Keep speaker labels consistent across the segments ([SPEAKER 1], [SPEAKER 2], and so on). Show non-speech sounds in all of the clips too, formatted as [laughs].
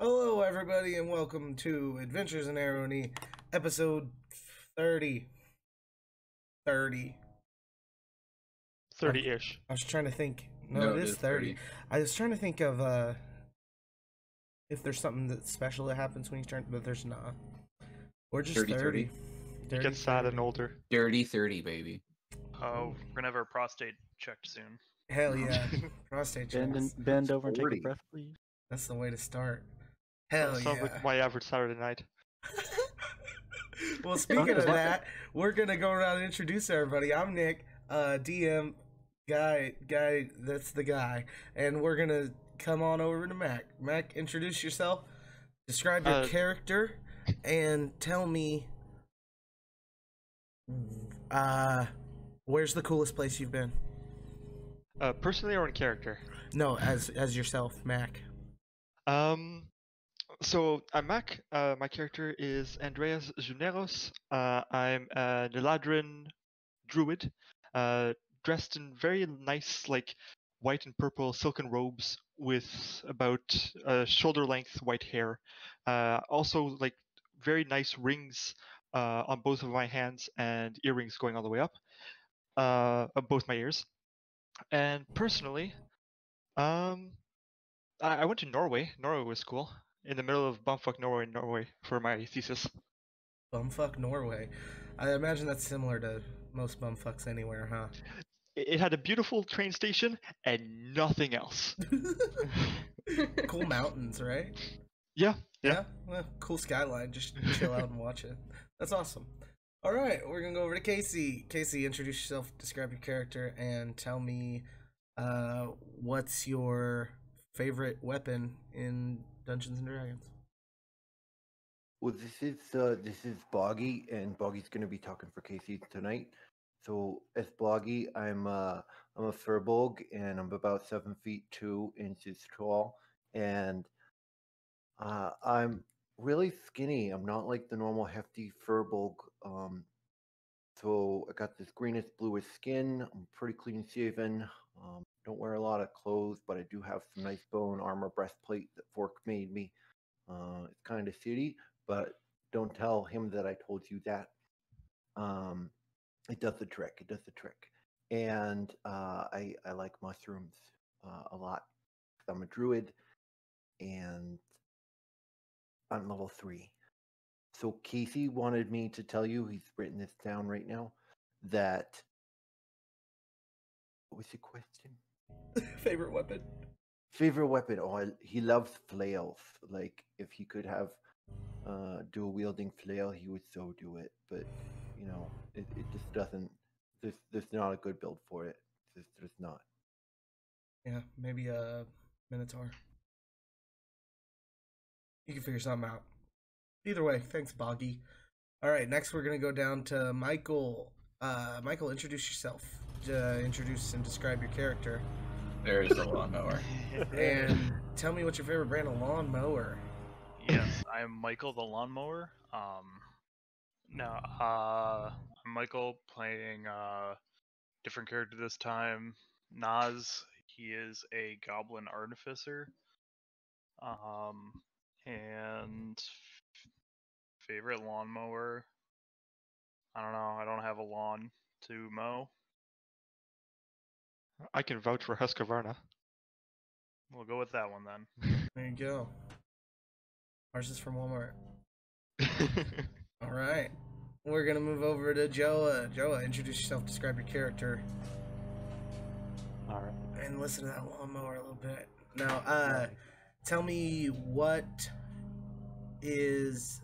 [SPEAKER 1] Hello, everybody, and welcome to Adventures in Arrowknee, episode 30. 30.
[SPEAKER 2] 30 ish.
[SPEAKER 1] I was trying to think. No,
[SPEAKER 3] No,
[SPEAKER 1] it
[SPEAKER 3] it
[SPEAKER 1] is
[SPEAKER 3] is
[SPEAKER 1] 30.
[SPEAKER 3] 30.
[SPEAKER 1] I was trying to think of uh if there's something that's special that happens when you turn, but there's not. We're just 30.
[SPEAKER 3] 30,
[SPEAKER 1] 30.
[SPEAKER 2] You
[SPEAKER 1] 30,
[SPEAKER 2] get sad and older.
[SPEAKER 3] Dirty 30, baby.
[SPEAKER 4] Oh, we're gonna have our prostate checked soon.
[SPEAKER 1] Hell yeah. [laughs] Prostate
[SPEAKER 5] Bend, bend over and take
[SPEAKER 3] 40.
[SPEAKER 5] a breath, please.
[SPEAKER 1] That's the way to start. Hell
[SPEAKER 2] Sounds
[SPEAKER 1] yeah.
[SPEAKER 2] like my average Saturday night. [laughs]
[SPEAKER 1] well, [laughs] speaking of
[SPEAKER 5] that-
[SPEAKER 1] that, we're gonna go around and introduce everybody. I'm Nick, uh, DM guy, guy. That's the guy, and we're gonna come on over to Mac. Mac, introduce yourself, describe your
[SPEAKER 2] Uh,
[SPEAKER 1] character, and tell me, uh, where's the coolest place you've been?
[SPEAKER 2] Uh, personally or in character?
[SPEAKER 1] No, as as yourself, Mac.
[SPEAKER 2] Um, so I'm Mac. Uh, my character is Andreas Juneros. Uh, I'm a Neladrin druid, uh, dressed in very nice, like white and purple silken robes with about shoulder length white hair. Uh, also, like very nice rings uh, on both of my hands and earrings going all the way up, uh, of both my ears. And personally, um, I, I went to Norway. Norway was cool. In the middle of bumfuck Norway, Norway for my thesis.
[SPEAKER 1] Bumfuck Norway. I imagine that's similar to most bumfucks anywhere, huh?
[SPEAKER 2] It, had a beautiful train station and nothing else. [laughs]
[SPEAKER 1] cool [laughs] mountains, right?
[SPEAKER 2] Yeah, yeah.
[SPEAKER 1] Yeah, well, cool skyline. Just chill out and watch it. That's awesome. All right, we're gonna go over to Casey. Casey, introduce yourself, describe your character, and tell me uh, what's your favorite weapon in Dungeons and Dragons.
[SPEAKER 6] Well, this is uh, this is Boggy, and Boggy's going to be talking for Casey tonight. So, as Boggy, I'm uh, I'm a furbolg, and I'm about seven feet two inches tall, and uh, I'm really skinny. I'm not like the normal hefty furbolg. Um, so I got this greenish bluish skin. I'm pretty clean shaven. Um, don't wear a lot of clothes, but I do have some nice bone armor breastplate that Fork made me. Uh, it's kind of shitty, but don't tell him that I told you that. Um, it does the trick. It does the trick. And uh, I I like mushrooms uh, a lot. I'm a druid, and I'm level three. So Casey wanted me to tell you. He's written this down right now. That. What was your question? [laughs]
[SPEAKER 1] favorite weapon?
[SPEAKER 6] Favorite weapon? Oh, I, he loves flails. Like if he could have uh dual wielding flail, he would so do it. But you know, it, it just doesn't. There's there's not a good build for it. There's, there's not.
[SPEAKER 1] Yeah, maybe a Minotaur. You can figure something out. Either way, thanks, Boggy. All right, next we're gonna go down to Michael. Uh, Michael, introduce yourself. Uh, introduce and describe your character,
[SPEAKER 3] There's the lawnmower. [laughs]
[SPEAKER 1] and tell me what's your favorite brand of lawnmower.
[SPEAKER 4] Yes, I am Michael the lawnmower. Um, no, uh, I'm Michael playing uh different character this time. Nas, he is a goblin artificer. Um, and favorite lawnmower. I don't know. I don't have a lawn to mow.
[SPEAKER 2] I can vouch for Husqvarna.
[SPEAKER 4] We'll go with that one then. [laughs]
[SPEAKER 1] There you go. Ours is from Walmart. [laughs] All right, we're gonna move over to Joa. Joa, introduce yourself, describe your character,
[SPEAKER 5] All right.
[SPEAKER 1] and listen to that lawnmower a little bit. Now, uh, tell me what is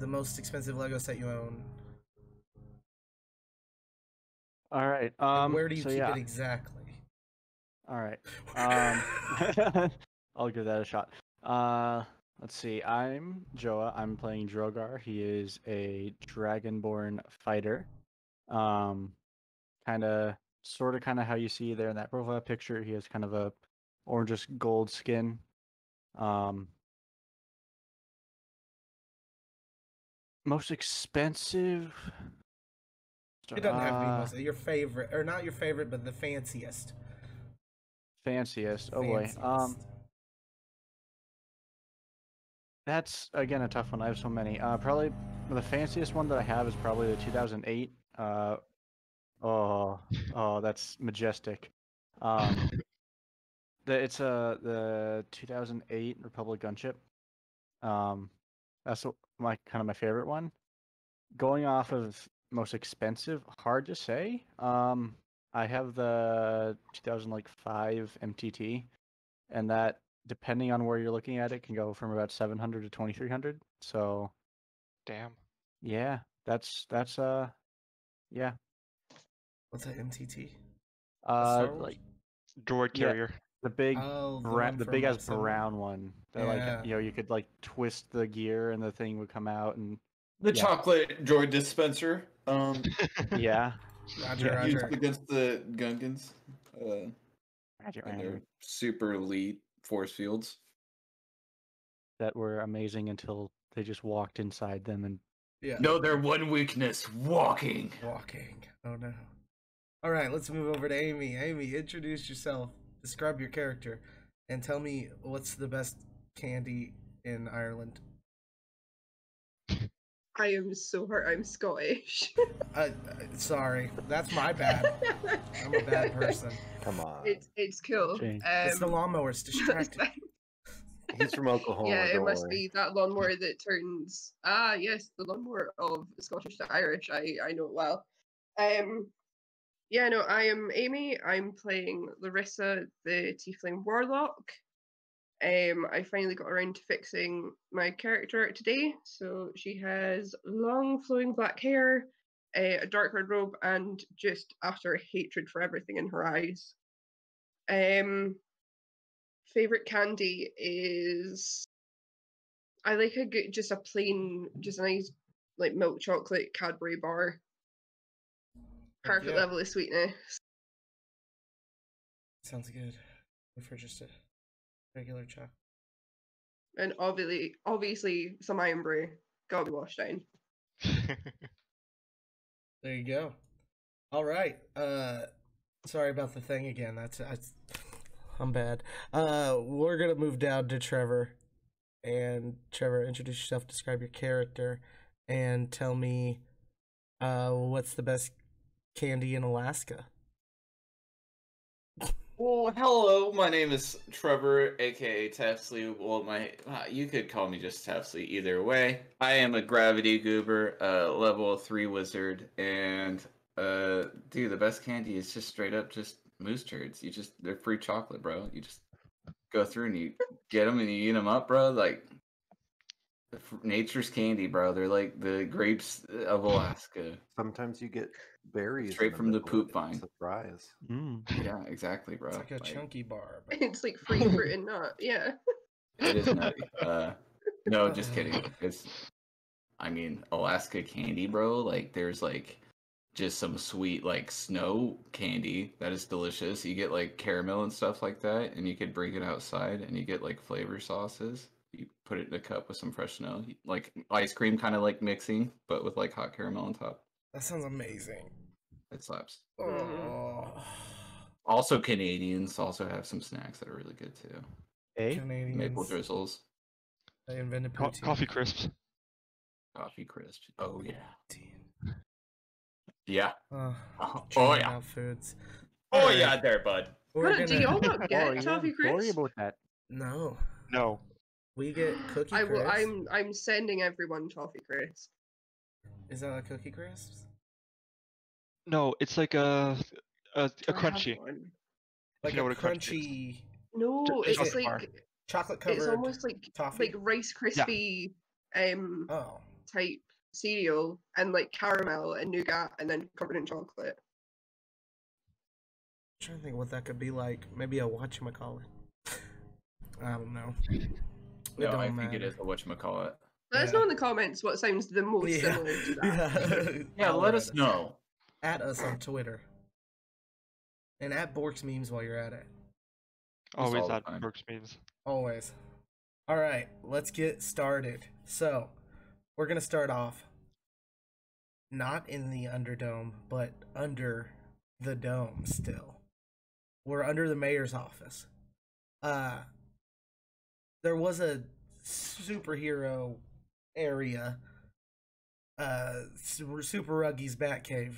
[SPEAKER 1] the most expensive Lego set you own?
[SPEAKER 5] All right. Um,
[SPEAKER 1] Where do you
[SPEAKER 5] so
[SPEAKER 1] keep
[SPEAKER 5] yeah.
[SPEAKER 1] it exactly?
[SPEAKER 5] All right. [laughs] Um, [laughs] I'll give that a shot. Uh, let's see. I'm Joa. I'm playing Drogar. He is a dragonborn fighter. Um, kind of, sort of, kind of how you see there in that profile picture. He has kind of a orangish gold skin. Um, most expensive.
[SPEAKER 1] It doesn't have to be most, your favorite, or not your favorite, but the fanciest.
[SPEAKER 5] Fanciest. Oh boy. Um, That's again a tough one. I have so many. Uh, probably the fanciest one that I have is probably the 2008. Uh, oh, oh, that's majestic. Um, [laughs] the, it's uh, the 2008 Republic gunship. Um, that's my kind of my favorite one. Going off of most expensive, hard to say. Um, I have the 2005 MTT, and that depending on where you're looking at it can go from about 700 to 2300. So
[SPEAKER 2] Damn.
[SPEAKER 5] yeah, that's that's uh, yeah,
[SPEAKER 1] What's that MTT?
[SPEAKER 5] uh, like
[SPEAKER 2] Droid
[SPEAKER 5] Yeah.
[SPEAKER 2] carrier.
[SPEAKER 5] the big
[SPEAKER 1] Oh, the,
[SPEAKER 5] bra- the big ass brown one that
[SPEAKER 1] Yeah.
[SPEAKER 5] like you know you could like twist the gear and the thing would come out and
[SPEAKER 3] The
[SPEAKER 5] Yeah.
[SPEAKER 3] chocolate droid dispenser. Um, [laughs]
[SPEAKER 5] yeah.
[SPEAKER 1] Roger,
[SPEAKER 5] Yeah,
[SPEAKER 3] used
[SPEAKER 1] Roger.
[SPEAKER 3] against the Gungans. Uh,
[SPEAKER 5] Magic
[SPEAKER 3] and
[SPEAKER 5] Runner
[SPEAKER 3] their super elite force fields.
[SPEAKER 5] that were amazing until they just walked inside them and
[SPEAKER 1] Yeah.
[SPEAKER 3] No, their one weakness: walking.
[SPEAKER 1] Walking. Oh no. All right, let's move over to Amy. Amy, introduce yourself, describe your character, and tell me what's the best candy in Ireland.
[SPEAKER 7] I am so hurt. I'm Scottish. [laughs]
[SPEAKER 1] Uh, sorry, that's my bad. I'm a bad person.
[SPEAKER 6] Come on.
[SPEAKER 7] it's it's cool.
[SPEAKER 5] Shame.
[SPEAKER 1] it's the
[SPEAKER 7] Um,
[SPEAKER 1] lawnmower's
[SPEAKER 7] it's
[SPEAKER 1] distracting. [laughs]
[SPEAKER 6] He's from Oklahoma.
[SPEAKER 7] yeah, it must
[SPEAKER 6] worry.
[SPEAKER 7] be that lawnmower that turns. Ah, yes, the lawnmower of Scottish to Irish. I I know it well. Um, yeah, no, I am Amy. I'm playing Larissa, the Tiefling Warlock. Um, I finally got around to fixing my character today. So she has long flowing black hair, uh, a dark red robe, and just utter hatred for everything in her eyes. Um, favorite candy is I like a good, just a plain, just a nice like milk chocolate Cadbury bar. Perfect
[SPEAKER 1] yeah.
[SPEAKER 7] level of sweetness.
[SPEAKER 1] Sounds good. Go For just a regular chocolate.
[SPEAKER 7] And obviously, obviously, some Irn-Bru. Gotta be washed down. [laughs]
[SPEAKER 1] There you go. All right. Uh, sorry about the thing again. That's that's I'm bad. Uh, we're gonna move down to Trevor, and Trevor, introduce yourself, describe your character, and tell me, uh, what's the best candy in Alaska?
[SPEAKER 3] Well, hello. My name is Trevor, aka Tefsley. Well, my uh, you could call me just Tefsley. Either way, I am a Gravity Goober, uh, level three wizard, and uh, dude, the best candy is just straight up just moose turds. You just they're free chocolate, bro. You just go through and you get them and you eat them up, bro. Like nature's candy, bro. They're like the grapes of Alaska.
[SPEAKER 6] Sometimes you get berries
[SPEAKER 3] Straight
[SPEAKER 6] in
[SPEAKER 3] from the poop vine.
[SPEAKER 6] Surprise.
[SPEAKER 5] mm.
[SPEAKER 3] Yeah, exactly, bro.
[SPEAKER 1] It's like a chunky bar. [laughs] But...
[SPEAKER 7] It's like free fruit and nut. Yeah.
[SPEAKER 3] It is nutty. Uh, no, [laughs] just kidding. It's, I mean, Alaska candy, bro. Like, there's like just some sweet like snow candy that is delicious. You get like caramel and stuff like that, and you could bring it outside, and you get like flavor sauces. You put it in a cup with some fresh snow, like ice cream, kind of like mixing, but with like hot caramel on top.
[SPEAKER 1] That sounds amazing.
[SPEAKER 3] It slaps.
[SPEAKER 1] Oh,
[SPEAKER 3] Also, Canadians also have some snacks that are really good too.
[SPEAKER 5] Eh?
[SPEAKER 1] Canadians.
[SPEAKER 3] Maple drizzles,
[SPEAKER 1] They invented
[SPEAKER 2] Co- coffee crisps.
[SPEAKER 3] coffee crisps. Oh yeah,
[SPEAKER 1] Poutine.
[SPEAKER 3] yeah.
[SPEAKER 1] Oh,
[SPEAKER 3] Oh, oh, yeah.
[SPEAKER 1] about foods.
[SPEAKER 3] Oh
[SPEAKER 1] Alright,
[SPEAKER 3] yeah, there, bud.
[SPEAKER 1] We're
[SPEAKER 7] Huh, do
[SPEAKER 1] gonna-
[SPEAKER 7] y'all not get
[SPEAKER 5] Oh, yeah,
[SPEAKER 7] toffee
[SPEAKER 5] Sorry
[SPEAKER 7] crisp?
[SPEAKER 5] about that.
[SPEAKER 1] No,
[SPEAKER 2] No.
[SPEAKER 1] We get cookie
[SPEAKER 7] I will.
[SPEAKER 1] crisp.
[SPEAKER 7] I'm. I'm sending everyone toffee crisp.
[SPEAKER 1] Is that like cookie crisps?
[SPEAKER 2] No, it's like a a,
[SPEAKER 7] Do
[SPEAKER 2] a
[SPEAKER 7] I have
[SPEAKER 2] crunchy.
[SPEAKER 1] Like
[SPEAKER 2] you know
[SPEAKER 1] a
[SPEAKER 2] what a crunchy
[SPEAKER 1] crunchy
[SPEAKER 7] No,
[SPEAKER 2] Ju-
[SPEAKER 7] it's
[SPEAKER 2] chocolate bar.
[SPEAKER 7] like
[SPEAKER 1] chocolate covered.
[SPEAKER 7] it's almost like
[SPEAKER 1] toffee?
[SPEAKER 7] like Rice Krispie um
[SPEAKER 1] Oh,
[SPEAKER 7] type cereal and like caramel and nougat and then covered in chocolate.
[SPEAKER 1] I'm trying to think what that could be like. Maybe a whatchamacallit. I don't know. It
[SPEAKER 3] No, I
[SPEAKER 1] don't
[SPEAKER 3] think it
[SPEAKER 1] matter.
[SPEAKER 3] is a whatchamacallit.
[SPEAKER 7] Let us know in the comments what sounds the most
[SPEAKER 1] Yeah.
[SPEAKER 7] similar to that.
[SPEAKER 1] yeah. [laughs]
[SPEAKER 3] Yeah, let us know.
[SPEAKER 1] At us on Twitter. And at Borks memes while you're at it.
[SPEAKER 2] Always
[SPEAKER 3] all the
[SPEAKER 2] that
[SPEAKER 3] time.
[SPEAKER 1] Always. All right, let's get started. So, we're going to start off not in the Underdome, but under the dome still. We're under the mayor's office. Uh there was a superhero area, uh, Super, Ruggy's Batcave,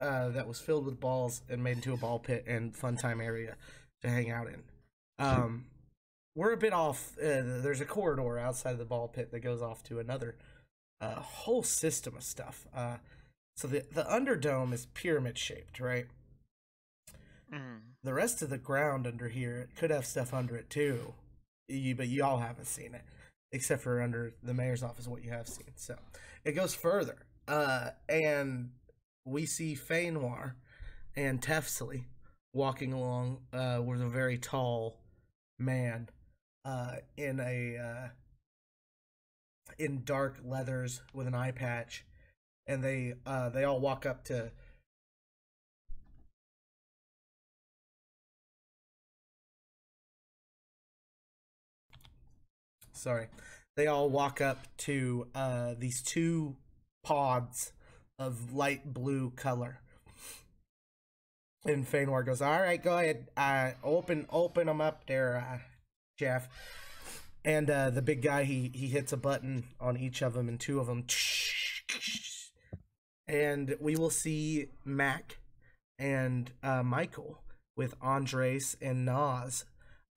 [SPEAKER 1] uh, that was filled with balls and made into a ball pit and fun time area to hang out in. Um, we're a bit off. Uh, there's a corridor outside of the ball pit that goes off to another uh, whole system of stuff. Uh, so the the underdome is pyramid shaped, right?
[SPEAKER 4] Mm.
[SPEAKER 1] The rest of the ground under here could have stuff under it too, you, but you all haven't seen it, except for under the mayor's office. What you have seen, so it goes further, uh, and we see Feinoir and Tefsley walking along uh, with a very tall man uh, in a uh, in dark leathers with an eye patch, and they uh, they all walk up to sorry. They all walk up to uh these two pods of light blue color. And Feinoir goes all right go ahead. Uh open open them up there uh jeff. And uh the big guy he he hits a button on each of them and two of them and we will see mac and uh michael with andres and nas.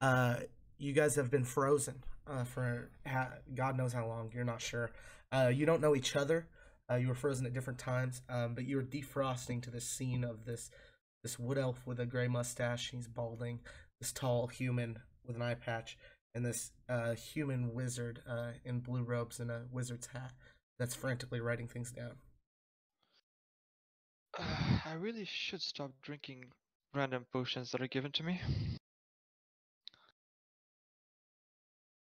[SPEAKER 1] Uh you guys have been frozen uh, for God knows how long. You're not sure. Uh, you don't know each other. Uh, you were frozen at different times, um, but you were defrosting to this scene of this this wood elf with a gray mustache. He's balding. This tall human with an eye patch, and this uh, human wizard uh, in blue robes and a wizard's hat that's frantically writing things down. [sighs]
[SPEAKER 2] I really should stop drinking random potions that are given to me.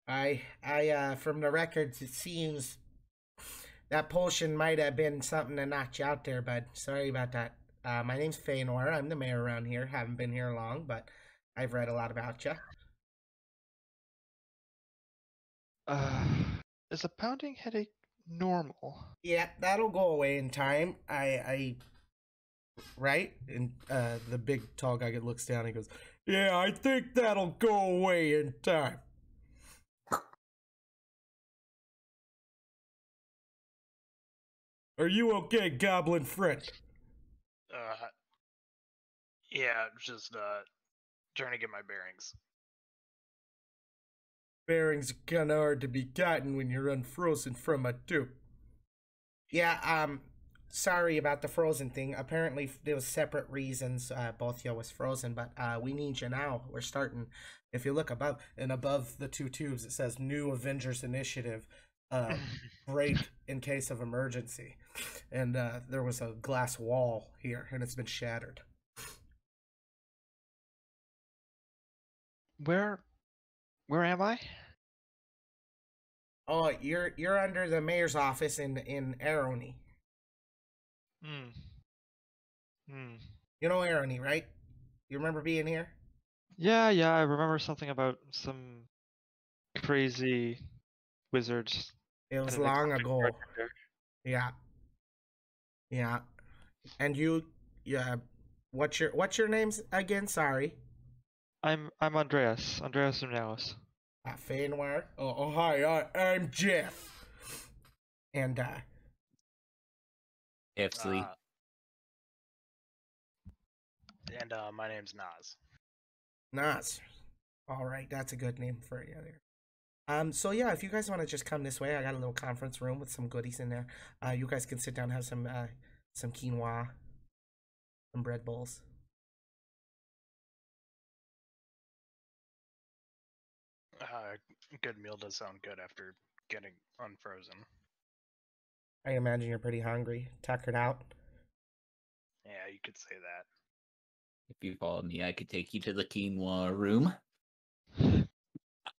[SPEAKER 1] I, I, uh, from the records, it seems that potion might have been something to knock you out there, bud. Sorry about that. Uh, my name's Feinoir. I'm the mayor around here. Haven't been here long, but I've read a lot about you.
[SPEAKER 2] Uh, [sighs] is a pounding headache normal?
[SPEAKER 1] Yeah, that'll go away in time. I, I, right? And uh, the big tall guy looks down. and goes, "Yeah, I think that'll go away in time." Are you okay, Goblin friend?
[SPEAKER 4] Uh, yeah, just uh, trying to get my bearings.
[SPEAKER 1] Bearings are kinda hard to be gotten when you're unfrozen from a tube. Yeah, um, sorry about the frozen thing. Apparently, there was separate reasons uh, both you was frozen, but uh, we need you now. We're starting. If you look above and above the two tubes, it says "New Avengers Initiative." Uh, [laughs] break in case of emergency, and uh, there was a glass wall here, and it's been shattered.
[SPEAKER 2] Where, where am I?
[SPEAKER 1] Oh, you're you're under the mayor's office in in Arrowknee.
[SPEAKER 2] Hmm. Hmm.
[SPEAKER 1] You know Arrowknee, right? You remember being here?
[SPEAKER 2] Yeah, yeah, I remember something about some crazy wizards.
[SPEAKER 1] It was long ago.
[SPEAKER 2] bartender.
[SPEAKER 1] Yeah. Yeah. And you yeah what's your what's your names again? Sorry.
[SPEAKER 2] I'm I'm Andreas. Andreas Zunalos.
[SPEAKER 1] Uh Feinoir. Oh, oh hi, uh, I'm Jeff. And uh
[SPEAKER 3] Epsley.
[SPEAKER 4] Uh, and uh, my name's Nas.
[SPEAKER 1] Nas. Alright, that's a good name for you there. Um so yeah, if you guys want to just come this way, I got a little conference room with some goodies in there. Uh you guys can sit down and have some uh some quinoa, some bread bowls.
[SPEAKER 4] Uh, good meal does sound good after getting unfrozen.
[SPEAKER 1] I imagine you're pretty hungry, tuckered out.
[SPEAKER 4] Yeah, you could say that.
[SPEAKER 3] If you follow me, I could take you to the quinoa room.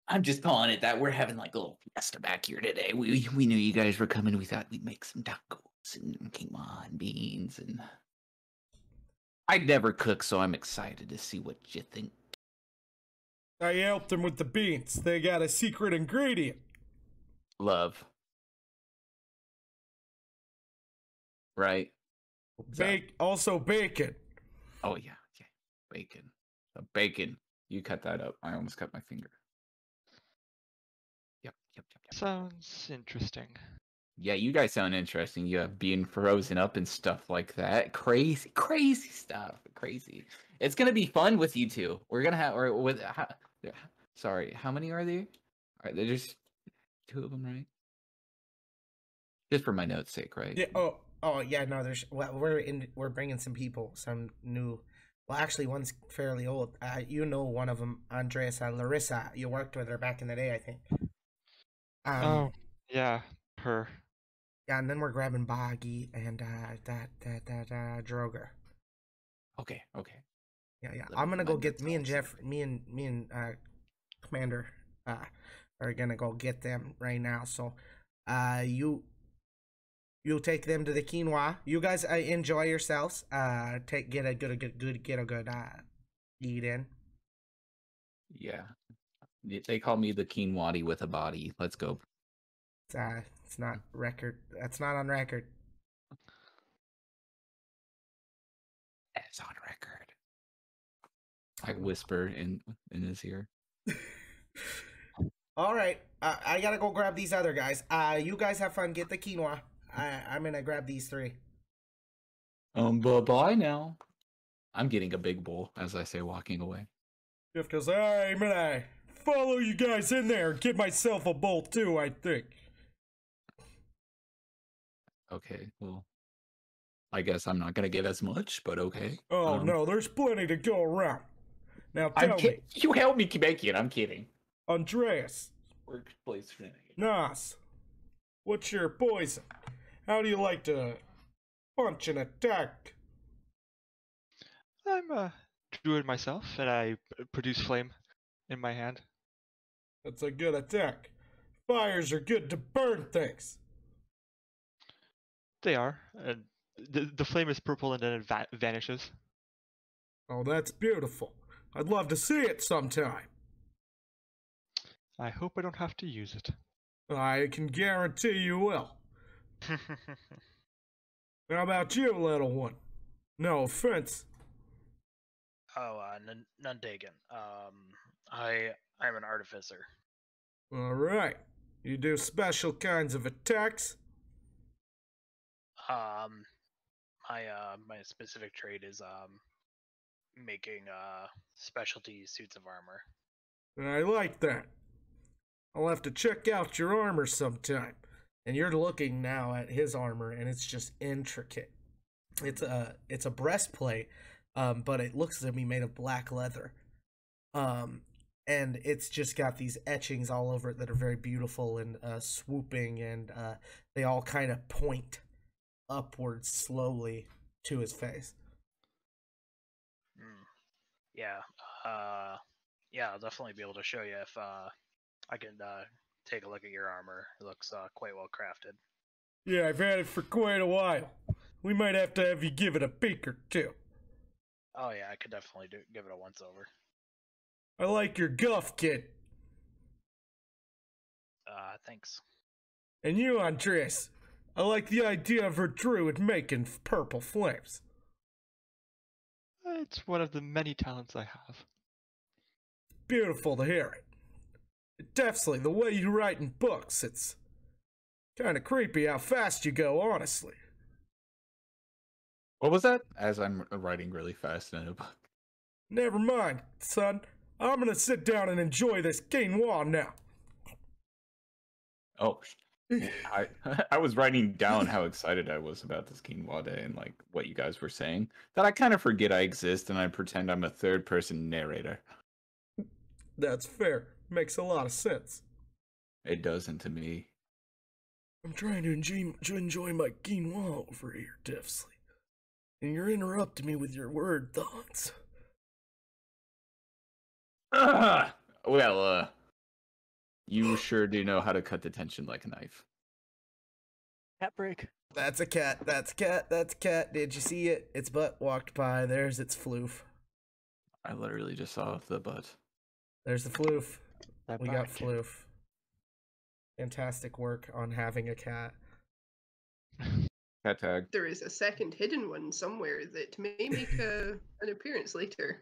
[SPEAKER 3] I'm just calling it that. We're having like a little fiesta back here today. We we knew you guys were coming. We thought we'd make some tacos and quinoa and beans and. I'd never cook, so I'm excited to see what you think.
[SPEAKER 1] I helped them with the beans. They got a secret ingredient.
[SPEAKER 3] Love. Right.
[SPEAKER 1] Bake also bacon.
[SPEAKER 3] Oh yeah, yeah. Bacon. The bacon. You cut that up. I almost cut my finger.
[SPEAKER 2] Sounds interesting.
[SPEAKER 3] Yeah, you guys sound interesting. You have being frozen up and stuff like that. Crazy, crazy stuff. Crazy. It's gonna be fun with you two. We're gonna have or with. How, sorry, how many are there? All right, there's two of them, right? Just for my notes' sake, right?
[SPEAKER 1] Yeah. Oh. Oh. Yeah. No. There's. Well, we're in. We're bringing some people. Some new. Well, actually, one's fairly old. Uh, you know one of them, Andreas uh, Larissa. You worked with her back in the day, I think. Um,
[SPEAKER 2] oh, yeah, her.
[SPEAKER 1] Yeah, and then we're grabbing Boggy and uh, that that that uh, Drogar.
[SPEAKER 3] Okay. Okay.
[SPEAKER 1] Yeah, yeah. I'm gonna go get me and. Jeff, me and me and uh, Commander, uh, are gonna go get them right now. So, uh, you, you take them to the quinoa. You guys uh, enjoy yourselves. Uh, take get a good, a good, good, get a good uh, eat in.
[SPEAKER 3] Yeah. They- call me the quinoa with a body. Let's go.
[SPEAKER 1] It's, uh, it's not record. That's not on record.
[SPEAKER 3] It's on record. I whisper in in his ear. [laughs]
[SPEAKER 1] All right, uh, I gotta go grab these other guys. Uh, you guys have fun. Get the quinoa. I, I'm gonna grab these three.
[SPEAKER 3] Um, bye bye now. I'm getting a big bowl as I say, walking away.
[SPEAKER 1] Jeff goes, all right, I'm gonna follow you guys in there and get myself a bowl too, I think.
[SPEAKER 3] Okay, well, I guess I'm not gonna get as much, but okay.
[SPEAKER 1] Oh
[SPEAKER 3] Um,
[SPEAKER 1] no, there's plenty to go around. Now tell
[SPEAKER 3] I'm
[SPEAKER 1] me,
[SPEAKER 3] kidding. You help me make it. I'm kidding.
[SPEAKER 1] Andreas,
[SPEAKER 3] Workplace shenanigans.
[SPEAKER 1] Nas, what's your poison? How do you like to punch and attack?
[SPEAKER 2] I'm a druid myself, and I produce flame in my hand.
[SPEAKER 1] That's a good attack. Fires are good to burn things.
[SPEAKER 2] They are, and the the flame is purple, and then it va- vanishes.
[SPEAKER 1] Oh, that's beautiful. I'd love to see it sometime.
[SPEAKER 2] I hope I don't have to use it.
[SPEAKER 1] I can guarantee you will. [laughs] How about you, little one? No offense.
[SPEAKER 4] Oh, uh, Nun- Nundagan. Um, I I'm an artificer.
[SPEAKER 1] All right. You do special kinds of attacks?
[SPEAKER 4] Um, my uh my specific trade is um making uh specialty suits of armor.
[SPEAKER 1] I like that. I'll have to check out your armor sometime. And you're looking now at his armor, and it's just intricate. It's a it's a breastplate, um, but it looks to be made of black leather. Um, and it's just got these etchings all over it that are very beautiful and uh, swooping, and uh, they all kind of point upwards slowly to his face.
[SPEAKER 4] Mm. Yeah. Uh, yeah, I'll definitely be able to show you if uh I can uh take a look at your armor. It looks uh quite well crafted.
[SPEAKER 1] Yeah, I've had it for quite a while. We might have to have you give it a peek or two.
[SPEAKER 4] Oh yeah, I could definitely do give it a once over.
[SPEAKER 1] I like your guff, kid.
[SPEAKER 4] Uh, thanks.
[SPEAKER 1] And you, Andres. I like the idea of her druid making f- purple flames.
[SPEAKER 2] It's one of the many talents I have.
[SPEAKER 1] Beautiful to hear it. Definitely, the way you write in books, it's kind of creepy how fast you go, honestly.
[SPEAKER 3] What was that? As I'm writing really fast in a book.
[SPEAKER 1] Never mind, son. I'm gonna sit down and enjoy this quinoa now.
[SPEAKER 3] Oh, [laughs] I [laughs] I was writing down how excited I was about this quinoa day and like what you guys were saying. That I kind of forget I exist and I pretend I'm a third person narrator.
[SPEAKER 1] That's fair. Makes a lot of sense.
[SPEAKER 3] It doesn't to me.
[SPEAKER 1] I'm trying to enjoy, to enjoy my quinoa over here, Tefsley. And you're interrupting me with your word thoughts.
[SPEAKER 3] Ah! [laughs] Well, uh, you sure do know how to cut the tension like a knife.
[SPEAKER 5] Cat break.
[SPEAKER 1] That's a cat. That's a cat. That's a cat. Did you see it? Its butt walked by. There's its floof.
[SPEAKER 3] I literally just saw the butt.
[SPEAKER 1] There's the floof.
[SPEAKER 5] That
[SPEAKER 1] We got
[SPEAKER 5] bark.
[SPEAKER 1] floof. Fantastic work on having a cat.
[SPEAKER 3] Cat tag.
[SPEAKER 7] There is a second hidden one somewhere that may make a, [laughs] an appearance later.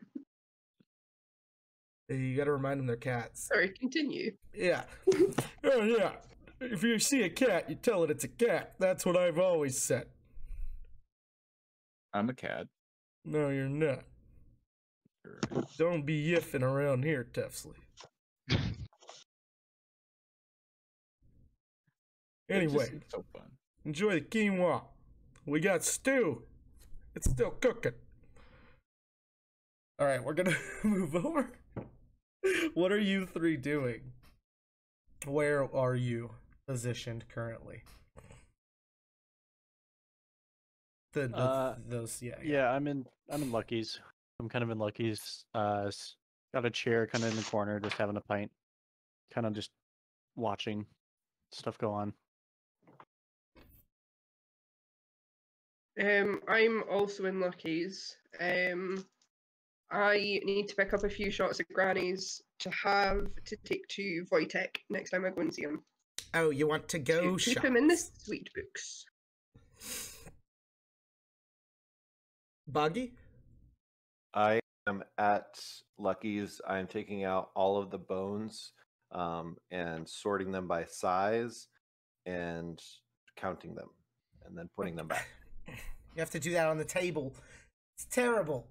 [SPEAKER 1] You gotta remind them they're cats.
[SPEAKER 7] Sorry, continue.
[SPEAKER 1] Yeah. [laughs] oh, yeah. If you see a cat, you tell it it's a cat. That's what I've always said.
[SPEAKER 3] I'm a cat.
[SPEAKER 1] No, you're not.
[SPEAKER 3] You're
[SPEAKER 1] Don't be yiffing around here, Tefsley. [laughs] Anyway,
[SPEAKER 3] so fun.
[SPEAKER 1] enjoy the quinoa. We got stew. It's still cooking. All right, we're gonna [laughs] move over. [laughs] What are you three doing? Where are you positioned currently? The, the
[SPEAKER 5] Uh,
[SPEAKER 1] those yeah
[SPEAKER 5] Yeah, yeah I'm in. I'm in Lucky's. I'm kind of in Lucky's. Uh, got a chair, kind of in the corner, just having a pint, kind of just watching stuff go on.
[SPEAKER 7] Um, I'm also in Lucky's. Um, I need to pick up a few shots of grannies to have to take to Wojtek next time I go and see him.
[SPEAKER 1] Oh, you want to
[SPEAKER 7] To
[SPEAKER 1] go
[SPEAKER 7] keep
[SPEAKER 1] shop?
[SPEAKER 7] him in the sweet books.
[SPEAKER 1] Buggy?
[SPEAKER 6] I am at Lucky's. I am taking out all of the bones um, and sorting them by size and counting them and then putting them back. [laughs]
[SPEAKER 1] You have to do that on the table. It's terrible.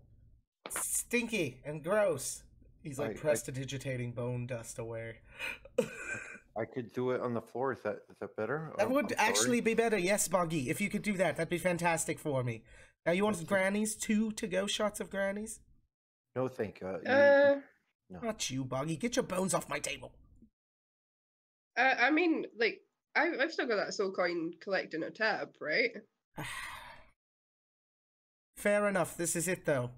[SPEAKER 1] It's stinky and gross. He's like
[SPEAKER 6] I- I-
[SPEAKER 1] prestidigitating bone dust away. [laughs]
[SPEAKER 6] I could do it on the floor. Is that is that better?
[SPEAKER 1] that
[SPEAKER 6] I'm-
[SPEAKER 1] would
[SPEAKER 6] I'm
[SPEAKER 1] actually be better. Yes, Boggy. If you could do that, that'd be fantastic for me. Now, you want
[SPEAKER 6] Let's do-
[SPEAKER 1] grannies? Two to go shots of grannies?
[SPEAKER 6] No, thank you. You-
[SPEAKER 7] Uh,
[SPEAKER 6] No.
[SPEAKER 1] Not you, Boggy. Get your bones off my table.
[SPEAKER 7] uh, I mean, like, I, I've still got that soul coin collecting a tab, right? [sighs]
[SPEAKER 1] Fair enough. This is it, though.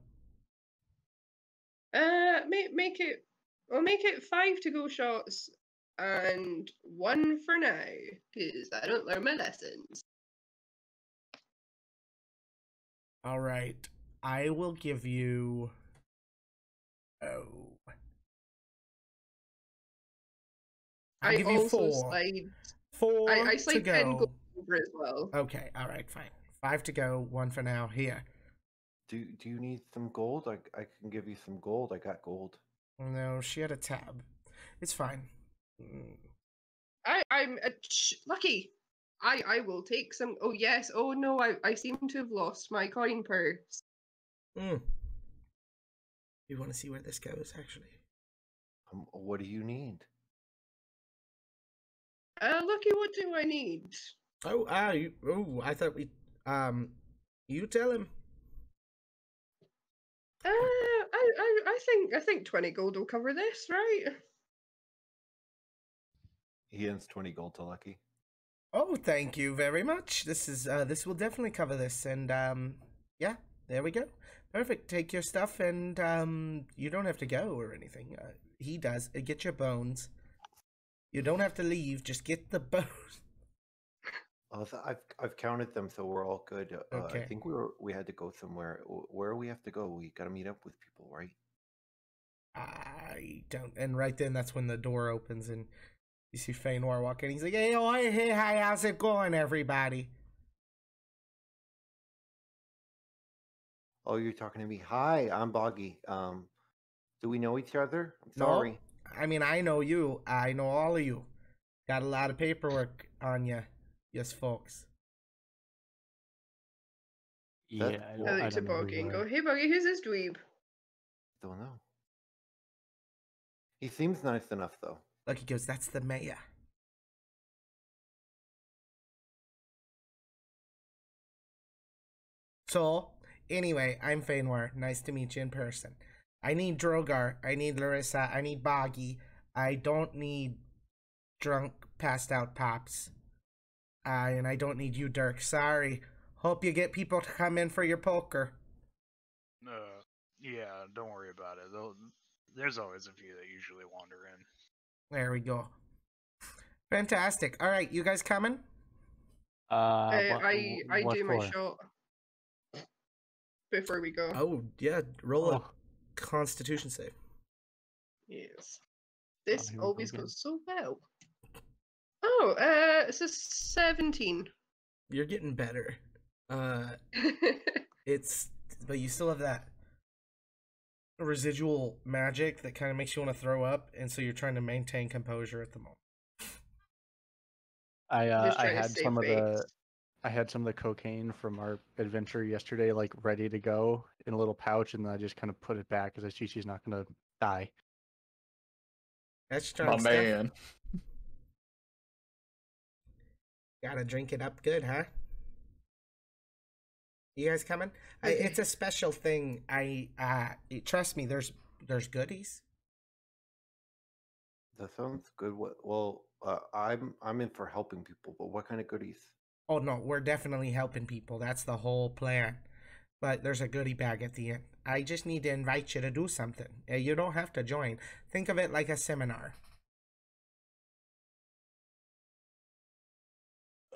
[SPEAKER 7] Uh, make make it. We'll make it five to go shots and one for now, because I don't learn my lessons.
[SPEAKER 1] All right. I will give you. Oh. I'll
[SPEAKER 7] I
[SPEAKER 1] give you
[SPEAKER 7] also
[SPEAKER 1] four.
[SPEAKER 7] slide.
[SPEAKER 1] Four
[SPEAKER 7] I, I
[SPEAKER 1] to
[SPEAKER 7] slide ten
[SPEAKER 1] go.
[SPEAKER 7] gold over as well.
[SPEAKER 1] Okay, all right, fine. Five to go, one for now. Here.
[SPEAKER 6] Do Do you need some gold? I I can give you some gold. I got gold.
[SPEAKER 1] No, she had a tab. It's fine. Mm,
[SPEAKER 7] I I'm uh, sh- lucky. I I will take some. Oh yes. Oh no. I I seem to have lost my coin purse.
[SPEAKER 1] Mm. You want to see where this goes, actually?
[SPEAKER 6] Um, what do you need?
[SPEAKER 7] Uh, lucky. What do I need?
[SPEAKER 1] Oh, ah, you, oh, I thought we, um, you tell him.
[SPEAKER 7] Uh, I I I think I think twenty gold will cover this, right?
[SPEAKER 6] He hands twenty gold to Lucky.
[SPEAKER 1] Oh, thank you very much. This is, uh, this will definitely cover this, and, um, yeah, there we go. Perfect. Take your stuff, and, um, you don't have to go or anything. Uh, he does. Uh, Get your bones. You don't have to leave. Just get the [laughs] bones.
[SPEAKER 6] I've I've counted them, so we're all good. Uh,
[SPEAKER 1] Okay.
[SPEAKER 6] I think we were we had to go somewhere. Wh- Where we have to go? We got to meet up with people, right?
[SPEAKER 1] I don't. And right then, that's when the door opens and you see Feynor walking. He's like, "Hey, oh, hey, hey, hi, how's it going, everybody?"
[SPEAKER 6] Oh, you're talking to me. Hi, I'm Boggy. Um, do we know each other? I'm
[SPEAKER 1] No.
[SPEAKER 6] sorry.
[SPEAKER 1] I mean, I know you. I know all of you. Got a lot of paperwork on you, yes, Fox.
[SPEAKER 5] Yeah,
[SPEAKER 6] That-
[SPEAKER 5] I,
[SPEAKER 7] I
[SPEAKER 5] don't- I
[SPEAKER 7] look to
[SPEAKER 5] don't know who
[SPEAKER 7] Boggy and go, "Hey, Boggy, who's this dweeb?"
[SPEAKER 6] Don't know. He seems nice enough, though.
[SPEAKER 1] Like he goes, "That's the mayor." So, anyway, I'm Feynor. Nice to meet you in person. I need Drogar. I need Larissa. I need Boggy. I don't need drunk, passed out pops. Uh, and I don't need you, Dirk. Sorry. Hope you get people to come in for your poker.
[SPEAKER 4] Uh, yeah, don't worry about it. They'll, there's always a few that usually wander in.
[SPEAKER 1] There we go. Fantastic. All right, you guys coming?
[SPEAKER 5] Uh,
[SPEAKER 7] I
[SPEAKER 5] what-
[SPEAKER 7] I, I
[SPEAKER 5] what
[SPEAKER 7] do my shot before we go.
[SPEAKER 1] Oh, yeah. Roll a
[SPEAKER 5] Oh.
[SPEAKER 1] constitution save.
[SPEAKER 7] Yes. This
[SPEAKER 5] here
[SPEAKER 7] always goes so well. Oh, uh, it's a seventeen.
[SPEAKER 1] You're getting better. Uh, [laughs] it's, but you still have that residual magic that kind of makes you want to throw up, and so you're trying to maintain composure at the moment.
[SPEAKER 5] I uh, I had
[SPEAKER 7] save
[SPEAKER 5] some of the. I had some of the cocaine from our adventure yesterday, like ready to go in a little pouch, and then I just kind of put it back because I see she's not gonna die.
[SPEAKER 1] That's strong
[SPEAKER 8] My
[SPEAKER 1] stuff.
[SPEAKER 8] man.
[SPEAKER 1] Gotta drink it up good, huh? You guys coming? I, it's a special thing. I uh, it- trust me. There's there's goodies.
[SPEAKER 6] That sounds good. Well, uh, I'm I'm in for helping people, but what kind of goodies?
[SPEAKER 1] Oh no, we're definitely helping people. That's the whole plan. But there's a goodie bag at the end. I just need to invite you to do something. Uh, You don't have to join. Think of it like a seminar.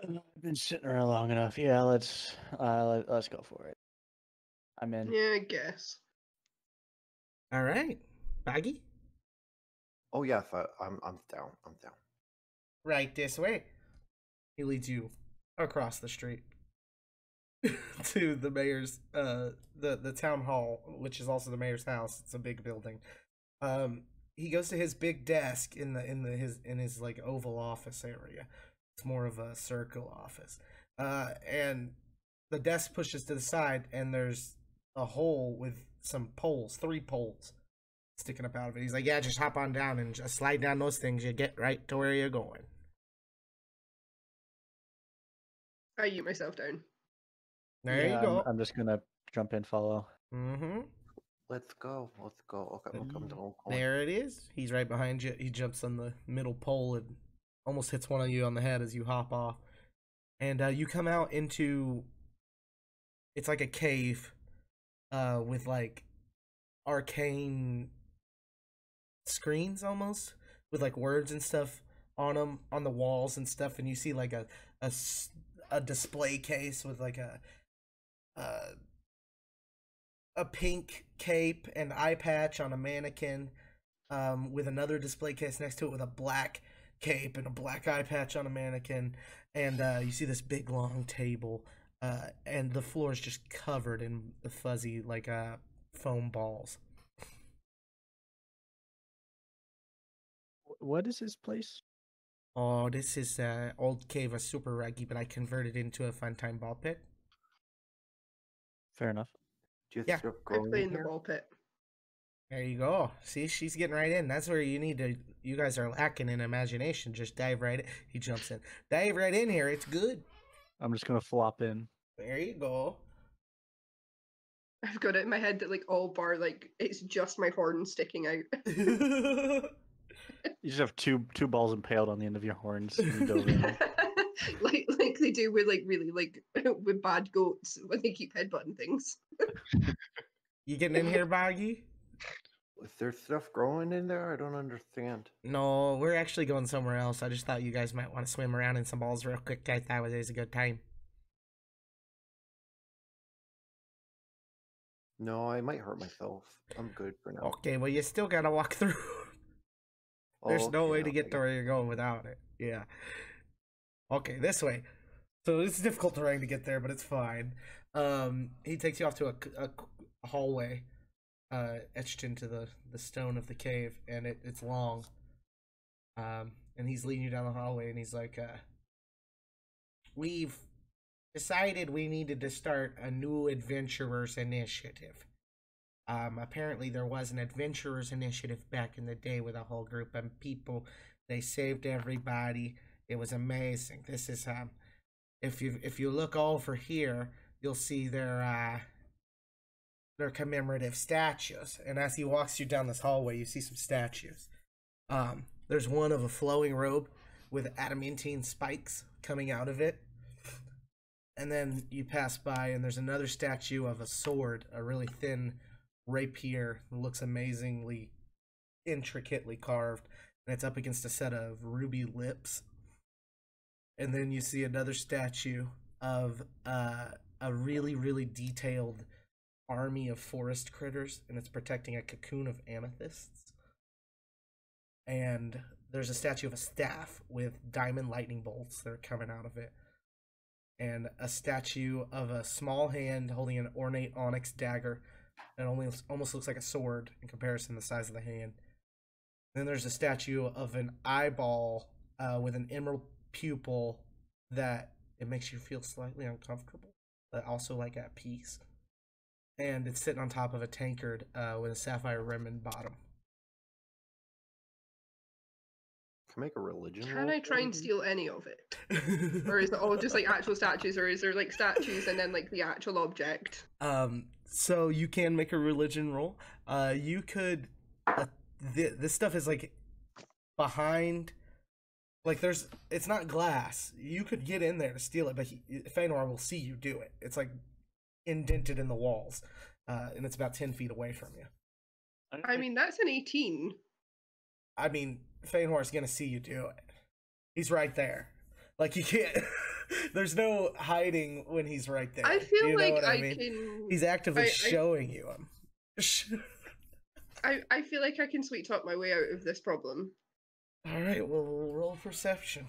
[SPEAKER 5] I've been sitting around long enough. Yeah, let's uh, let, let's go for it. I'm in.
[SPEAKER 7] Yeah, I guess.
[SPEAKER 1] All right, Baggy.
[SPEAKER 6] Oh yes, I, I'm I'm down. I'm down.
[SPEAKER 1] Right this way. He leads you across the street [laughs] to the mayor's uh the the town hall, which is also the mayor's house. It's a big building. Um he goes to his big desk in the in the his in his like oval office area. It's more of a circle office. Uh and the desk pushes to the side and there's a hole with some poles, three poles sticking up out of it. He's like, "Yeah, just hop on down and just slide down those things. You get right to where you're going."
[SPEAKER 7] I eat myself down.
[SPEAKER 1] There
[SPEAKER 5] Yeah,
[SPEAKER 1] you go.
[SPEAKER 5] I'm, I'm just gonna jump in, follow.
[SPEAKER 1] Mm-hmm.
[SPEAKER 6] Let's go. Let's go. Okay, I'm coming
[SPEAKER 1] Mm,
[SPEAKER 6] down.
[SPEAKER 1] There it is. He's right behind you. He jumps on the middle pole and almost hits one of you on the head as you hop off. And uh, you come out into. It's like a cave, uh, with like arcane screens almost, with like words and stuff on them on the walls and stuff. And you see like a a, a display case with like a. Uh, a pink cape and eye patch on a mannequin um, with another display case next to it with a black cape and a black eye patch on a mannequin and uh, you see this big long table uh, and the floor is just covered in the fuzzy like uh, foam balls
[SPEAKER 5] What is this place?
[SPEAKER 1] oh this is uh, old cave of super ruggy but i converted into a fun time ball pit
[SPEAKER 5] Fair enough.
[SPEAKER 6] Just
[SPEAKER 1] Yeah,
[SPEAKER 6] stuff
[SPEAKER 7] I
[SPEAKER 6] growing
[SPEAKER 7] play
[SPEAKER 6] in
[SPEAKER 7] in the ball pit.
[SPEAKER 1] There you go see she's getting right in that's where you need to you guys are lacking in imagination just dive right in he jumps in dive right in here it's good
[SPEAKER 5] I'm just gonna flop in.
[SPEAKER 1] There you go.
[SPEAKER 7] I've got it in my head that like all bar like it's just my horn sticking out. [laughs]
[SPEAKER 5] You just have two two balls impaled on the end of your horns. and you [laughs]
[SPEAKER 7] like like they do with like really like [laughs] with bad goats when they keep headbutting things.
[SPEAKER 1] you getting in here, Boggy?
[SPEAKER 6] Is there stuff growing in there? I don't understand.
[SPEAKER 1] No, we're actually going somewhere else. I just thought you guys might want to swim around in some balls real quick. I thought it was a good time.
[SPEAKER 6] No, I might hurt myself. I'm good for now.
[SPEAKER 1] Okay, well, you still gotta walk [laughs] through. There's
[SPEAKER 6] Oh,
[SPEAKER 1] no
[SPEAKER 6] okay,
[SPEAKER 1] way to get to where you're going without it. Yeah. Okay, this way. So it's difficult terrain to get there, but it's fine. Um, he takes you off to a, a hallway, uh, etched into the the stone of the cave, and it, it's long. Um, and he's leading you down the hallway, and he's like, uh, "We've decided we needed to start a new adventurers initiative." Um, apparently there was an adventurers initiative back in the day with a whole group of people. They saved everybody. It was amazing. This is um, if you if you look over here, you'll see their uh, their commemorative statues. And as he walks you down this hallway, you see some statues. Um, there's one of a flowing robe with adamantine spikes coming out of it. And then you pass by, and there's another statue of a sword, a really thin rapier that looks amazingly intricately carved and it's up against a set of ruby lips and then you see another statue of uh, a really really detailed army of forest critters and it's protecting a cocoon of amethysts and there's a statue of a staff with diamond lightning bolts that are coming out of it and a statue of a small hand holding an ornate onyx dagger it only almost looks like a sword in comparison to the size of the hand. Then there's a statue of an eyeball uh, with an emerald pupil that it makes you feel slightly uncomfortable, but also like at peace. And it's sitting on top of a tankard uh, with a sapphire rim and bottom.
[SPEAKER 6] Can I make a religion?
[SPEAKER 7] Can I try and steal any of it? [laughs] Or is it all just like actual statues, or is there like statues and then like the actual object?
[SPEAKER 1] Um, so you can make a religion roll. Uh, you could. Uh, th- this stuff is like behind. Like there's, it's not glass. You could get in there to steal it, but he, Feanor will see you do it. It's like indented in the walls, uh, and it's about ten feet away from you.
[SPEAKER 7] I mean, that's an 18.
[SPEAKER 1] I mean, Feanor's gonna see you do it. He's right there. Like you can't. [laughs] there's no hiding when he's right there.
[SPEAKER 7] I feel
[SPEAKER 1] You know
[SPEAKER 7] like
[SPEAKER 1] what
[SPEAKER 7] I,
[SPEAKER 1] I, mean?
[SPEAKER 7] can.
[SPEAKER 1] He's actively
[SPEAKER 7] I- I-
[SPEAKER 1] showing you him.
[SPEAKER 7] I, I feel like I can sweet talk my way out of this problem.
[SPEAKER 1] All right, well, we'll roll perception.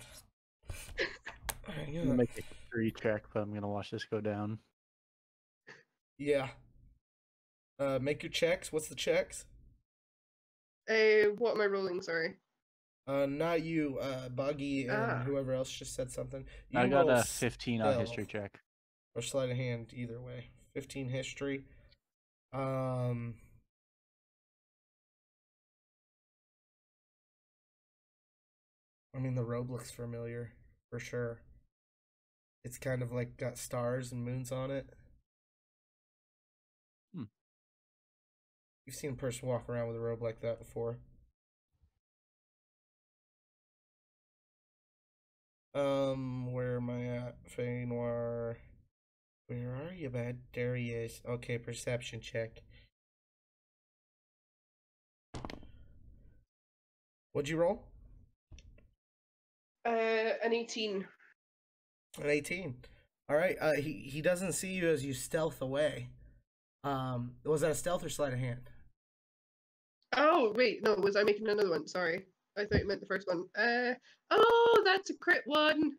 [SPEAKER 1] Hang
[SPEAKER 5] I'm gonna make a three check, but I'm gonna watch this go down.
[SPEAKER 1] Yeah. Uh, make your checks. What's the checks?
[SPEAKER 7] Uh, what am I rolling? Sorry.
[SPEAKER 1] Uh, not you, uh, Buggy, and
[SPEAKER 7] Ah.
[SPEAKER 1] whoever else just said something. You
[SPEAKER 5] I got a 15 on history check.
[SPEAKER 1] or sleight of hand, either way. Fifteen history. Um. I mean, the robe looks familiar for sure. It's kind of like got stars and moons on it. You've seen a person walk around with a robe like that before. Um, where am I at? Feanor. Where are you, bud? There he is. Okay, perception check. What'd you roll?
[SPEAKER 7] Uh, an 18.
[SPEAKER 1] An 18. All right. Uh, he he doesn't see you as you stealth away. Um, was that a stealth or sleight of hand?
[SPEAKER 7] Oh, wait, no, was I making another one? Sorry. I thought you meant the first one. Uh, oh, that's a crit one.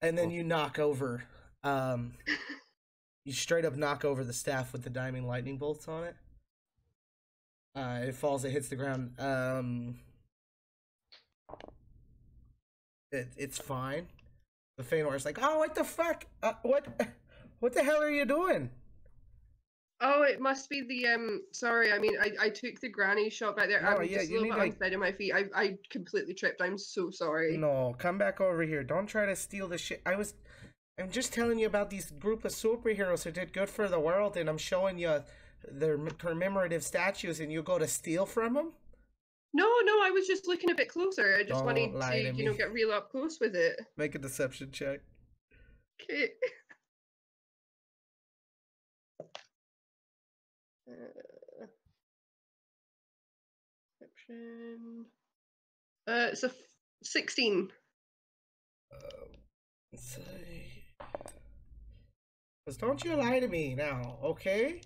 [SPEAKER 1] And then you knock over. Um, [laughs] you straight up knock over the staff with the diamond lightning bolts on it. Uh, it falls. It hits the ground. Um, it, it's fine. The Feanor is like, oh, what the fuck? Uh, what? [laughs] What the hell are you doing?
[SPEAKER 7] Oh, it must be the um. Sorry, I mean, I, I took the granny shot back there.
[SPEAKER 1] No,
[SPEAKER 7] I'm
[SPEAKER 1] yeah,
[SPEAKER 7] just a little bit
[SPEAKER 1] like-
[SPEAKER 7] unsteady on my feet. I I completely tripped. I'm so sorry.
[SPEAKER 1] No, come back over here. Don't try to steal the shit. I was, I'm just telling you about these group of superheroes who did good for the world, and I'm showing you their commemorative statues, and you go to steal from them.
[SPEAKER 7] No, no, I was just looking a bit closer. I just
[SPEAKER 1] Don't
[SPEAKER 7] wanted to,
[SPEAKER 1] to
[SPEAKER 7] you know, get real up close with it.
[SPEAKER 1] Make a deception check.
[SPEAKER 7] Okay. [laughs] Uh, Perception. Uh, it's a f- 16.
[SPEAKER 1] Uh, let's see. Cause don't you lie to me now, okay?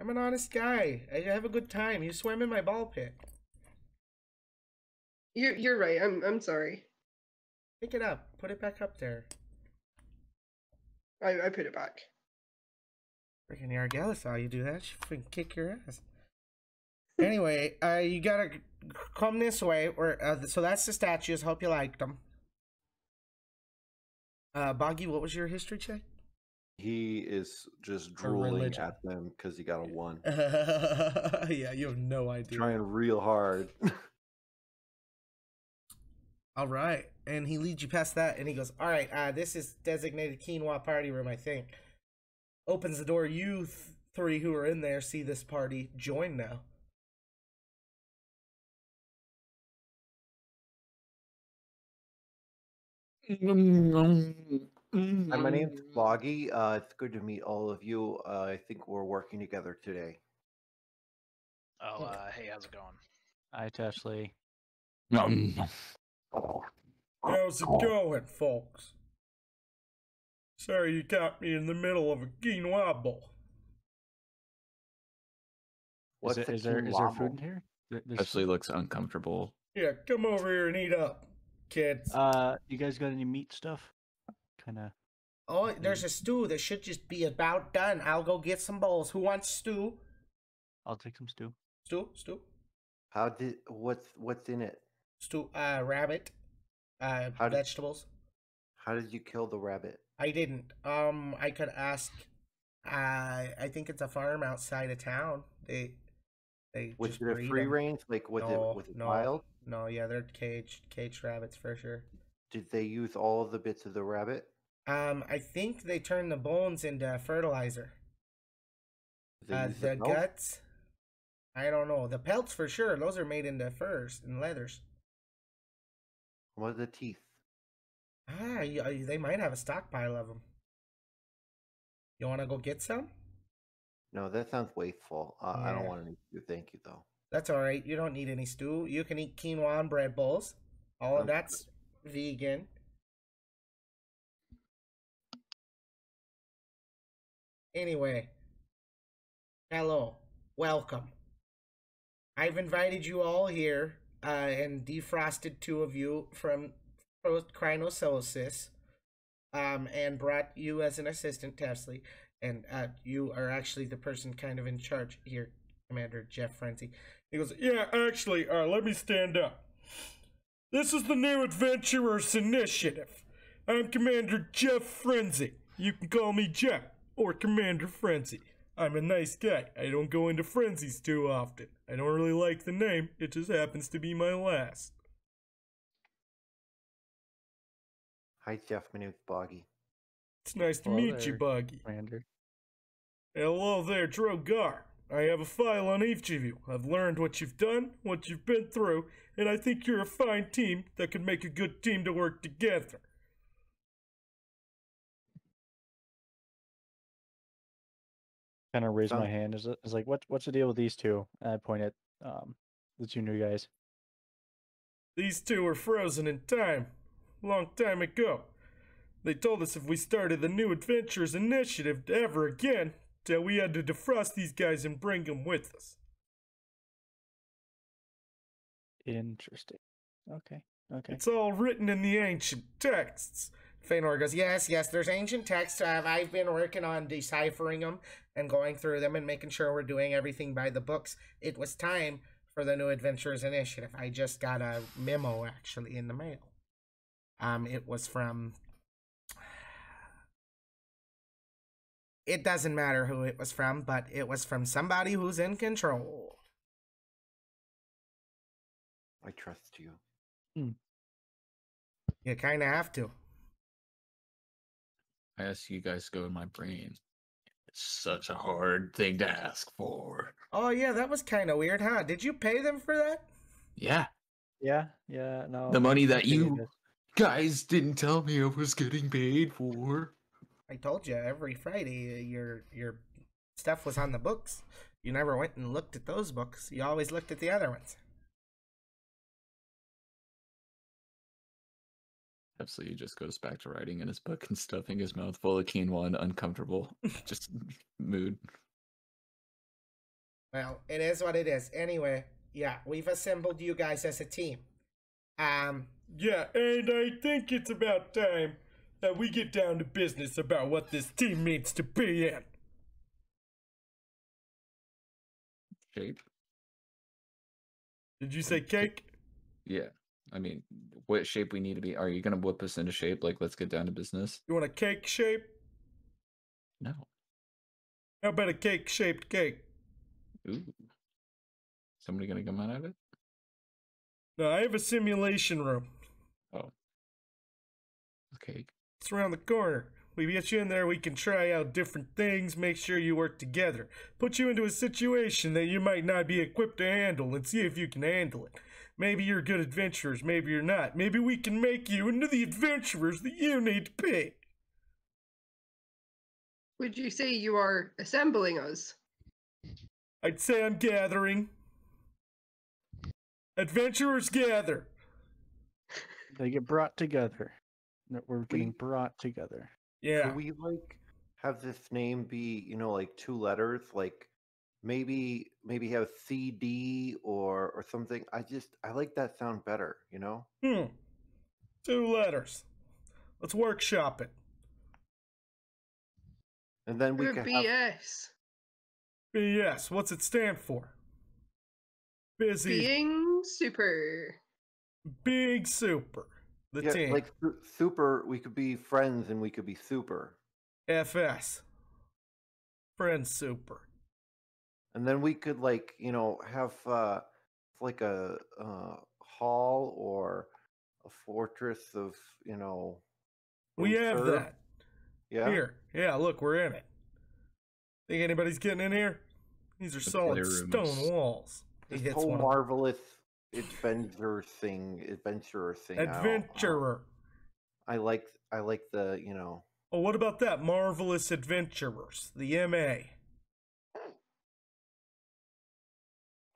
[SPEAKER 1] I'm an honest guy. I have a good time. You swam in my ball pit.
[SPEAKER 7] You're you're right. I'm I'm sorry.
[SPEAKER 1] Pick it up. Put it back up there.
[SPEAKER 7] I I put it back.
[SPEAKER 1] Freaking Yargella saw you do that. She freaking kick your ass. Anyway, [laughs] uh, you gotta come this way. Or uh, so that's the statues. Hope you liked them. Uh, Boggy, what was your history check?
[SPEAKER 6] He is just drooling at them because he got a one. [laughs]
[SPEAKER 1] yeah, you have no idea.
[SPEAKER 6] Trying real hard. [laughs]
[SPEAKER 1] All right, and he leads you past that, and he goes, "All right, uh, this is designated quinoa party room, I think." Opens the door. You th- three who are in there see this party join now.
[SPEAKER 6] Hi, my name's Boggy. Uh, it's good to meet all of you. Uh, I think we're working together today.
[SPEAKER 4] Oh, uh, hey, how's it going?
[SPEAKER 5] Hi, Tefsley.
[SPEAKER 1] How's it going, folks? Sorry you caught me in the middle of a quinoa bowl.
[SPEAKER 6] What's
[SPEAKER 5] is,
[SPEAKER 6] a
[SPEAKER 5] it, is there is there food in here? There- there's
[SPEAKER 8] Actually
[SPEAKER 5] food?
[SPEAKER 8] looks uncomfortable.
[SPEAKER 1] Yeah, come over here and eat up, kids.
[SPEAKER 5] Uh, you guys got any meat stuff? Kind of.
[SPEAKER 1] oh, there's a stew that should just be about done. I'll go get some bowls. Who wants stew?
[SPEAKER 5] I'll take some stew.
[SPEAKER 1] Stew, stew,
[SPEAKER 6] How did what's what's in it?
[SPEAKER 1] stew. Uh, rabbit. uh,
[SPEAKER 6] How did-
[SPEAKER 1] vegetables.
[SPEAKER 6] How did you kill the rabbit?
[SPEAKER 1] I didn't. Um, I could ask. Uh, I think it's a farm outside of town. They, they
[SPEAKER 6] Was it a free
[SPEAKER 1] 'em.
[SPEAKER 6] range? Like was
[SPEAKER 1] No,
[SPEAKER 6] it was it
[SPEAKER 1] no.
[SPEAKER 6] wild?
[SPEAKER 1] No, yeah, they're caged, caged rabbits for sure.
[SPEAKER 6] Did they use all of the bits of the rabbit?
[SPEAKER 1] Um, I think they turn the bones into fertilizer. Uh, the guts, I don't know. The pelts for sure. Those are made into furs and leathers.
[SPEAKER 6] What are the teeth?
[SPEAKER 1] Ah, you, uh, they might have a stockpile of them. You want to go get some?
[SPEAKER 6] No, that sounds wasteful. Uh, I don't want any stew. Thank you though.
[SPEAKER 1] That's all right. You don't need any stew. You can eat quinoa and bread bowls. All of that's vegan. Anyway, hello, welcome. I've invited you all here uh, and defrosted two of you from Crinososis um, and brought you as an assistant, Tefsley. And uh, you are actually the person kind of in charge here, Commander Jeff Frenzy. He goes, Yeah, actually, uh, let me stand up. This is the new Adventurers Initiative. I'm Commander Jeff Frenzy. You can call me Jeff or Commander Frenzy. I'm a nice guy. I don't go into frenzies too often. I don't really like the name, it just happens to be my last.
[SPEAKER 6] Hi, Jeff. My name's Boggy.
[SPEAKER 1] It's nice to
[SPEAKER 5] Hello
[SPEAKER 1] meet you,
[SPEAKER 5] there.
[SPEAKER 1] Buggy.
[SPEAKER 5] Commander.
[SPEAKER 1] Hello there, Drogar. I have a file on each of you. I've learned what you've done, what you've been through, and I think you're a fine team that could make a good team to work together.
[SPEAKER 5] Kind of raise my hand. Is is like, what what's the deal with these two? And I point at um the two new guys.
[SPEAKER 1] These two are frozen in time, long time ago. They told us if we started the New Adventures Initiative ever again, that we had to defrost these guys and bring them with us.
[SPEAKER 5] Interesting. Okay. Okay.
[SPEAKER 1] It's all written in the ancient texts. Feanor goes, Yes, yes, there's ancient texts. Uh, I've been working on deciphering them and going through them and making sure we're doing everything by the books. It was time for the New Adventures Initiative. I just got a memo actually in the mail. Um, it was from. It doesn't matter who it was from, but it was from somebody who's in control.
[SPEAKER 6] I trust you.
[SPEAKER 1] You kind of have to.
[SPEAKER 8] I ask you guys to go in my brain. It's such a hard thing to ask for.
[SPEAKER 1] Oh yeah, that was kind of weird, huh? Did you pay them for that?
[SPEAKER 8] Yeah,
[SPEAKER 5] Yeah. Yeah. No.
[SPEAKER 8] the money that you
[SPEAKER 5] it.
[SPEAKER 8] Guys didn't tell me I was getting paid for.
[SPEAKER 1] I told you every Friday uh, your your stuff was on the books. You never went and looked at those books. You always looked at the other ones.
[SPEAKER 8] Absolutely, he just goes back to writing in his book and stuffing his mouth full of quinoa and uncomfortable, [laughs] just mood.
[SPEAKER 1] Well, it is what it is. Anyway, yeah, we've assembled you guys as a team. Um, yeah, and I think it's about time that we get down to business about what this team needs to be in.
[SPEAKER 8] Shape.
[SPEAKER 1] Did you say cake?
[SPEAKER 8] Yeah, I mean, what shape we need to be? Are you gonna whip us into shape? Like, let's get down to business.
[SPEAKER 1] You want a cake shape?
[SPEAKER 8] No.
[SPEAKER 1] How about a cake shaped cake?
[SPEAKER 8] Ooh. Somebody gonna come out of it?
[SPEAKER 1] No, I have a simulation room.
[SPEAKER 8] Okay.
[SPEAKER 1] It's around the corner. We get you in there, we can try out different things, make sure you work together. Put you into a situation that you might not be equipped to handle and see if you can handle it. Maybe you're good adventurers, maybe you're not. Maybe we can make you into the adventurers that you need to be.
[SPEAKER 7] Would you say you are assembling us?
[SPEAKER 1] I'd say I'm gathering. Adventurers gather.
[SPEAKER 5] They get brought together. That We're getting
[SPEAKER 6] We-
[SPEAKER 5] brought together.
[SPEAKER 1] Yeah.
[SPEAKER 6] Could we like have this name be, you know, like two letters? Like maybe maybe have CD or or something. I just I like that sound better, you know?
[SPEAKER 1] Hmm. Two letters. Let's workshop it.
[SPEAKER 6] And then we
[SPEAKER 7] Or
[SPEAKER 6] could have
[SPEAKER 7] BS.
[SPEAKER 1] BS. What's it stand for? Busy.
[SPEAKER 7] Being super.
[SPEAKER 1] Big super. The
[SPEAKER 6] yeah,
[SPEAKER 1] team.
[SPEAKER 6] like super. We could be friends, and we could be super,
[SPEAKER 1] FS. Friend Super.
[SPEAKER 6] and then we could like you know have uh like a uh, hall or a fortress of you know.
[SPEAKER 1] We have
[SPEAKER 6] serve.
[SPEAKER 1] that.
[SPEAKER 6] Yeah.
[SPEAKER 1] Here. Yeah, look, we're in it. Think anybody's getting in here? These are
[SPEAKER 8] The
[SPEAKER 1] solid stone
[SPEAKER 8] is-
[SPEAKER 1] walls. He
[SPEAKER 6] This
[SPEAKER 1] hits
[SPEAKER 6] whole
[SPEAKER 1] one.
[SPEAKER 6] marvelous adventure thing, adventurer thing. I
[SPEAKER 1] Adventurer.
[SPEAKER 6] I like I like the you know
[SPEAKER 1] Oh, what about that? Marvelous Adventurers, the MA.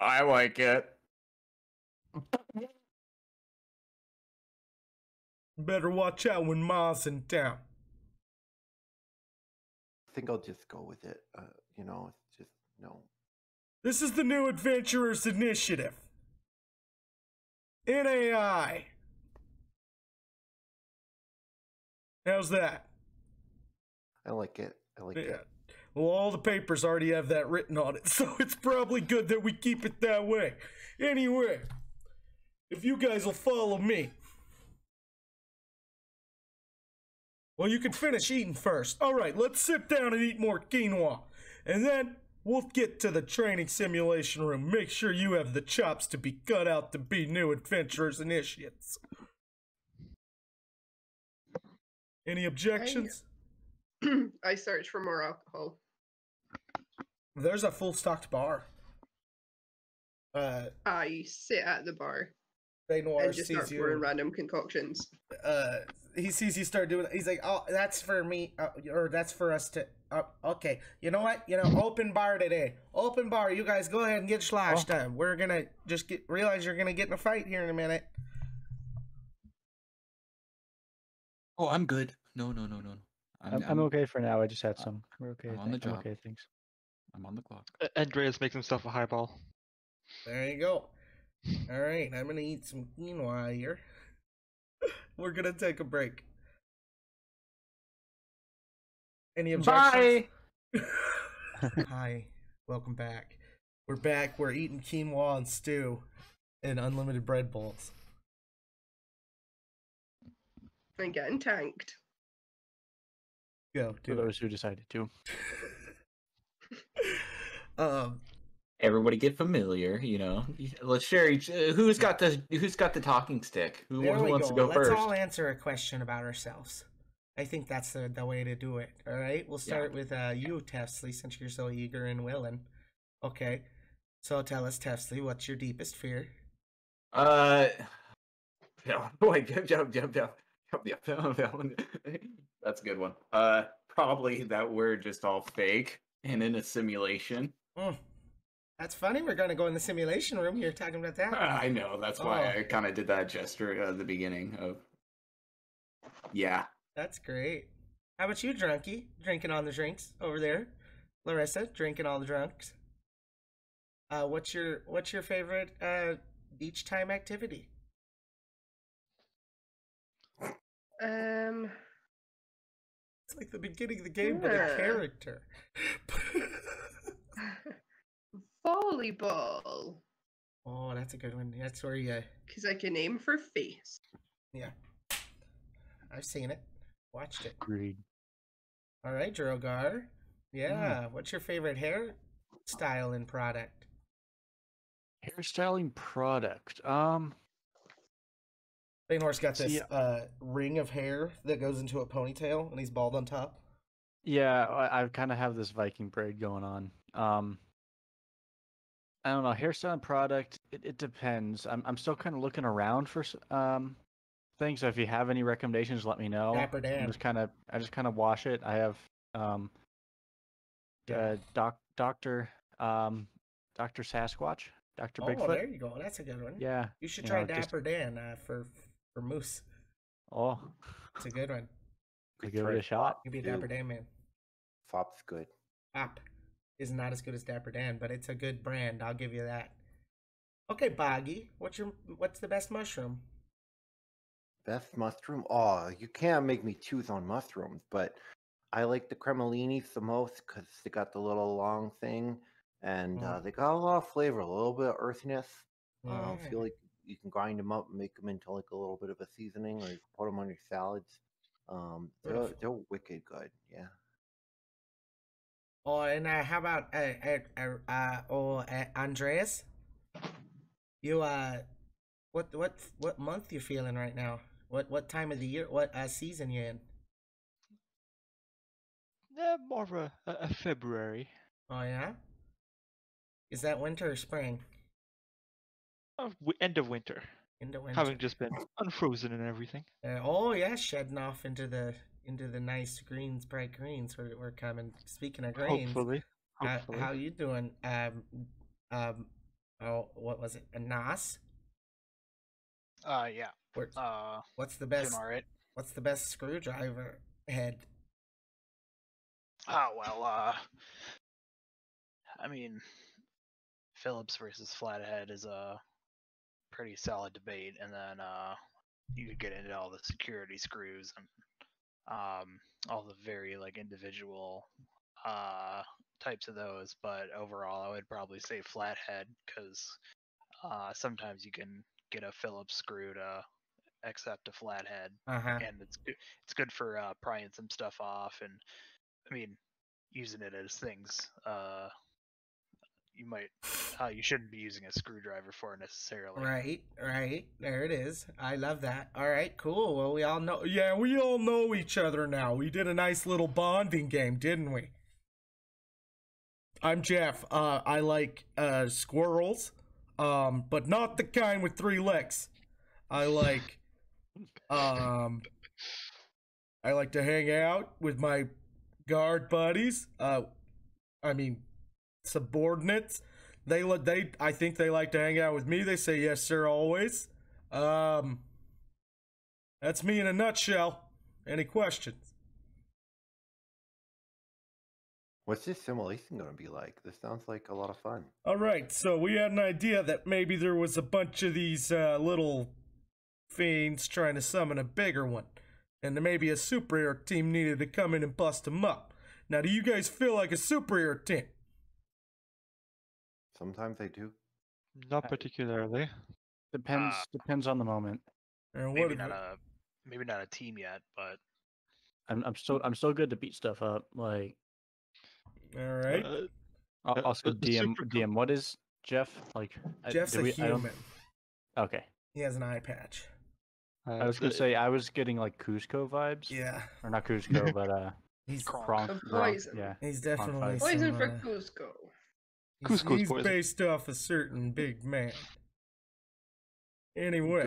[SPEAKER 3] I like it.
[SPEAKER 1] Better watch out when Ma's in town.
[SPEAKER 6] I think I'll just go with it. Uh, you know, it's just no.
[SPEAKER 1] This is the new Adventurers Initiative. NAI. How's that?
[SPEAKER 6] I like it. I like
[SPEAKER 1] Yeah.
[SPEAKER 6] it.
[SPEAKER 1] Well, all the papers already have that written on it, [laughs] so it's probably good that we keep it that way. Anyway, if you guys will follow me. Well, you can finish eating first. All right, let's sit down and eat more quinoa. And then we'll get to the training simulation room. Make sure you have the chops to be cut out to be new adventurers initiates. Any objections? [clears throat]
[SPEAKER 7] I search for more alcohol.
[SPEAKER 1] There's a full stocked bar. Uh,
[SPEAKER 7] I sit at the bar
[SPEAKER 1] Noir
[SPEAKER 7] and just start
[SPEAKER 1] sees
[SPEAKER 7] pouring
[SPEAKER 1] you.
[SPEAKER 7] random concoctions.
[SPEAKER 1] Uh, he sees you start doing. He's like, "Oh, that's for me, uh, or that's for us to." Uh, okay, you know what? You know, open bar today. Open bar. You guys go ahead and get sloshed. Uh, we're gonna just get realize you're gonna get in a fight here in a minute.
[SPEAKER 8] Oh, I'm good. No, no, no, no. no.
[SPEAKER 5] I'm, I'm okay for now. I just had
[SPEAKER 8] I-
[SPEAKER 5] some. We're okay.
[SPEAKER 8] I'm on the
[SPEAKER 5] thank- I'm
[SPEAKER 8] job.
[SPEAKER 5] okay, thanks.
[SPEAKER 8] I'm on the clock.
[SPEAKER 2] Uh, Andreas makes himself a highball.
[SPEAKER 1] There you go. All right, I'm gonna eat some quinoa here. [laughs] We're gonna take a break. Any objections? [laughs] Hi, welcome back. We're back. We're eating quinoa and stew and unlimited bread bowls.
[SPEAKER 7] And getting tanked.
[SPEAKER 1] Go,
[SPEAKER 5] For
[SPEAKER 1] do it.
[SPEAKER 5] those who decided to. [laughs]
[SPEAKER 1] Um,
[SPEAKER 3] Everybody get familiar, you know. Let's share each. Uh, who's got the Who's got the talking stick? Who, who wants
[SPEAKER 1] go.
[SPEAKER 3] to go
[SPEAKER 1] Let's
[SPEAKER 3] first?
[SPEAKER 1] all answer a question about ourselves. I think that's the, the way to do it. All right, we'll start yeah. with uh, you, Tefsley, since you're so eager and willing. Okay, so tell us, Tefsley, what's your deepest fear?
[SPEAKER 3] Uh, boy, [laughs] jump, jump, jump, jump, jump, jump, jump. [laughs] That's a good one. Uh, probably that we're just all fake and in a simulation.
[SPEAKER 1] Mm. That's funny. We're going to go in the simulation room. You're talking about that. [laughs]
[SPEAKER 3] I know. That's why.
[SPEAKER 1] Oh.
[SPEAKER 3] I kind of did that gesture at the beginning of. Yeah,
[SPEAKER 1] that's great. How about you, Drunky? Drinking on the drinks over there. Larissa, drinking all the drunks. Uh, what's your what's your favorite uh beach time activity?
[SPEAKER 7] Um,
[SPEAKER 1] It's like the beginning of the game, but a character. [laughs]
[SPEAKER 7] volleyball.
[SPEAKER 1] oh, that's a good one. That's where you.
[SPEAKER 7] Because I can aim for face.
[SPEAKER 1] Yeah, I've seen it, watched it.
[SPEAKER 5] Agreed.
[SPEAKER 1] All right, Drogar. Yeah, what's your favorite hair style and product?
[SPEAKER 5] Hairstyling product. Um,
[SPEAKER 1] Banor's got this
[SPEAKER 5] See,
[SPEAKER 1] uh, ring of hair that goes into a ponytail, and he's bald on top.
[SPEAKER 5] yeah, I, I kind of have this Viking braid going on. Um, I don't know, hairstyling product. It, it depends. I'm I'm still kind of looking around for um things. So if you have any recommendations, let me know.
[SPEAKER 1] Dapper
[SPEAKER 5] I
[SPEAKER 1] Dan.
[SPEAKER 5] just kind of I just kind of wash it. I have um
[SPEAKER 1] Yeah.
[SPEAKER 5] uh, doc doctor um Doctor Sasquatch, Doctor
[SPEAKER 1] Oh,
[SPEAKER 5] Bigfoot.
[SPEAKER 1] there you go. That's a good one.
[SPEAKER 5] Yeah.
[SPEAKER 1] You should
[SPEAKER 5] you
[SPEAKER 1] try
[SPEAKER 5] know, just-
[SPEAKER 1] Dapper Dan uh, for for mousse.
[SPEAKER 5] Oh,
[SPEAKER 1] It's a good one.
[SPEAKER 5] I'll give it a shot.
[SPEAKER 1] You'd be a
[SPEAKER 6] Dude.
[SPEAKER 1] Dapper Dan man.
[SPEAKER 6] Fop's good.
[SPEAKER 1] Fop is not as good as Dapper Dan, but it's a good brand. I'll give you that. Okay, Boggy, what's your what's the best mushroom?
[SPEAKER 6] Best mushroom? Oh, you can't make me choose on mushrooms, but I like the cremolinis the most because they got the little long thing, and uh,
[SPEAKER 1] Mm.
[SPEAKER 6] they got a lot of flavor, a little bit of earthiness. Uh, I feel like you can grind them up and make them into like a little bit of a seasoning, or you can put them on your salads. Um, they're they're wicked good. Yeah.
[SPEAKER 1] Oh, and uh, how about uh, uh, uh, uh oh, uh, Andreas? You uh, what what what month you feeling right now? What what time of the year? What uh season you in?
[SPEAKER 2] Eh, more of a, a, February.
[SPEAKER 1] Oh yeah. Is that winter or spring?
[SPEAKER 2] Uh, end of winter.
[SPEAKER 1] Into winter.
[SPEAKER 2] Having just been unfrozen and everything.
[SPEAKER 1] Uh, oh yeah, shedding off into the into the nice greens, bright greens. We're we're coming. Speaking of greens,
[SPEAKER 2] Hopefully.
[SPEAKER 1] how,
[SPEAKER 2] Hopefully.
[SPEAKER 1] how you doing? Um, um, oh, what was it? A Nas?
[SPEAKER 4] Uh, yeah.
[SPEAKER 1] Where,
[SPEAKER 4] Uh,
[SPEAKER 1] what's the best? What's the best screwdriver head?
[SPEAKER 4] Oh well. Uh, I mean, Phillips versus Flathead is a pretty solid debate, and then uh, you could get into all the security screws and um, all the very like individual uh types of those. But overall, I would probably say Flathead because uh, sometimes you can get a Phillips screw to accept a flathead
[SPEAKER 1] Uh huh.
[SPEAKER 4] and it's good. It's good for uh, prying some stuff off, and I mean, using it as things. Uh, you might, uh, you shouldn't be using a screwdriver for necessarily.
[SPEAKER 1] Right, right. There it is. I love that. All right, cool. Well, we all know. Yeah, we all know each other now. We did a nice little bonding game, didn't we? I'm Jeff. Uh, I like uh, squirrels, um, but not the kind with three legs. I like, um, I like to hang out with my guard buddies. Uh, I mean, subordinates. They li- they I think they like to hang out with me. They say yes sir always. Um That's me in a nutshell. Any questions?
[SPEAKER 6] What's this simulation gonna be like? This sounds like a lot of fun.
[SPEAKER 1] All right, so we had an idea that maybe there was a bunch of these uh, little fiends trying to summon a bigger one, and that maybe a superhero team needed to come in and bust them up. Now, do you guys feel like a superhero team?
[SPEAKER 6] Sometimes they do.
[SPEAKER 2] Not particularly.
[SPEAKER 5] Depends
[SPEAKER 4] Uh,
[SPEAKER 5] depends on the moment.
[SPEAKER 1] Or what
[SPEAKER 4] Maybe not
[SPEAKER 1] it-
[SPEAKER 4] a, maybe not a team yet, but
[SPEAKER 5] I'm I'm still I'm still good to beat stuff up. Like
[SPEAKER 1] All right,
[SPEAKER 2] Uh,
[SPEAKER 5] al-
[SPEAKER 2] Uh,
[SPEAKER 5] also
[SPEAKER 2] uh,
[SPEAKER 5] DM DM. What is Jeff like? I-
[SPEAKER 1] Jeff's
[SPEAKER 5] did
[SPEAKER 1] a
[SPEAKER 5] we-
[SPEAKER 1] human.
[SPEAKER 5] Okay,
[SPEAKER 1] He has an eye patch.
[SPEAKER 5] I
[SPEAKER 2] uh,
[SPEAKER 5] was gonna say I was getting like Kuzco vibes.
[SPEAKER 1] Yeah,
[SPEAKER 5] Or not Kuzco, [laughs] but uh,
[SPEAKER 1] he's
[SPEAKER 4] Kronk.
[SPEAKER 5] Kronk.
[SPEAKER 7] Poison.
[SPEAKER 5] Yeah.
[SPEAKER 1] he's definitely
[SPEAKER 5] fight.
[SPEAKER 7] Poison
[SPEAKER 1] some,
[SPEAKER 7] for
[SPEAKER 1] uh,
[SPEAKER 7] Kuzco.
[SPEAKER 1] he's,
[SPEAKER 2] Kuzco's
[SPEAKER 1] he's
[SPEAKER 2] poison.
[SPEAKER 1] based off a certain big man. Anyway,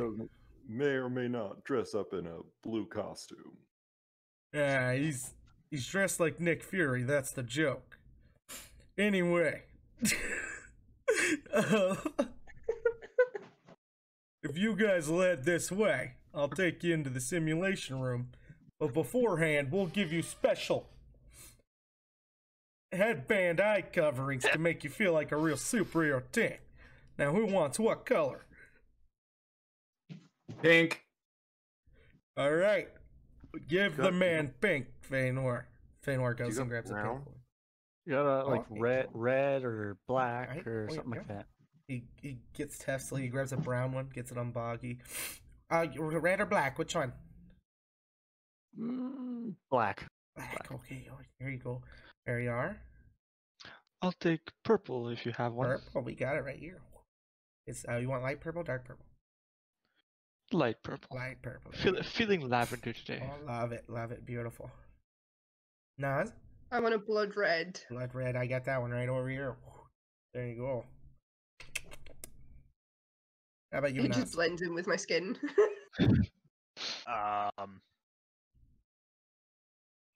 [SPEAKER 9] may or may not dress up in a blue costume.
[SPEAKER 1] Yeah, he's he's dressed like Nick Fury. That's the joke. Anyway, [laughs] uh, [laughs] if you guys led this way, I'll take you into the simulation room. But beforehand, we'll give you special headband eye coverings to make you feel like a real superhero team. Now, who wants what color?
[SPEAKER 3] Pink.
[SPEAKER 1] All right, give the
[SPEAKER 6] Got-
[SPEAKER 1] man pink.
[SPEAKER 6] Feanor. Feanor
[SPEAKER 1] goes and grabs a pink
[SPEAKER 6] brown?
[SPEAKER 1] one.
[SPEAKER 5] You got uh, like
[SPEAKER 1] Oh,
[SPEAKER 5] red, red or black
[SPEAKER 1] Right,
[SPEAKER 5] or
[SPEAKER 1] oh, yeah,
[SPEAKER 5] something like that.
[SPEAKER 1] He he gets Tesla. He grabs a brown one, gets it on Boggy. Uh, red or black? Which one?
[SPEAKER 5] Mm, black.
[SPEAKER 1] Black. Okay. oh, Here you go. There you are.
[SPEAKER 2] I'll take purple if you have one.
[SPEAKER 1] Purple. We got it right here. It's uh, you want light purple, dark purple,
[SPEAKER 2] Light purple.
[SPEAKER 1] light purple.
[SPEAKER 2] Feel, feeling lavender today.
[SPEAKER 1] Oh, love it, love it, beautiful. Nas,
[SPEAKER 7] I want a blood red.
[SPEAKER 1] blood red. I got that one right over here. There you go. How about you,
[SPEAKER 7] It
[SPEAKER 1] Nas?
[SPEAKER 7] just blends in with my skin. [laughs]
[SPEAKER 4] um.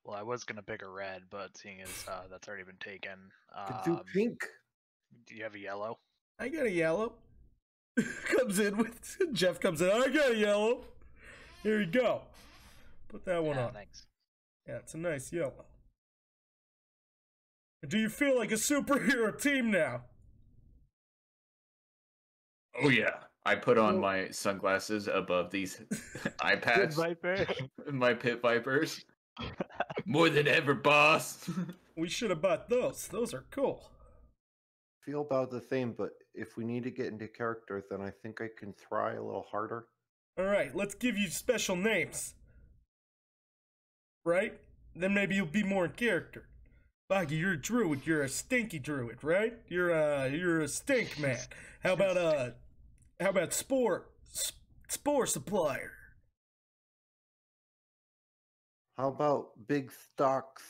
[SPEAKER 4] Well, I was gonna pick a red, but seeing as uh, that's already been taken,
[SPEAKER 6] Could do
[SPEAKER 4] um,
[SPEAKER 6] pink.
[SPEAKER 4] do you have a yellow?
[SPEAKER 1] I got a yellow. [laughs] comes in with [laughs] Jeff comes in. I got a yellow. Here you go. Put that one
[SPEAKER 4] Yeah,
[SPEAKER 1] on.
[SPEAKER 4] thanks.
[SPEAKER 1] Yeah, it's a nice yellow. Do you feel like a superhero team now?
[SPEAKER 3] Oh yeah. I put on my sunglasses above these [laughs] iPads.
[SPEAKER 5] Good. Viper. [laughs]
[SPEAKER 3] my pit vipers. More than ever, boss. [laughs]
[SPEAKER 1] We should have bought those. Those are cool.
[SPEAKER 6] Feel about the same, but if we need to get into character, then I think I can try a little harder.
[SPEAKER 1] All right, let's give you special names. Right? Then maybe you'll be more in character. Boggy, you're a druid. You're a stinky druid, right? You're a you're a stink man. How about uh, how about spore s- spore supplier?
[SPEAKER 6] How about big stocks,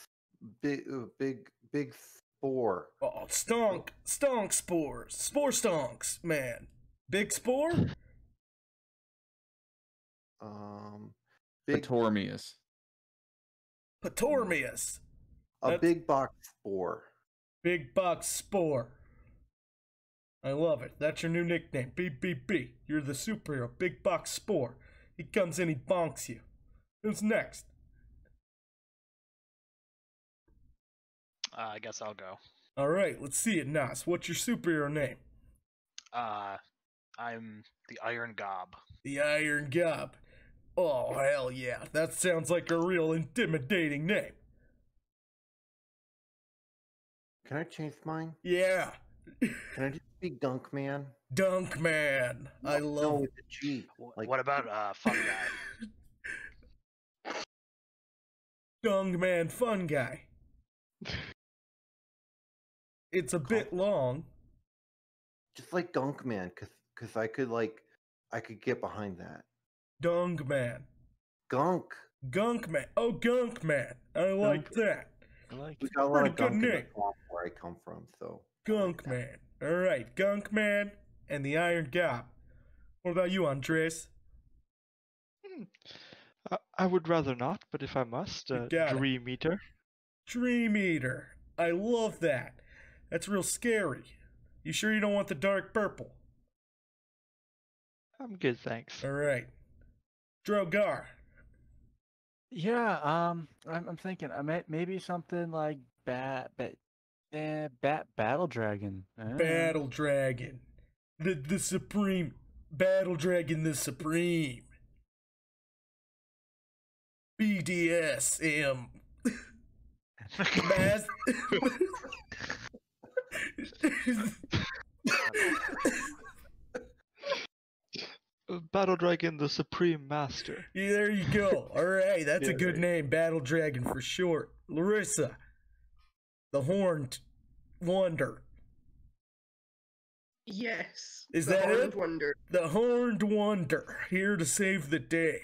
[SPEAKER 6] big, uh, big, big spore?
[SPEAKER 1] Oh, stonk stonk spores, spore stonks, man. Big spore.
[SPEAKER 6] Um, big,
[SPEAKER 8] Patormius.
[SPEAKER 1] Patormius.
[SPEAKER 6] a
[SPEAKER 1] that's-
[SPEAKER 6] big box spore.
[SPEAKER 1] Big box spore. I love it. That's your new nickname. BBB. You're the superhero. Big box spore. He comes in, he bonks you. Who's next?
[SPEAKER 4] Uh, I guess I'll go.
[SPEAKER 1] All right, let's see it, Nas. What's your superhero name?
[SPEAKER 4] Uh, I'm the Iron Gob.
[SPEAKER 1] The Iron Gob. Oh, hell yeah. That sounds like a real intimidating name.
[SPEAKER 6] Can I change mine?
[SPEAKER 1] Yeah. [laughs]
[SPEAKER 6] Can I just be Dunk Man?
[SPEAKER 1] Dunk Man. I
[SPEAKER 6] No,
[SPEAKER 1] love
[SPEAKER 6] with a G.
[SPEAKER 4] Wh-
[SPEAKER 6] Like-
[SPEAKER 4] what about uh, Fun Guy? [laughs]
[SPEAKER 1] Dunk Man Fun Guy. [laughs] It's a bit long.
[SPEAKER 6] Just like Dunk Man, cause, cause I could like, I could get behind that.
[SPEAKER 1] Dunk Man.
[SPEAKER 6] Gunk.
[SPEAKER 1] Gunk Man. Oh, Gunk Man. I like that.
[SPEAKER 5] I like
[SPEAKER 6] We got a lot of
[SPEAKER 1] good
[SPEAKER 6] gunk in the where I come from, so. I like
[SPEAKER 1] Gunk. Man. All right, Gunk Man and the Iron Gap. What about you, Andres?
[SPEAKER 2] Hmm. I, I would rather not, but if I must, uh,
[SPEAKER 1] got it.
[SPEAKER 2] Dream Eater.
[SPEAKER 1] Dream Eater. I love that. That's real scary. You sure you don't want the dark purple?
[SPEAKER 2] I'm good, thanks.
[SPEAKER 1] All right. Drogar.
[SPEAKER 5] Yeah, um, I'm, I'm thinking I may, maybe something like bat, bat, eh, bat, battle dragon. eh?
[SPEAKER 1] Battle Dragon. The the supreme Battle Dragon the Supreme. BDSM. Mas-
[SPEAKER 2] Uh, Battle Dragon, the Supreme Master.
[SPEAKER 1] Yeah, there you go. All right, that's a good
[SPEAKER 6] right.
[SPEAKER 1] name, Battle Dragon for short. Larissa, the Horned Wonder.
[SPEAKER 7] Yes.
[SPEAKER 1] Is
[SPEAKER 7] the
[SPEAKER 1] that
[SPEAKER 7] Horned
[SPEAKER 1] it?
[SPEAKER 7] Wonder.
[SPEAKER 1] The Horned Wonder, here to save the day.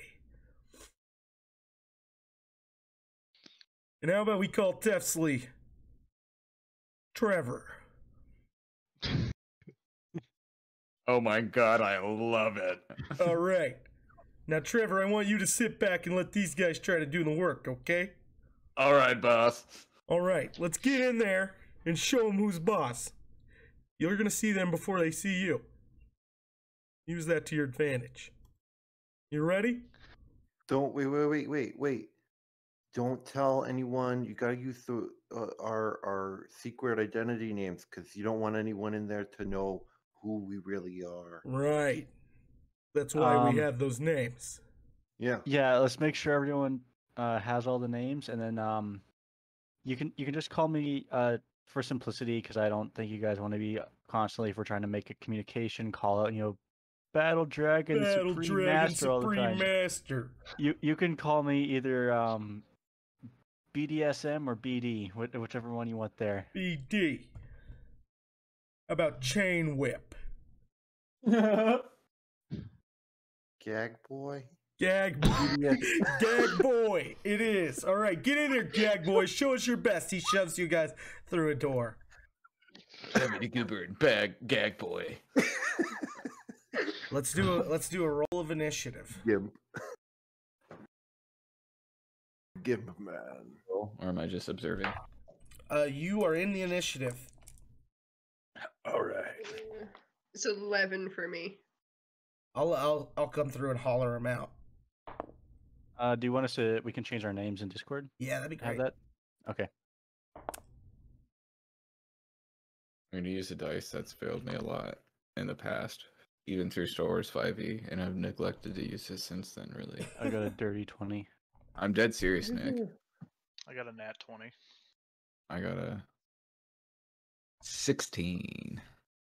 [SPEAKER 1] And how about we call Tefsley Trevor? [laughs]
[SPEAKER 8] Oh my god, I love it. [laughs]
[SPEAKER 1] All right. Now, Trevor, I want you to sit back and let these guys try to do the work, okay?
[SPEAKER 8] All right, boss.
[SPEAKER 1] All right, let's get in there and show them who's boss. You're going to see them before they see you. Use that to your advantage. You ready?
[SPEAKER 6] Don't wait, wait, wait, wait, wait. Don't tell anyone. You gotta use the uh, our our secret identity names because you don't want anyone in there to know who we really are.
[SPEAKER 1] Right. That's why
[SPEAKER 5] Um,
[SPEAKER 1] we have those names.
[SPEAKER 6] Yeah.
[SPEAKER 5] Yeah, let's make sure everyone uh, has all the names, and then um, you can you can just call me uh for simplicity because I don't think you guys want to be constantly if we're trying to make a communication call out. You know, Battle Dragon,
[SPEAKER 1] Battle
[SPEAKER 5] Supreme
[SPEAKER 1] Dragon
[SPEAKER 5] Master all the
[SPEAKER 1] Supreme
[SPEAKER 5] time.
[SPEAKER 1] Master.
[SPEAKER 5] You you can call me either um, BDSM or BD, whichever one you want there.
[SPEAKER 1] BD. How about Chain Whip? [laughs]
[SPEAKER 6] Gag boy.
[SPEAKER 1] Gag Boy. Gag Boy. It is. All right, get in there, Gag Boy. Show us your best. He shoves you guys through a door.
[SPEAKER 8] Gravity Goober and Bag Gag Boy. [laughs]
[SPEAKER 1] Let's do a let's do a roll of initiative.
[SPEAKER 6] Gimp. Gimp man.
[SPEAKER 8] Or am I just observing?
[SPEAKER 1] Uh, you are in the initiative.
[SPEAKER 8] All right.
[SPEAKER 7] It's 11 for me.
[SPEAKER 1] I'll I'll I'll come through and holler him out.
[SPEAKER 5] Uh, do you want us to? We can change our names in Discord.
[SPEAKER 1] Yeah, that'd be great.
[SPEAKER 5] Have that? Okay.
[SPEAKER 8] I'm gonna use a dice that's failed me a lot in the past, even through Star Wars 5e, and I've neglected to use it since then. Really,
[SPEAKER 5] I got a [laughs] dirty twenty.
[SPEAKER 8] I'm dead serious, Nick.
[SPEAKER 4] I got a nat 20.
[SPEAKER 8] I got a 16.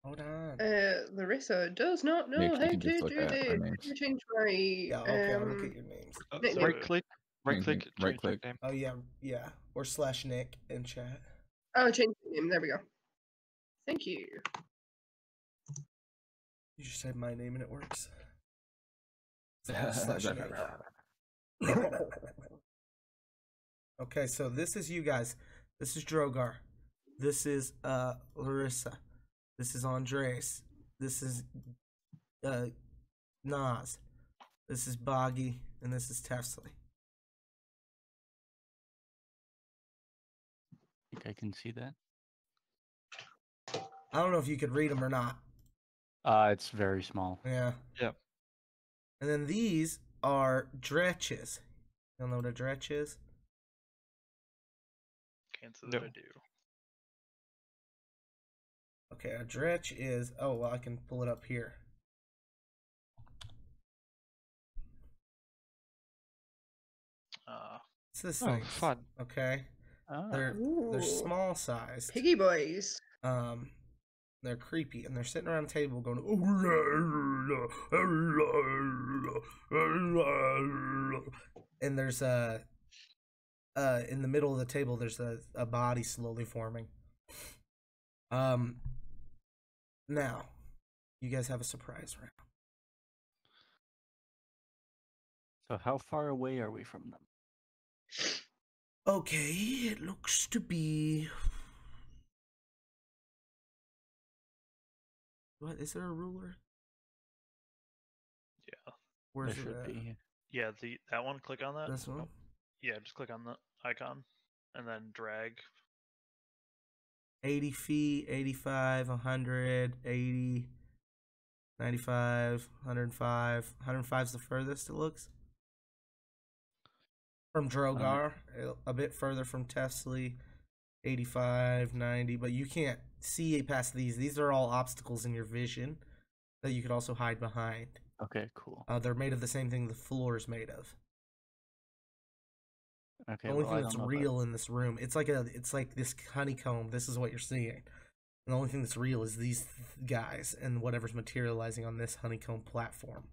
[SPEAKER 1] Hold on.
[SPEAKER 7] Uh, Larissa does not know
[SPEAKER 8] Nick, you
[SPEAKER 7] how
[SPEAKER 8] can
[SPEAKER 7] to do
[SPEAKER 8] look
[SPEAKER 7] this. Let me change my
[SPEAKER 1] Yeah, okay, I'll look
[SPEAKER 7] um,
[SPEAKER 1] at your names.
[SPEAKER 2] Uh,
[SPEAKER 7] Nick,
[SPEAKER 2] so
[SPEAKER 7] Nick.
[SPEAKER 2] right click, right click,
[SPEAKER 8] right click.
[SPEAKER 2] nickname.
[SPEAKER 1] Oh yeah, yeah. Or slash Nick in chat.
[SPEAKER 7] Oh, change the name. There we go. Thank you.
[SPEAKER 1] You just say my name and it works. [laughs] Slash Nick. [laughs] okay, so this is you guys. This is Drogar. This is uh Larissa. This is Andres. This is uh Nas. This is Boggy, and this is Tefsley.
[SPEAKER 5] think I can see that.
[SPEAKER 1] I don't know if you could read them or not.
[SPEAKER 5] Uh, it's very small.
[SPEAKER 1] Yeah.
[SPEAKER 2] Yep.
[SPEAKER 1] And then these are dretches. You don't know what a dretch is?
[SPEAKER 4] Can't say that I
[SPEAKER 2] No.
[SPEAKER 4] do.
[SPEAKER 1] Okay, a dretch is. Oh, well, I can pull it up here.
[SPEAKER 4] Uh,
[SPEAKER 1] It's this
[SPEAKER 2] Oh,
[SPEAKER 1] thing.
[SPEAKER 2] fun.
[SPEAKER 1] Okay,
[SPEAKER 5] Ah,
[SPEAKER 1] they're
[SPEAKER 7] Ooh.
[SPEAKER 1] they're small sized.
[SPEAKER 7] Piggy boys.
[SPEAKER 1] Um, they're creepy, and they're sitting around a table going. "Oh, la, la, la, la." And there's a. Uh, in the middle of the table, there's a, a body slowly forming. Um. Now, you guys have a surprise round.
[SPEAKER 5] So how far away are we from them?
[SPEAKER 1] Okay, it looks to be. What is there a ruler?
[SPEAKER 4] yeah,
[SPEAKER 5] There
[SPEAKER 1] Where's it
[SPEAKER 5] be.
[SPEAKER 4] yeah. The that one. Click on that.
[SPEAKER 1] This one.
[SPEAKER 4] Oh, yeah, just click on the icon, and then drag.
[SPEAKER 1] 80 feet, 85, 100, 80, 95, 105. 105 is the furthest it looks. From Drogar, a- a bit further from Tefsley, 85, 90, but you can't see past these. These are all obstacles in your vision that you could also hide behind.
[SPEAKER 5] Okay, cool.
[SPEAKER 1] Uh, they're made of the same thing the floor is made of.
[SPEAKER 5] Okay,
[SPEAKER 1] the only
[SPEAKER 5] well,
[SPEAKER 1] thing that's
[SPEAKER 5] don't know if I-
[SPEAKER 1] real in this room, it's like a, it's like this honeycomb. This is what you're seeing. And the only thing that's real is these guys and whatever's materializing on this honeycomb platform.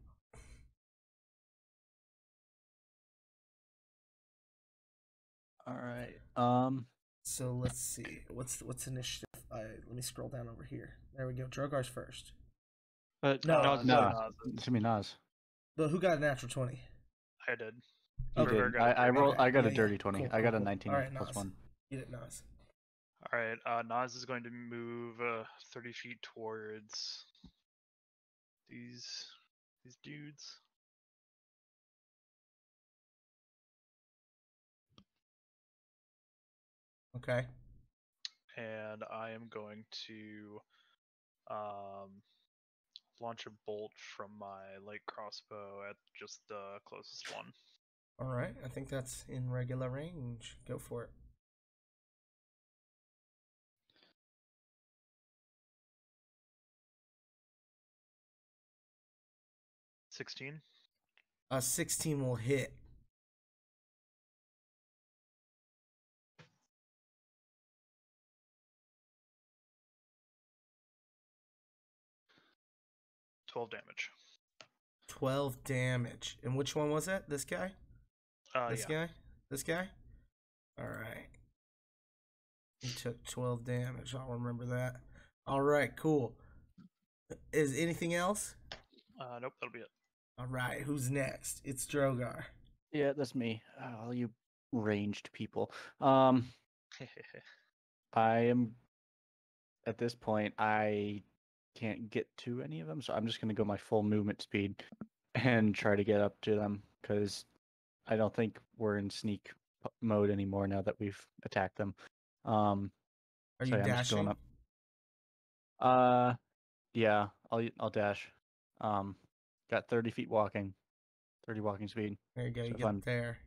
[SPEAKER 5] All right. Um.
[SPEAKER 1] So let's see. What's what's initiative? I, let me scroll down over here. There we go. Drogar's first.
[SPEAKER 2] But
[SPEAKER 1] No,
[SPEAKER 2] no,
[SPEAKER 4] Uh,
[SPEAKER 5] no.
[SPEAKER 4] Nas is-
[SPEAKER 5] be Nas.
[SPEAKER 1] But who got a natural twenty?
[SPEAKER 4] I did.
[SPEAKER 5] You
[SPEAKER 1] Okay.
[SPEAKER 5] did.
[SPEAKER 4] got
[SPEAKER 5] I,
[SPEAKER 4] a
[SPEAKER 5] I
[SPEAKER 4] dirty
[SPEAKER 5] rolled.
[SPEAKER 1] Okay,
[SPEAKER 5] I got
[SPEAKER 1] yeah,
[SPEAKER 5] a
[SPEAKER 1] yeah.
[SPEAKER 5] dirty twenty.
[SPEAKER 1] Cool,
[SPEAKER 5] I got a nineteen
[SPEAKER 1] Alright,
[SPEAKER 5] plus
[SPEAKER 1] Nas.
[SPEAKER 5] one.
[SPEAKER 1] You did Nas.
[SPEAKER 4] All right. Uh, Nas is going to move uh, 30 feet towards these these dudes.
[SPEAKER 1] Okay.
[SPEAKER 4] and I am going to um, launch a bolt from my light crossbow at just the closest one.
[SPEAKER 1] All right. I think that's in regular range. Go for it.
[SPEAKER 4] Sixteen.
[SPEAKER 1] A sixteen will hit.
[SPEAKER 4] Twelve damage.
[SPEAKER 1] Twelve damage. And which one was it? This guy?
[SPEAKER 4] Uh,
[SPEAKER 1] this
[SPEAKER 4] yeah.
[SPEAKER 1] guy? This guy? Alright. He took 12 damage. I'll remember that. Alright, cool. Is anything else?
[SPEAKER 4] Uh, nope, that'll be it.
[SPEAKER 1] Alright, who's next? It's Drogar.
[SPEAKER 5] Yeah, that's me. Uh, All you ranged people. Um, [laughs] I am at this point. I can't get to any of them, so I'm just gonna go my full movement speed and try to get up to them because I don't think we're in sneak mode anymore now that we've attacked them. Um,
[SPEAKER 1] Are
[SPEAKER 5] so
[SPEAKER 1] you
[SPEAKER 5] yeah, I'm just going
[SPEAKER 1] dashing?
[SPEAKER 5] up. Uh, yeah, I'll I'll dash. Um, got 30 feet walking, 30 walking speed.
[SPEAKER 1] There you go.
[SPEAKER 5] So
[SPEAKER 1] You get
[SPEAKER 5] I'm-
[SPEAKER 1] there.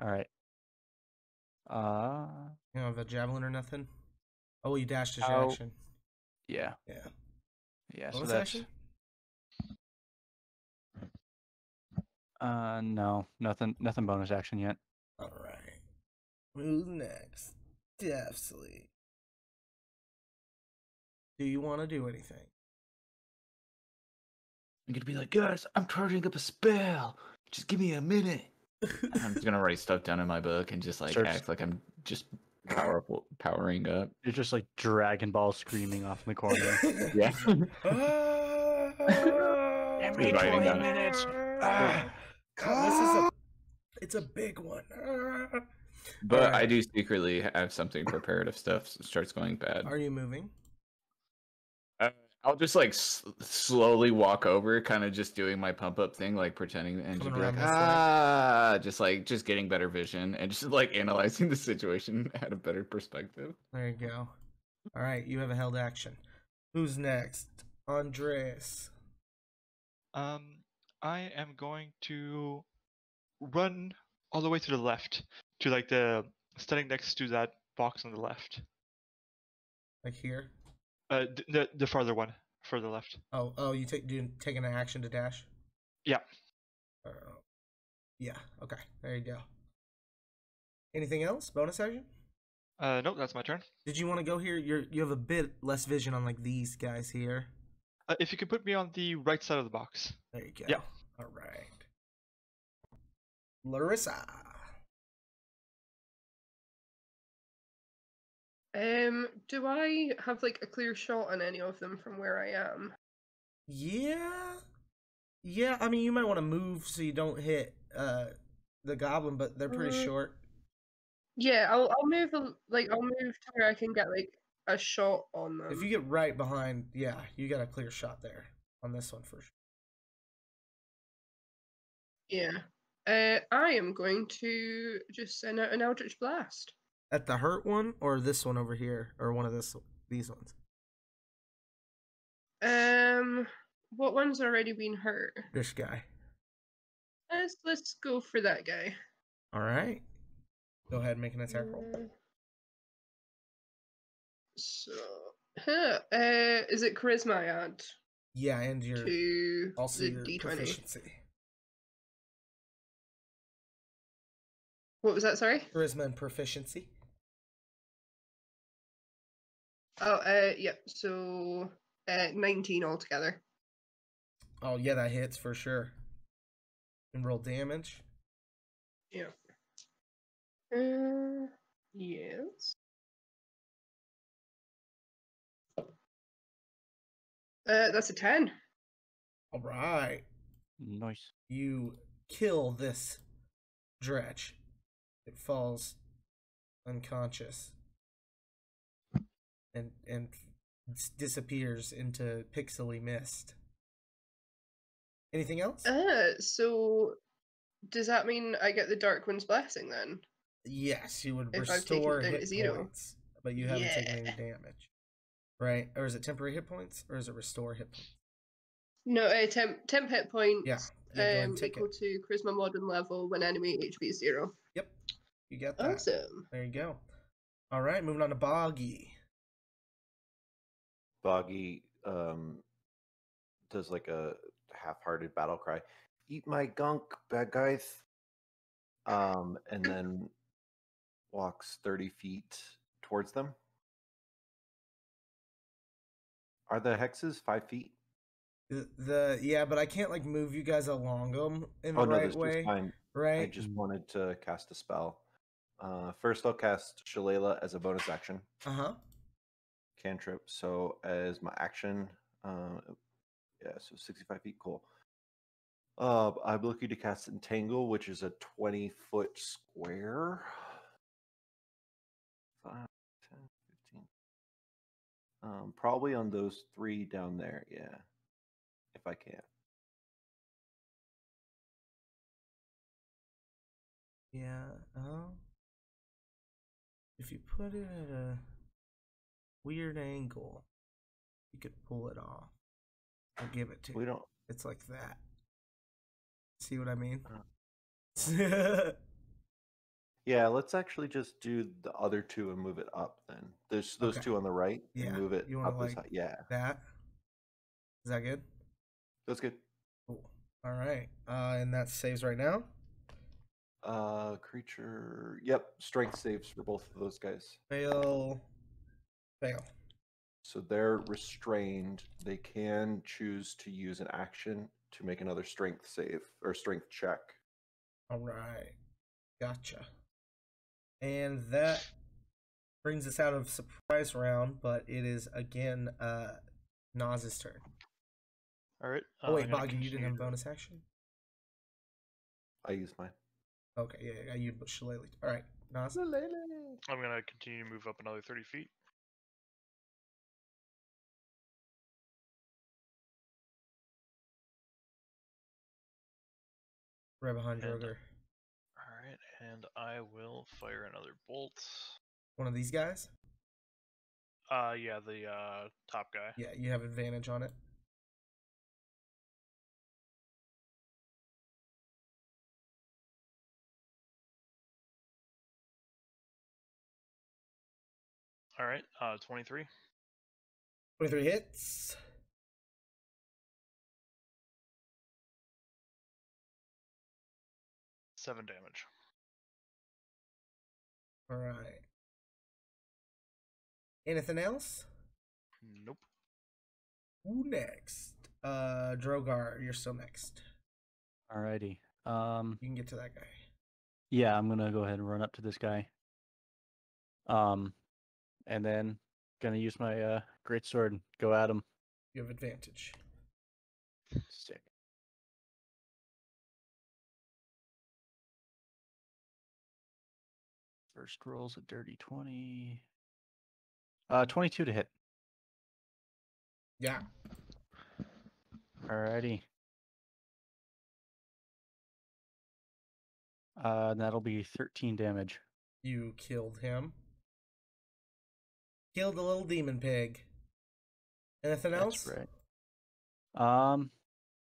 [SPEAKER 5] All right. Uh,
[SPEAKER 1] You don't have a javelin or nothing? Oh, you dashed as your
[SPEAKER 5] Oh.
[SPEAKER 1] action.
[SPEAKER 5] yeah,
[SPEAKER 1] Yeah.
[SPEAKER 5] yeah. So
[SPEAKER 1] Bonus
[SPEAKER 5] that's
[SPEAKER 1] action?
[SPEAKER 5] Uh no, nothing, nothing bonus action yet.
[SPEAKER 1] Alright. Who's next? Deathly. Do you want to do anything?
[SPEAKER 8] I'm gonna be like, guys, I'm charging up a spell. Just give me a minute. I'm just gonna write stuff down in my book and just like
[SPEAKER 5] Starts-
[SPEAKER 8] act like I'm just powerful, powering up.
[SPEAKER 5] You're just like Dragon Ball screaming off in the corner.
[SPEAKER 8] Yeah. [laughs] [laughs]
[SPEAKER 1] Every
[SPEAKER 8] Writing
[SPEAKER 1] 20
[SPEAKER 8] down.
[SPEAKER 1] minutes. God, this is a it's a big one.
[SPEAKER 8] But I do secretly have something prepared if stuff starts going bad.
[SPEAKER 1] Are you moving?
[SPEAKER 8] Uh, I'll just like s- slowly walk over, kind of just doing my pump up thing, like pretending and just be like,
[SPEAKER 1] around way?
[SPEAKER 8] ah, just like just getting better vision and just like analyzing the situation [laughs] at a better perspective.
[SPEAKER 1] There you go. All right, you have a held action. Who's next? Andres.
[SPEAKER 2] Um, I am going to run all the way to the left, to like the standing next to that box on the left.
[SPEAKER 1] Like here.
[SPEAKER 2] Uh, the the farther one, further left.
[SPEAKER 1] Oh, oh, you take do taking an action to dash?
[SPEAKER 2] Yeah.
[SPEAKER 1] Uh, yeah. Okay. There you go. Anything else? Bonus action?
[SPEAKER 2] Uh, nope, that's my turn.
[SPEAKER 1] Did you want to go here? You're you have a bit less vision on like these guys here.
[SPEAKER 2] Uh, if you could put me on the right side of the box.
[SPEAKER 1] There you go.
[SPEAKER 2] Yeah.
[SPEAKER 1] All right. Larissa.
[SPEAKER 7] Um, do I have like a clear shot on any of them from where I am?
[SPEAKER 1] Yeah. Yeah, I mean you might want to move so you don't hit uh the goblin, but they're pretty
[SPEAKER 7] Uh,
[SPEAKER 1] short.
[SPEAKER 7] Yeah, I'll I'll move like I'll move to where I can get like a shot on them.
[SPEAKER 1] If you get right behind, yeah, you got a clear shot there on this one for sure.
[SPEAKER 7] Yeah. Uh, I am going to just send out an Eldritch Blast.
[SPEAKER 1] At the hurt one or this one over here or one of this these ones.
[SPEAKER 7] Um, what one's already been hurt?
[SPEAKER 1] This guy.
[SPEAKER 7] Let's let's go for that guy.
[SPEAKER 1] All right. Go ahead and make an attack roll.
[SPEAKER 7] So, huh, uh, is it charisma I add
[SPEAKER 1] Yeah, and your
[SPEAKER 7] to
[SPEAKER 1] also your
[SPEAKER 7] d20?
[SPEAKER 1] proficiency.
[SPEAKER 7] What was that? Sorry.
[SPEAKER 1] Charisma and proficiency.
[SPEAKER 7] Oh, uh, yep. So, uh, nineteen altogether.
[SPEAKER 1] Oh yeah, that hits for sure. And roll damage.
[SPEAKER 7] Yeah. Uh, yes. Uh, that's a ten.
[SPEAKER 1] All right.
[SPEAKER 5] Nice.
[SPEAKER 1] You kill this dretch. It falls unconscious and and disappears into pixely mist. Anything else?
[SPEAKER 7] Uh, so does that mean I get the Dark One's blessing then?
[SPEAKER 1] yes, you would
[SPEAKER 7] if I've taken
[SPEAKER 1] restore
[SPEAKER 7] it down to
[SPEAKER 1] hit points, but you haven't taken any damage. Right? Or is it temporary hit points, or is it restore hit points?
[SPEAKER 7] No, uh, temp temp hit points.
[SPEAKER 1] Yeah, yeah,
[SPEAKER 7] um,
[SPEAKER 1] and
[SPEAKER 7] equal
[SPEAKER 1] it.
[SPEAKER 7] to charisma modern level when enemy HP is zero.
[SPEAKER 1] Yep, you got that.
[SPEAKER 7] Awesome.
[SPEAKER 1] There you go. All right, moving on to Boggy.
[SPEAKER 6] Boggy um, does like a half-hearted battle cry. Eat my gunk, bad guys. Um, and then walks thirty feet towards them. Are the hexes five feet?
[SPEAKER 1] The, the yeah, but I can't like move you guys along them in the
[SPEAKER 6] oh no,
[SPEAKER 1] right
[SPEAKER 6] this
[SPEAKER 1] way,
[SPEAKER 6] fine. I just wanted to cast a spell. Uh, first, I'll cast Shillelagh as a bonus action
[SPEAKER 1] Uh huh.
[SPEAKER 6] cantrip. So as my action, uh, yeah, so sixty-five feet. Cool. Uh, I'm looking to cast Entangle, which is a twenty-foot square. 5, 10, 15. Um, probably on those three down there. Yeah, if I can.
[SPEAKER 1] Yeah. Oh. If you put it at a weird angle, you could pull it off. I'll give it to
[SPEAKER 6] We
[SPEAKER 1] you.
[SPEAKER 6] We don't.
[SPEAKER 1] It's like that. See what I mean?
[SPEAKER 6] Uh. [laughs] Yeah, let's actually just do the other two and move it up. Then there's those
[SPEAKER 1] Okay.
[SPEAKER 6] two on the right. and
[SPEAKER 1] Yeah,
[SPEAKER 6] move it
[SPEAKER 1] you
[SPEAKER 6] up this
[SPEAKER 1] like-
[SPEAKER 6] high. Yeah,
[SPEAKER 1] that. Is that good?
[SPEAKER 6] that's good.
[SPEAKER 1] Cool. All right. Uh, and that saves right now.
[SPEAKER 6] Uh, creature. Yep, strength saves for both of those guys.
[SPEAKER 1] Fail. Fail.
[SPEAKER 6] So they're restrained. They can choose to use an action to make another strength save or strength check.
[SPEAKER 1] All right. Gotcha. And that brings us out of surprise round, but it is again uh Naz's turn.
[SPEAKER 4] All right.
[SPEAKER 1] Oh wait,
[SPEAKER 4] I'm
[SPEAKER 1] Boggy, you didn't have a bonus action?
[SPEAKER 6] I use mine.
[SPEAKER 1] Okay, yeah, yeah, you shillelagh. All right, Nas.
[SPEAKER 4] I'm gonna continue to move up another 30 feet.
[SPEAKER 1] Right behind
[SPEAKER 4] Drogar. And I will fire another bolt.
[SPEAKER 1] One of these guys?
[SPEAKER 4] Uh, yeah, the uh top guy.
[SPEAKER 1] Yeah, you have advantage on it.
[SPEAKER 4] All right, uh, 23.
[SPEAKER 1] 23 hits.
[SPEAKER 4] Seven damage.
[SPEAKER 1] All right. Anything else?
[SPEAKER 4] Nope.
[SPEAKER 1] Who next? Uh, Drogar, you're still next.
[SPEAKER 5] Alrighty. Um,
[SPEAKER 1] You can get to that guy.
[SPEAKER 5] yeah, I'm gonna go ahead and run up to this guy. Um, and then gonna use my uh great sword and go at him.
[SPEAKER 1] You have advantage.
[SPEAKER 5] Sick. First roll's a dirty twenty. Uh, twenty-two to hit.
[SPEAKER 1] Yeah.
[SPEAKER 5] Alrighty. Uh, and that'll be thirteen damage.
[SPEAKER 1] You killed him. Killed the little demon pig. Anything else?
[SPEAKER 5] That's right. Um,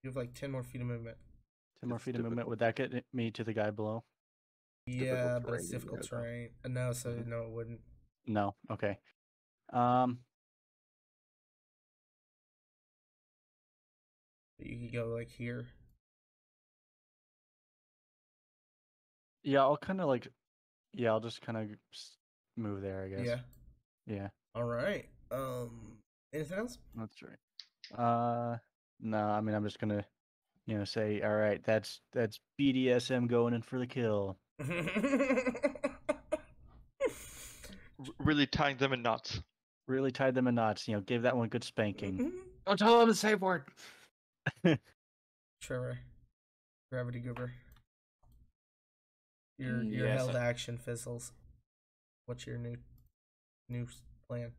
[SPEAKER 1] You have like 10 more feet of movement.
[SPEAKER 5] ten more
[SPEAKER 6] It's
[SPEAKER 5] feet of movement. Would that get me to the guy below?
[SPEAKER 1] Yeah, but it's difficult
[SPEAKER 6] though.
[SPEAKER 1] terrain. Uh, No, so no, it wouldn't.
[SPEAKER 5] No. Okay. Um,
[SPEAKER 1] You could go like here.
[SPEAKER 5] yeah, I'll kind of like, yeah, I'll just kind of move there. I guess.
[SPEAKER 1] Yeah.
[SPEAKER 5] Yeah,
[SPEAKER 1] All right. Um. Anything else?
[SPEAKER 5] that's right. Uh, no, I mean I'm just gonna, you know, say, all right, that's that's BDSM going in for the kill.
[SPEAKER 2] R- [laughs] really tying them in knots.
[SPEAKER 5] Really tied them in knots. You know, gave that one a good spanking.
[SPEAKER 3] Don't tell them the safe word. [laughs]
[SPEAKER 1] Trevor, gravity goober. Your
[SPEAKER 3] Mm,
[SPEAKER 1] your
[SPEAKER 3] yes,
[SPEAKER 1] held
[SPEAKER 3] I-
[SPEAKER 1] action fizzles. What's your new new plan?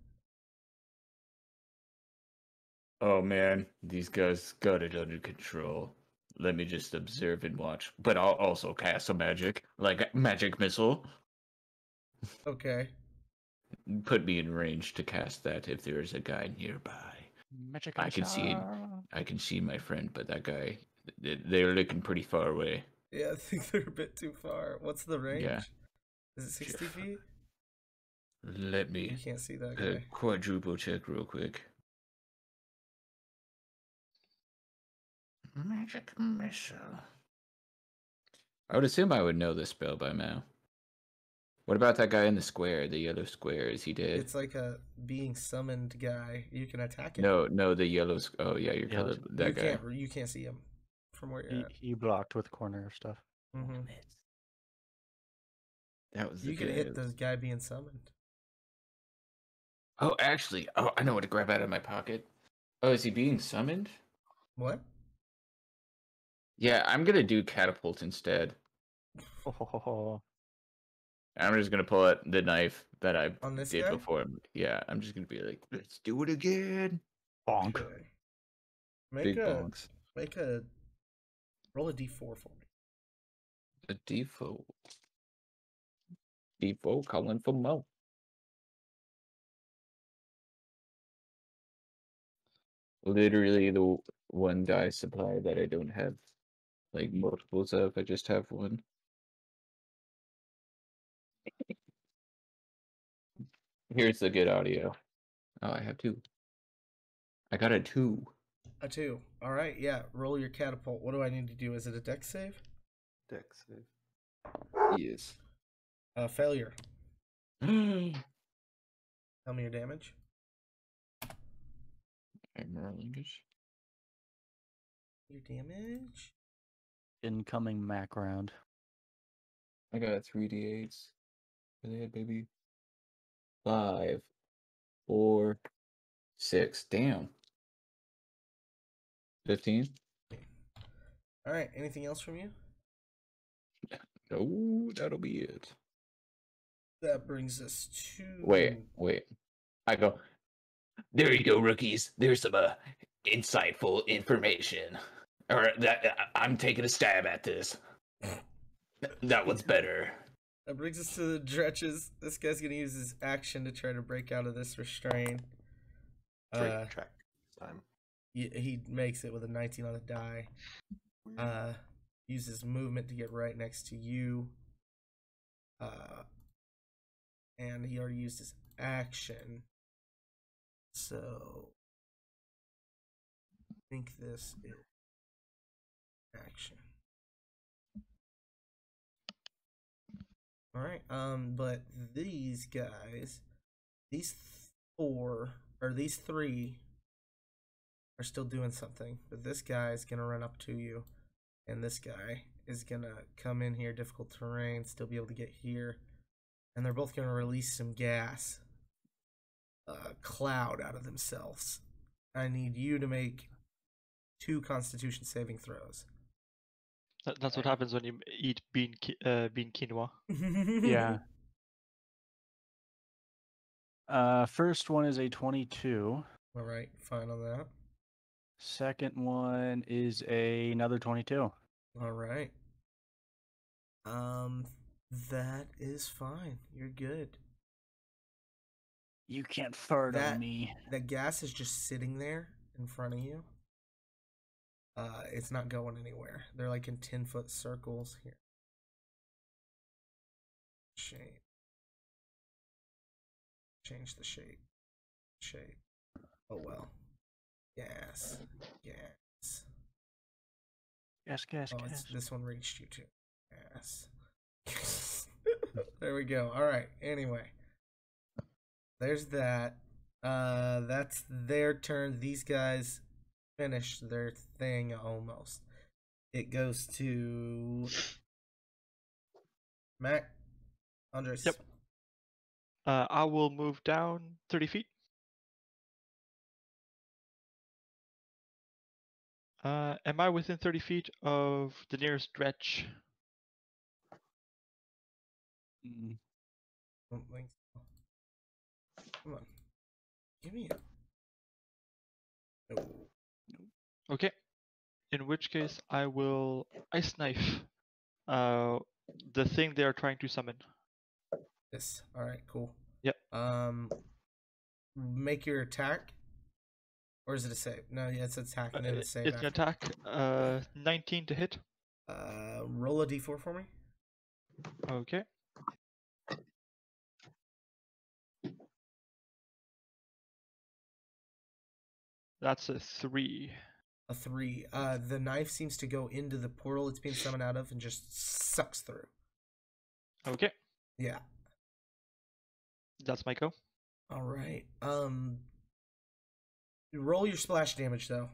[SPEAKER 3] Oh man, these guys got it under control. Let me just observe and watch. But I'll also cast a magic, like magic missile.
[SPEAKER 1] Okay.
[SPEAKER 3] Put me in range to cast that if there is a guy nearby.
[SPEAKER 5] Magic
[SPEAKER 3] I can see I can see my friend, but that guy, they're looking pretty far away.
[SPEAKER 1] Yeah, [laughs] I think they're a bit too far. What's the range?
[SPEAKER 3] Yeah.
[SPEAKER 1] Is it sixty feet?
[SPEAKER 3] Let me
[SPEAKER 1] You can't see that
[SPEAKER 3] uh,
[SPEAKER 1] guy.
[SPEAKER 3] quadruple check real quick. Magic missile. I would assume I would know this spell by now. What about that guy in the square, the yellow square? Is he dead?
[SPEAKER 1] It's like a being summoned guy. You can attack him.
[SPEAKER 3] No, no, the yellow. Oh yeah, you're
[SPEAKER 5] Yellow
[SPEAKER 3] color.
[SPEAKER 5] s-
[SPEAKER 3] That
[SPEAKER 1] you
[SPEAKER 3] guy.
[SPEAKER 1] can't. You can't see him from where you're at.
[SPEAKER 5] he blocked with corner stuff.
[SPEAKER 1] hmm
[SPEAKER 3] That was
[SPEAKER 1] You can
[SPEAKER 3] guy
[SPEAKER 1] hit
[SPEAKER 3] that-
[SPEAKER 1] the guy being summoned.
[SPEAKER 3] Oh, actually, oh, I know what to grab out of my pocket. Oh, is he being summoned?
[SPEAKER 1] What?
[SPEAKER 3] Yeah, I'm gonna do catapult instead.
[SPEAKER 5] Oh, [laughs]
[SPEAKER 3] I'm just gonna pull out the knife that I
[SPEAKER 1] On this
[SPEAKER 3] did
[SPEAKER 1] guy?
[SPEAKER 3] before. Yeah, I'm just gonna be like, let's do it again.
[SPEAKER 5] bonk.
[SPEAKER 1] Okay. Make
[SPEAKER 3] Big
[SPEAKER 1] a
[SPEAKER 3] bonks.
[SPEAKER 1] make a roll a d4 for me.
[SPEAKER 3] A default. Default calling for Mo. Literally the one die supply that I don't have like multiples of. I just have one. Here's the good audio. Oh, I have two. I got a two.
[SPEAKER 1] A two. All right. Yeah. Roll your catapult. What do I need to do? Is it a Dex save?
[SPEAKER 6] Dex save.
[SPEAKER 3] Yes.
[SPEAKER 1] Uh, failure. [gasps] Tell me your damage.
[SPEAKER 8] Merlingish.
[SPEAKER 1] Your damage.
[SPEAKER 5] Incoming Mac round.
[SPEAKER 8] I got three d8s. for the head, baby. Five, four, six. Damn. Fifteen.
[SPEAKER 1] All right. Anything else from you?
[SPEAKER 8] No, that'll be it.
[SPEAKER 1] That brings us to.
[SPEAKER 8] Wait, wait. I go. There you go, rookies. There's some uh, insightful information. Or that I- I'm taking a stab at this. That one's [laughs] better.
[SPEAKER 1] That brings us to the dretches. This guy's gonna use his action to try to break out of this restraint.
[SPEAKER 9] Straight
[SPEAKER 1] Uh,
[SPEAKER 9] check this time.
[SPEAKER 1] he, he makes it with a 19 on the die. Uh, uses movement to get right next to you. Uh, and he already used his action. So, I think this is action. Alright, um, but these guys, these four, or these three, are still doing something. But this guy is gonna run up to you, and this guy is gonna come in here, difficult terrain, still be able to get here, and they're both gonna release some gas, uh, cloud out of themselves. I need you to make two Constitution saving throws.
[SPEAKER 2] That, that's what happens when you eat bean ki- uh, bean quinoa.
[SPEAKER 5] Yeah. [laughs] Uh, first one is a 22.
[SPEAKER 1] All right, fine on that.
[SPEAKER 5] Second one is a, another 22.
[SPEAKER 1] All right. Um, that is fine. You're good.
[SPEAKER 5] You can't fart
[SPEAKER 1] That-
[SPEAKER 5] on me.
[SPEAKER 1] The gas is just sitting there in front of you. Uh, it's not going anywhere. They're like in ten foot circles here. Shape. Change the shape. Shape. Oh well. Gas. Gas.
[SPEAKER 5] Yes, gas,
[SPEAKER 1] Oh, it's, this one reached you too. Yes. there we go. All right. Anyway, there's that. Uh, that's their turn. These guys finished their thing almost. It goes to Mac. Andres.
[SPEAKER 2] Yep. Uh, I will move down 30 feet. Uh, am I within 30 feet of the nearest dretch?
[SPEAKER 5] Mm,
[SPEAKER 1] Don't think so. Come on. Give me it. No.
[SPEAKER 2] Okay. In which case, I will ice knife uh, the thing they are trying to summon.
[SPEAKER 1] Yes. All right. Cool.
[SPEAKER 2] Yep.
[SPEAKER 1] Um, make your attack, or is it a save? No, yeah, it's attack
[SPEAKER 2] Uh,
[SPEAKER 1] and then
[SPEAKER 2] i-
[SPEAKER 1] it's save.
[SPEAKER 2] it's an attack. Uh, 19 to hit.
[SPEAKER 1] Uh, roll a d4 for me.
[SPEAKER 2] Okay. That's a three.
[SPEAKER 1] A three. Uh, the knife seems to go into the portal it's being summoned out of and just sucks through.
[SPEAKER 2] Okay,
[SPEAKER 1] Yeah.
[SPEAKER 2] that's my go.
[SPEAKER 1] All right. Um, roll your splash damage though.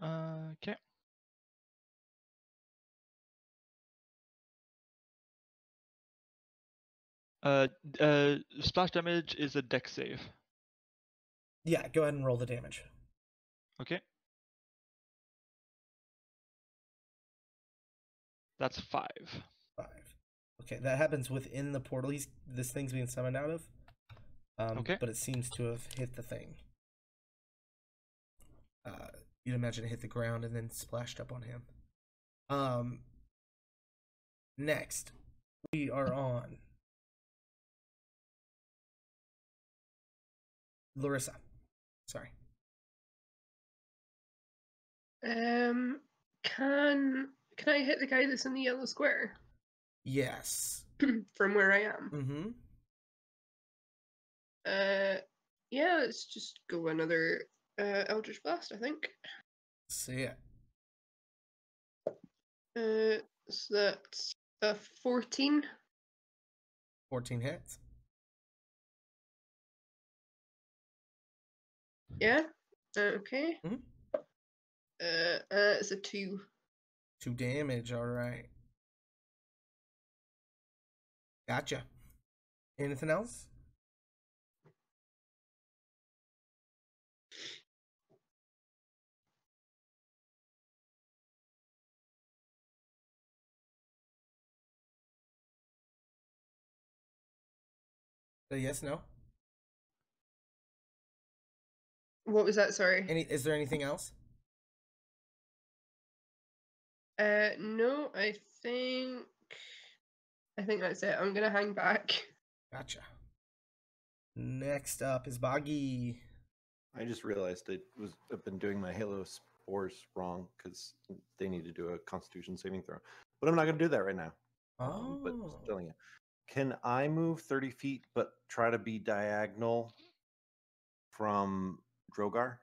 [SPEAKER 2] Uh, okay. Uh, uh, splash damage is a Dex save.
[SPEAKER 1] Yeah. Go ahead and roll the damage.
[SPEAKER 2] Okay. That's five.
[SPEAKER 1] Five. Okay, that happens within the portal. He's this thing's being summoned out of. Um,
[SPEAKER 2] Okay.
[SPEAKER 1] But it seems to have hit the thing. Uh, you'd imagine it hit the ground and then splashed up on him. Um. Next, we are on Larissa.
[SPEAKER 7] Um, can can I hit the guy that's in the yellow square
[SPEAKER 1] Yes. [clears throat]
[SPEAKER 7] from where I am?
[SPEAKER 1] Mm-hmm.
[SPEAKER 7] Uh, yeah, let's just go another uh Eldritch Blast. I think.
[SPEAKER 1] See it.
[SPEAKER 7] Uh, so that's a fourteen.
[SPEAKER 1] 14 hits.
[SPEAKER 7] Yeah. Okay.
[SPEAKER 1] Mhm.
[SPEAKER 7] Uh, uh, it's a two.
[SPEAKER 1] Two damage. All right. Gotcha. Anything else? Uh, yes, no.
[SPEAKER 7] What was that? Sorry.
[SPEAKER 1] Any? Is there anything else?
[SPEAKER 7] Uh, no, I think. I think that's it. I'm gonna hang back. [laughs]
[SPEAKER 1] Gotcha. Next up is Boggy.
[SPEAKER 6] I just realized I was I've been doing my Halo spores wrong because they need to do a Constitution saving throw, but I'm not going to do that right now. Um, but just
[SPEAKER 1] Oh.
[SPEAKER 6] telling you, can I move 30 feet but try to be diagonal from Drogar?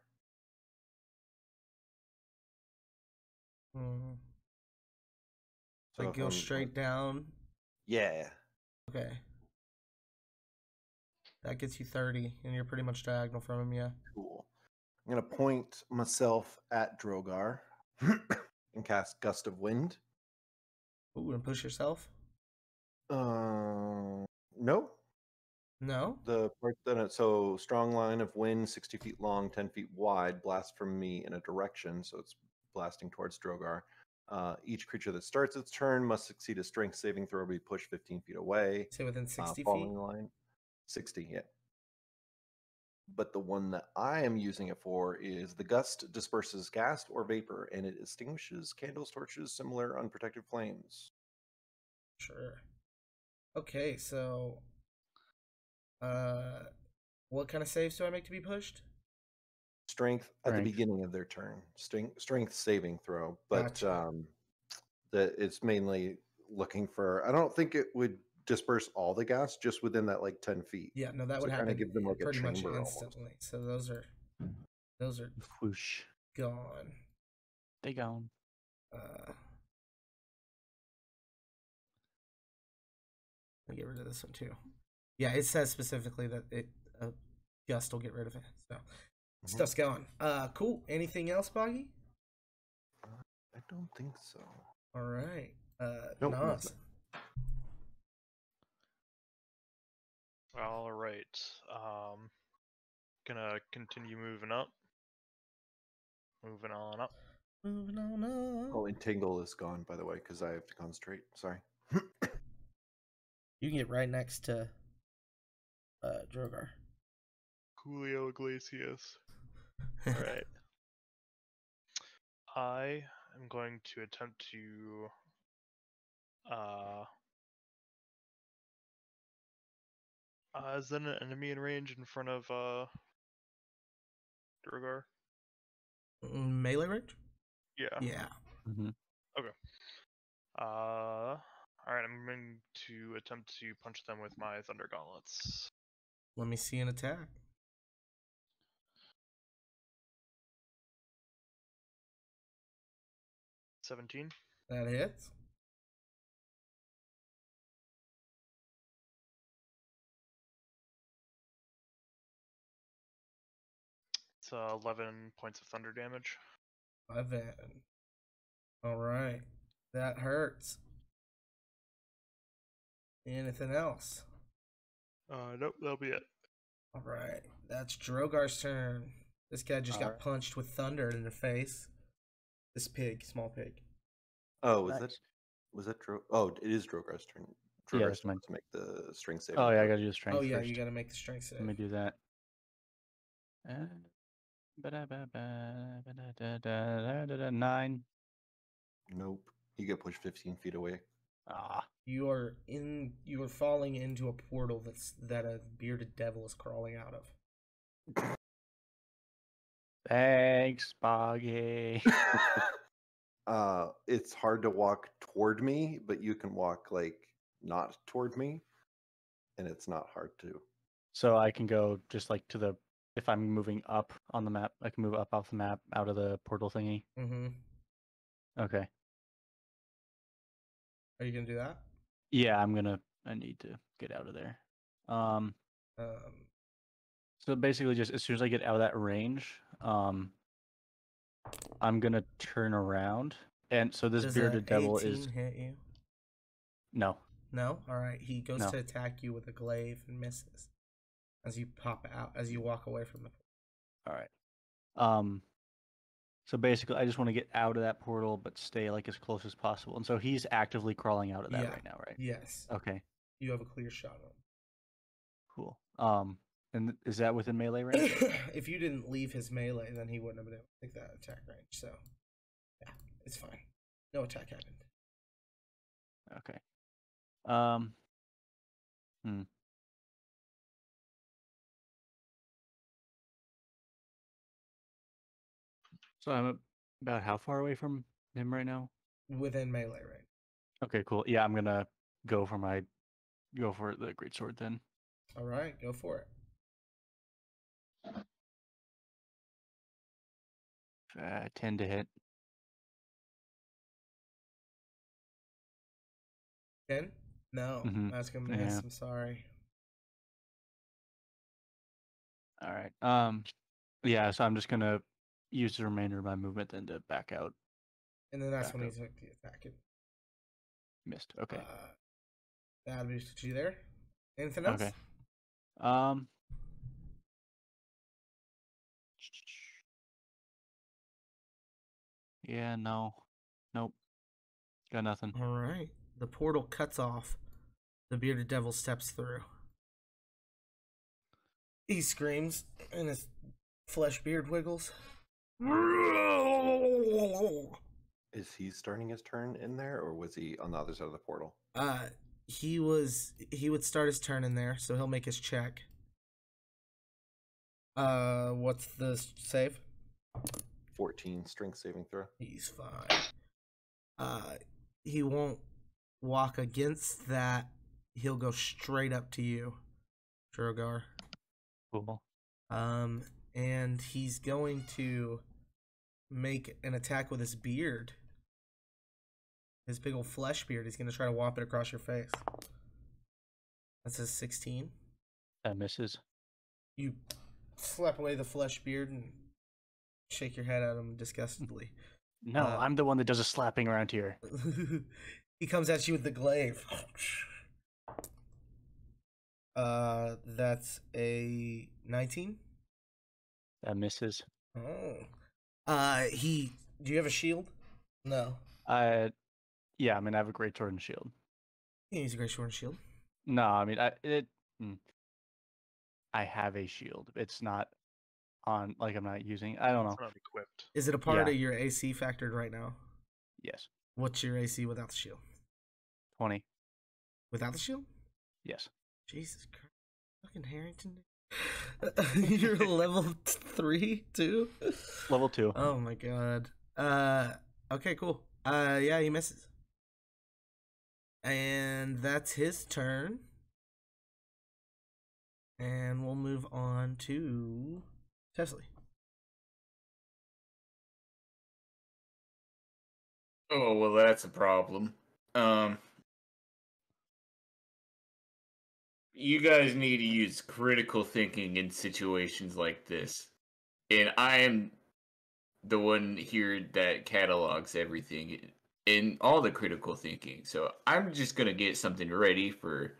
[SPEAKER 1] Mhm.
[SPEAKER 6] So
[SPEAKER 1] Like go straight down.
[SPEAKER 6] Yeah.
[SPEAKER 1] Okay. That gets you 30, and you're pretty much diagonal from him, yeah.
[SPEAKER 6] Cool. I'm gonna point myself at Drogar [coughs] and cast Gust of Wind.
[SPEAKER 1] Ooh, and push yourself?
[SPEAKER 6] Uh, no,
[SPEAKER 1] No?
[SPEAKER 6] the part that so strong line of wind, sixty feet long, ten feet wide, blast from me in a direction. So it's blasting towards Drogar. Uh, each creature that starts its turn must succeed a strength saving throw, or be pushed fifteen feet away.
[SPEAKER 1] Say within
[SPEAKER 6] uh,
[SPEAKER 1] 60
[SPEAKER 6] following
[SPEAKER 1] feet?
[SPEAKER 6] the line. 60, yeah. But the one that I am using it for is the gust disperses gas or vapor and it extinguishes candles, torches, similar unprotected flames.
[SPEAKER 1] Sure. Okay, so uh what kind of saves do I make to be pushed?
[SPEAKER 6] Strength at the beginning of their turn. Strength strength saving throw. But
[SPEAKER 1] Gotcha.
[SPEAKER 6] um that it's mainly looking for I don't think it would disperse all the gas just within that like 10 feet.
[SPEAKER 1] Yeah, no, that
[SPEAKER 6] So
[SPEAKER 1] would
[SPEAKER 6] kinda
[SPEAKER 1] happen
[SPEAKER 6] give them, like, a
[SPEAKER 1] pretty much
[SPEAKER 6] chamber almost.
[SPEAKER 1] instantly. So those are those are
[SPEAKER 5] Whoosh.
[SPEAKER 1] gone.
[SPEAKER 5] They gone.
[SPEAKER 1] Uh Let me get rid of this one too. Yeah, it says specifically that it uh, gust will get rid of it. So
[SPEAKER 6] Mhm.
[SPEAKER 1] stuff's going. Uh cool. Anything else, Boggy?
[SPEAKER 6] I don't think so.
[SPEAKER 1] All right. Uh
[SPEAKER 6] Nope,
[SPEAKER 1] Nas.
[SPEAKER 4] All right. Um, gonna continue moving up. Moving on up.
[SPEAKER 1] Moving on up.
[SPEAKER 6] Oh, and Tingle is gone, by the way, because I have to concentrate. Sorry.
[SPEAKER 1] You can get right next to uh Drogar.
[SPEAKER 4] Julio Iglesias. All right. [laughs] I am going to attempt to uh uh is there an enemy in range in front of uh Drogar?
[SPEAKER 1] Mm, Melee range?
[SPEAKER 4] Yeah.
[SPEAKER 1] Yeah.
[SPEAKER 5] Mm-hmm. Okay.
[SPEAKER 4] Uh alright, I'm going to attempt to punch them with my Thunder Gauntlets.
[SPEAKER 1] Let me see an attack.
[SPEAKER 4] Seventeen.
[SPEAKER 1] That hits.
[SPEAKER 4] It's uh, eleven points of thunder damage.
[SPEAKER 1] Eleven. All right. That hurts. Anything else?
[SPEAKER 4] Uh nope, that'll be it.
[SPEAKER 1] All right. That's Drogar's turn. This guy just got
[SPEAKER 6] Alright.
[SPEAKER 1] punched with thunder in the face. This pig, small pig.
[SPEAKER 6] Oh, was that was that Dro? Oh, it is Drogar's turn.
[SPEAKER 5] Yeah,
[SPEAKER 6] Drogar's
[SPEAKER 5] mine.
[SPEAKER 6] to make the strength saving.
[SPEAKER 5] Oh yeah, I gotta do the strength
[SPEAKER 1] oh yeah,
[SPEAKER 5] first.
[SPEAKER 1] you got to make the strength save.
[SPEAKER 5] Let me do that. Uh, Nine.
[SPEAKER 6] Nope. You get pushed 15 feet away.
[SPEAKER 5] Ah,
[SPEAKER 1] You are in. You are falling into a portal that's that a bearded devil is crawling out of. [laughs]
[SPEAKER 5] thanks, Boggy. [laughs]
[SPEAKER 6] uh, it's hard to walk toward me, but you can walk like not toward me, and it's not hard to.
[SPEAKER 5] so I can go just like to the. If I'm moving up on the map, I can move up off the map out of the portal thingy.
[SPEAKER 1] Mm-hmm.
[SPEAKER 5] Okay.
[SPEAKER 1] Are you gonna do that?
[SPEAKER 5] Yeah, I'm gonna. I need to get out of there. Um.
[SPEAKER 1] Um,
[SPEAKER 5] So basically, just as soon as I get out of that range, um, I'm gonna turn around, and so this
[SPEAKER 1] Does
[SPEAKER 5] bearded devil is
[SPEAKER 1] hit you?
[SPEAKER 5] no.
[SPEAKER 1] No. All right. He goes
[SPEAKER 5] No.
[SPEAKER 1] to attack you with a glaive and misses as you pop out as you walk away from the. Portal.
[SPEAKER 5] All right. Um. So basically, I just want to get out of that portal, but stay like as close as possible. And so he's actively crawling out of that
[SPEAKER 1] Yeah.
[SPEAKER 5] right now, right?
[SPEAKER 1] Yes.
[SPEAKER 5] Okay.
[SPEAKER 1] You have a clear shot on.
[SPEAKER 5] Cool. Um. And is that within melee [coughs] range?
[SPEAKER 1] if you didn't leave his melee, then he wouldn't have been able to take that attack range. So, yeah, it's fine. No attack happened.
[SPEAKER 5] Okay. Um. Hmm. So I'm about how far away from him right now?
[SPEAKER 1] Within melee range.
[SPEAKER 5] Okay, cool. Yeah, I'm gonna go for my go for the great sword then.
[SPEAKER 1] All right, go for it.
[SPEAKER 5] Uh, ten to hit.
[SPEAKER 1] Ten? No,
[SPEAKER 5] Mhm.
[SPEAKER 1] that's gonna miss.
[SPEAKER 5] Yeah.
[SPEAKER 1] I'm sorry.
[SPEAKER 5] All right. Um. Yeah. So I'm just gonna use the remainder of my movement then to back out.
[SPEAKER 1] And then that's
[SPEAKER 5] Back
[SPEAKER 1] when he
[SPEAKER 5] up.
[SPEAKER 1] took the attack. And,
[SPEAKER 5] Missed. Okay.
[SPEAKER 1] Uh, that moves you there. Anything else?
[SPEAKER 5] Okay. Um. Yeah. No. Nope. Got nothing.
[SPEAKER 1] All right. The portal cuts off. The bearded devil steps through. He screams, and his flesh beard wiggles.
[SPEAKER 9] Is he starting his turn in there, or was he on the other side of the portal?
[SPEAKER 1] Uh, he was he would start his turn in there, so he'll make his check. Uh, what's the save?
[SPEAKER 9] 14 strength saving throw.
[SPEAKER 1] He's fine. Uh, he won't walk against that. He'll go straight up to you, Drogar.
[SPEAKER 5] Cool.
[SPEAKER 1] Um, and he's going to make an attack with his beard. His big old flesh beard. He's going to try to whop it across your face. That's a 16.
[SPEAKER 5] That misses.
[SPEAKER 1] You slap away the flesh beard and shake your head at him disgustedly.
[SPEAKER 5] No,
[SPEAKER 1] Uh,
[SPEAKER 5] I'm the one that does a slapping around here. [laughs]
[SPEAKER 1] he comes at you with the glaive. Uh, that's a 19.
[SPEAKER 5] That misses.
[SPEAKER 1] Oh. Uh, he. Do you have a shield? No.
[SPEAKER 5] Uh, Yeah. I mean, I have a great sword and shield.
[SPEAKER 1] He needs a great sword and shield.
[SPEAKER 5] No, I mean, I it. mm. I have a shield. It's not on. Like I'm not using. I don't know.
[SPEAKER 4] It's not equipped.
[SPEAKER 1] Is it a part
[SPEAKER 5] Yeah.
[SPEAKER 1] of your AC factored right now?
[SPEAKER 5] Yes.
[SPEAKER 1] What's your AC without the shield?
[SPEAKER 5] Twenty.
[SPEAKER 1] Without the shield?
[SPEAKER 5] Yes.
[SPEAKER 1] Jesus Christ. Fucking Harrington. [laughs] You're [laughs] level three, too?
[SPEAKER 5] Level two.
[SPEAKER 1] Oh my god. Uh okay, cool. Uh yeah, he misses. And that's his turn. And we'll move on to Tefsley.
[SPEAKER 3] Oh well, that's a problem. Um, you guys need to use critical thinking in situations like this, and I am the one here that catalogs everything in all the critical thinking. So I'm just gonna get something ready for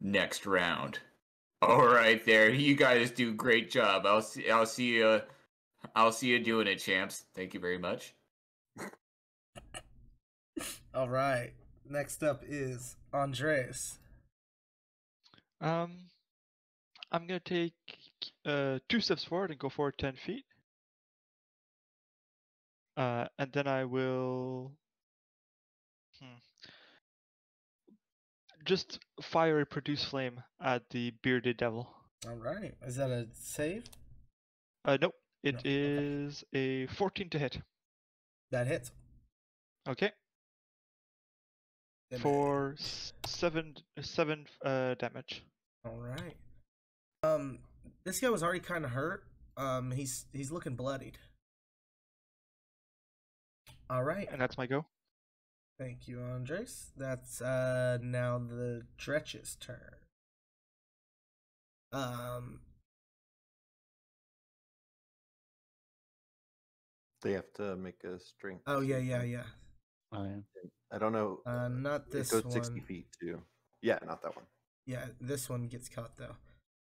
[SPEAKER 3] next round. All right, there, you guys do great job. I'll see. I'll see you. I'll see you doing it, champs. Thank you very much.
[SPEAKER 1] All right. Next up is Andres.
[SPEAKER 2] Um, I'm gonna take uh, two steps forward and go forward ten feet. Uh, and then I will just fire a produce flame at the bearded devil.
[SPEAKER 1] All right. Is that a save?
[SPEAKER 2] Uh, nope, it
[SPEAKER 1] No, okay.
[SPEAKER 2] a 14 to hit.
[SPEAKER 1] That hits.
[SPEAKER 2] Okay,
[SPEAKER 1] Then-
[SPEAKER 2] for seven seven uh, damage.
[SPEAKER 1] All right. Um, this guy was already kind of hurt. Um, he's he's looking bloodied. All right.
[SPEAKER 2] And that's my go.
[SPEAKER 1] Thank you, Andres. That's uh, now the Dretch's turn. Um,
[SPEAKER 6] they have to make a string.
[SPEAKER 1] Oh yeah, yeah, yeah.
[SPEAKER 5] Oh yeah.
[SPEAKER 6] I don't know.
[SPEAKER 1] Uh, not this
[SPEAKER 6] it goes
[SPEAKER 1] one.
[SPEAKER 6] sixty feet too. Yeah, not that one.
[SPEAKER 1] Yeah, this one gets caught though.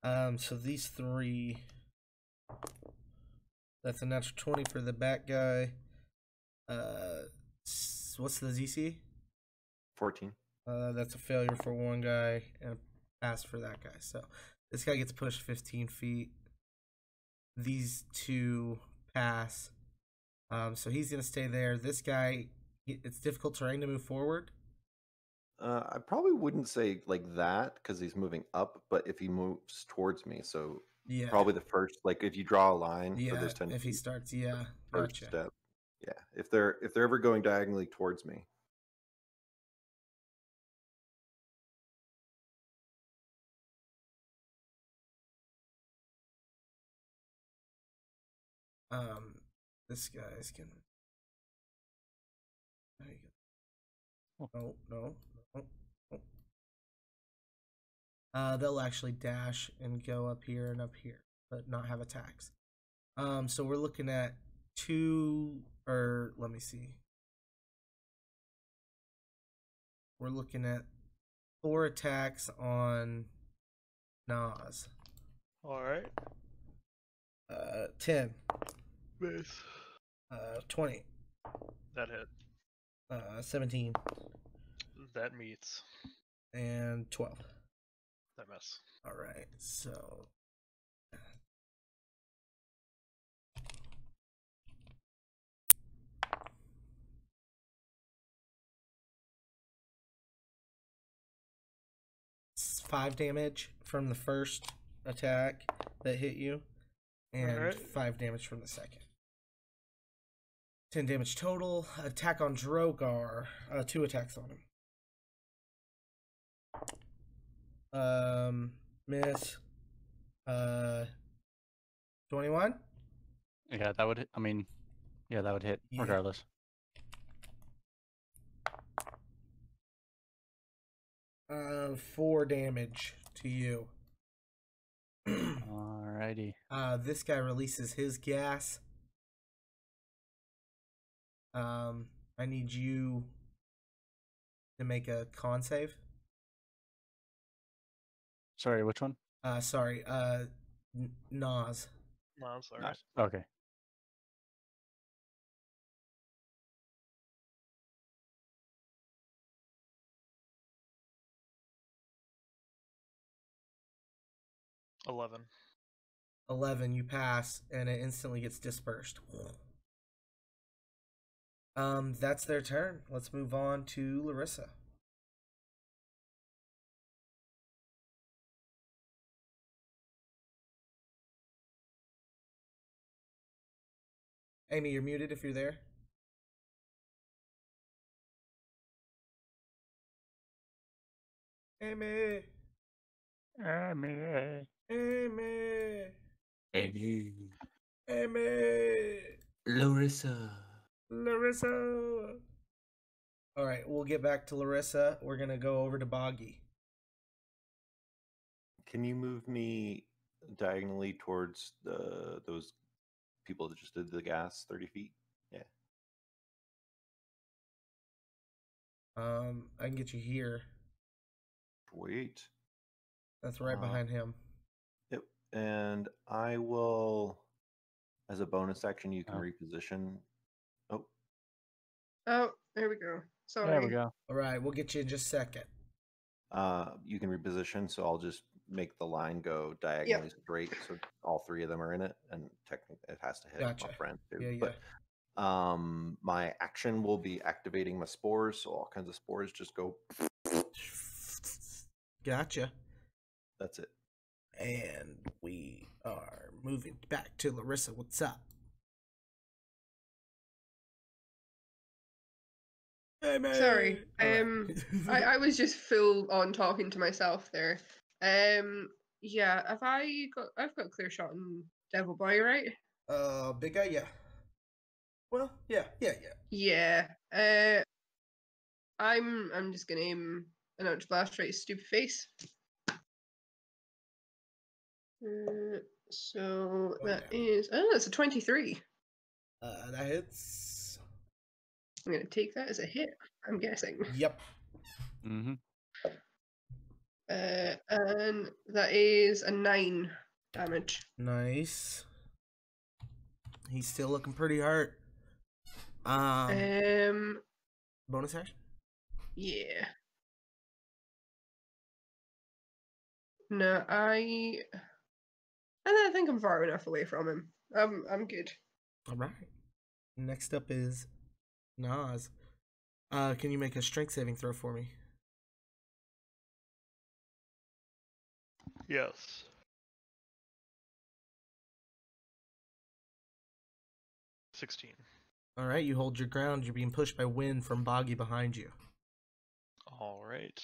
[SPEAKER 1] Um, so these three. That's a natural twenty for the back guy. Uh what's the DC?
[SPEAKER 6] 14.
[SPEAKER 1] Uh, that's a failure for one guy and a pass for that guy. So this guy gets pushed 15 feet. These two pass. Um, so he's gonna stay there. This guy, it's difficult terrain to move forward.
[SPEAKER 6] Uh, I probably wouldn't say like that because he's moving up, but if he moves towards me, so
[SPEAKER 1] Yeah.
[SPEAKER 6] probably the first, like if you draw a line for
[SPEAKER 1] Yeah.
[SPEAKER 6] this 10
[SPEAKER 1] If he starts, yeah.
[SPEAKER 6] first
[SPEAKER 1] Gotcha.
[SPEAKER 6] step. Yeah, if they're if they're ever going diagonally towards me,
[SPEAKER 1] Um, this guy's gonna. There you go. No, no, no, no. Uh, they'll actually dash and go up here and up here, but not have attacks. Um, so we're looking at two, or let me see. We're looking at four attacks on Nas.
[SPEAKER 4] All right.
[SPEAKER 1] Uh, ten.
[SPEAKER 4] Nice.
[SPEAKER 1] Uh, twenty.
[SPEAKER 4] That hit.
[SPEAKER 1] Uh, seventeen.
[SPEAKER 4] That meets.
[SPEAKER 1] and 12.
[SPEAKER 4] That miss.
[SPEAKER 1] All right, so. Five damage from the first attack that hit you, and
[SPEAKER 4] Alright.
[SPEAKER 1] five damage from the second. 10 damage total. Attack on Drogar. Uh, two attacks on him. Um, miss. Uh, 21?
[SPEAKER 5] Yeah, that would. I mean, yeah, that would hit
[SPEAKER 1] Yeah.
[SPEAKER 5] regardless.
[SPEAKER 1] Uh, four damage to you. [clears throat]
[SPEAKER 5] Alrighty.
[SPEAKER 1] uh, this guy releases his gas. Um, I need you to make a con save.
[SPEAKER 5] Sorry, which one?
[SPEAKER 1] Uh, sorry, uh, N- Nas.
[SPEAKER 4] No, I'm sorry.
[SPEAKER 5] Nice. Okay.
[SPEAKER 4] Eleven.
[SPEAKER 1] 11 you pass and it instantly gets dispersed. Um that's their turn. Let's move on to larissa. Amy you're muted if you're there. Amy! Amy amy
[SPEAKER 3] Amy.
[SPEAKER 1] amy
[SPEAKER 3] Larissa.
[SPEAKER 1] Larissa. All right, we'll get back to Larissa. We're gonna go over to Boggy.
[SPEAKER 6] can you move me diagonally towards the those people that just did the gas 30 feet? Yeah.
[SPEAKER 1] Um, I can get you here.
[SPEAKER 6] Wait.
[SPEAKER 1] That's right
[SPEAKER 6] Uh,
[SPEAKER 1] behind him.
[SPEAKER 6] Yep. And I will, as a bonus action, you can
[SPEAKER 5] Oh.
[SPEAKER 6] reposition. Oh,
[SPEAKER 7] Oh, there we go. Sorry.
[SPEAKER 5] There we go.
[SPEAKER 1] All right, we'll get you in just a second.
[SPEAKER 6] uh, you can reposition. So I'll just make the line go diagonally straight, so all three of them are in it, and technically it has to hit
[SPEAKER 1] Gotcha.
[SPEAKER 6] my friend too.
[SPEAKER 1] Yeah, yeah.
[SPEAKER 6] But um, my action will be activating my spores, so all kinds of spores just go.
[SPEAKER 1] Gotcha.
[SPEAKER 6] That's it.
[SPEAKER 1] And we are moving back to Larissa. What's up? Hey, man.
[SPEAKER 7] Sorry,
[SPEAKER 1] All right.
[SPEAKER 7] um, [laughs] I, I was just full on talking to myself there. Um, yeah, have I got? I've got clear shot on Devil Boy, right?
[SPEAKER 1] uh, big guy, yeah. Well, yeah, yeah, yeah.
[SPEAKER 7] Yeah. Uh, I'm I'm just gonna aim an ouch blast right stupid face. Uh, so
[SPEAKER 1] Oh,
[SPEAKER 7] that
[SPEAKER 1] yeah.
[SPEAKER 7] is oh, that's a twenty-three.
[SPEAKER 1] Uh, that hits.
[SPEAKER 7] I'm gonna take that as a hit. I'm guessing.
[SPEAKER 1] Yep.
[SPEAKER 5] Mm-hmm.
[SPEAKER 7] Uh, and that is a nine damage.
[SPEAKER 1] Nice. He's still looking pretty hurt. Um,
[SPEAKER 7] Um,
[SPEAKER 1] bonus action.
[SPEAKER 7] yeah. No, I. And I think I'm far enough away from him. I'm I'm good.
[SPEAKER 1] All right. Next up is Nas. Uh, can you make a strength saving throw for me?
[SPEAKER 4] Yes. Sixteen.
[SPEAKER 1] All right, you hold your ground. You're being pushed by wind from Boggy behind you.
[SPEAKER 4] All right.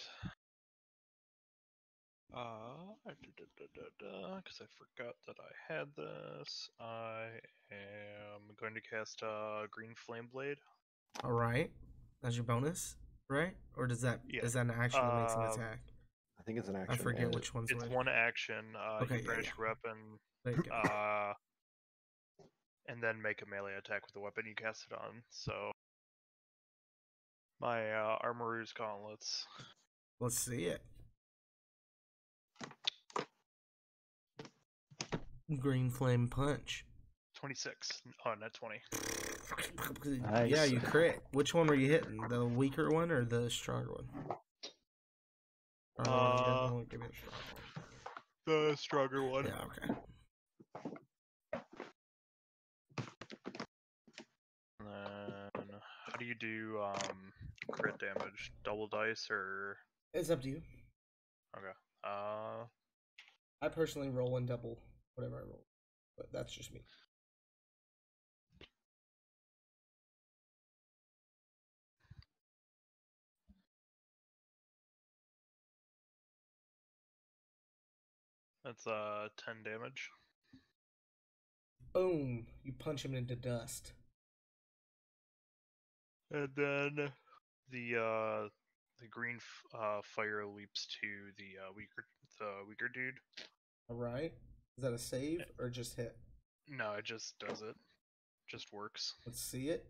[SPEAKER 4] Uh, because I forgot that I had this. I am going to cast uh, Green Flame Blade.
[SPEAKER 1] All right, that's your bonus, right? Or does that is
[SPEAKER 4] Yeah.
[SPEAKER 1] that an action that makes an
[SPEAKER 4] Uh,
[SPEAKER 1] attack?
[SPEAKER 9] I think it's an action.
[SPEAKER 1] I forget which one's
[SPEAKER 4] It's
[SPEAKER 1] which.
[SPEAKER 4] one action. Uh,
[SPEAKER 1] Okay,
[SPEAKER 4] you
[SPEAKER 1] yeah,
[SPEAKER 4] brandish
[SPEAKER 1] yeah.
[SPEAKER 4] your weapon,
[SPEAKER 1] There you go.
[SPEAKER 4] uh, and then make a melee attack with the weapon you cast it on. So, my uh, Armorer's Gauntlets.
[SPEAKER 1] Let's see it. Green flame punch.
[SPEAKER 4] 26. Oh, not 20.
[SPEAKER 1] Yeah, you crit. Which one were you hitting? The weaker one or the stronger one? Or the one you got-
[SPEAKER 4] Uh,
[SPEAKER 1] one- give me the stronger one.
[SPEAKER 4] The stronger one.
[SPEAKER 1] Yeah, okay.
[SPEAKER 4] And then, how do you do um, crit damage? Double dice or.
[SPEAKER 1] It's up to you.
[SPEAKER 4] Okay. Uh,
[SPEAKER 1] I personally roll and double whatever I roll, but that's just me.
[SPEAKER 4] that's uh 10 damage.
[SPEAKER 1] Boom! You punch him into dust.
[SPEAKER 4] And then the uh the green f- uh fire leaps to the uh weaker the weaker dude.
[SPEAKER 1] All right. Is that a save or just hit?
[SPEAKER 4] No, it just does it. Just works.
[SPEAKER 1] Let's see it.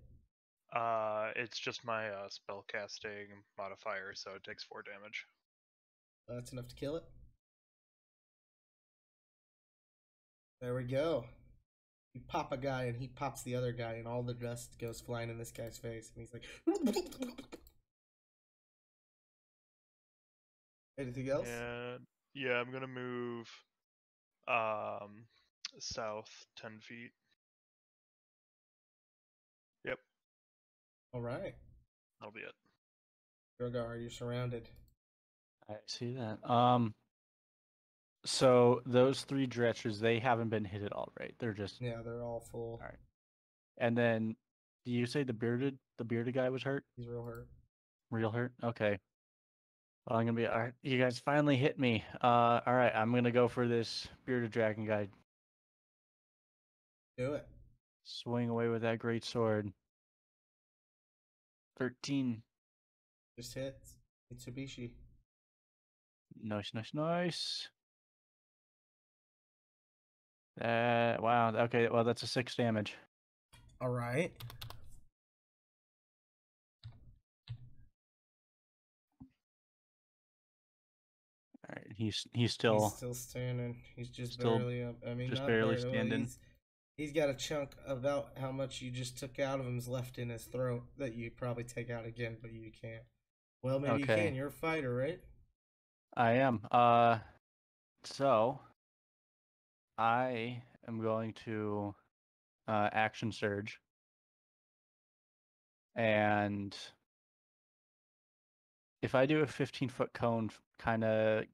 [SPEAKER 4] Uh it's just my uh spell casting modifier, so it takes 4 damage.
[SPEAKER 1] That's enough to kill it. There we go. You pop a guy and he pops the other guy, and all the dust goes flying in this guy's face, and he's like. [laughs] Anything else?
[SPEAKER 4] And yeah, I'm gonna move um south 10 feet. Yep,
[SPEAKER 1] All right.
[SPEAKER 4] that'll be it.
[SPEAKER 1] Drogar, you're surrounded.
[SPEAKER 5] I see that. Um. So those three dretches, they haven't been hit at all, right? They're just.
[SPEAKER 1] Yeah, they're all full.
[SPEAKER 5] Alright. And then, do you say the bearded, the bearded guy was hurt?
[SPEAKER 1] He's real hurt.
[SPEAKER 5] Real hurt? Okay. Well, I'm gonna be. All right, you guys finally hit me. Uh, all right, I'm gonna go for this bearded dragon guy.
[SPEAKER 1] Do it.
[SPEAKER 5] Swing away with that great sword. Thirteen.
[SPEAKER 1] Just hits. Mitsubishi.
[SPEAKER 5] Nice, nice, nice. Uh, wow. Okay, well, that's a six damage.
[SPEAKER 1] All right.
[SPEAKER 5] He's he's still.
[SPEAKER 1] He's still standing. He's just
[SPEAKER 5] still
[SPEAKER 1] barely up. I mean,
[SPEAKER 5] just
[SPEAKER 1] not
[SPEAKER 5] barely
[SPEAKER 1] barely
[SPEAKER 5] standing.
[SPEAKER 1] He's, he's got a chunk about how much you just took out of him's left in his throat that you probably take out again, but you can't. Well, maybe you can. You're a fighter, right?
[SPEAKER 5] I am. Uh, so I am going to uh, action surge, and if I do a 15 foot cone, kind of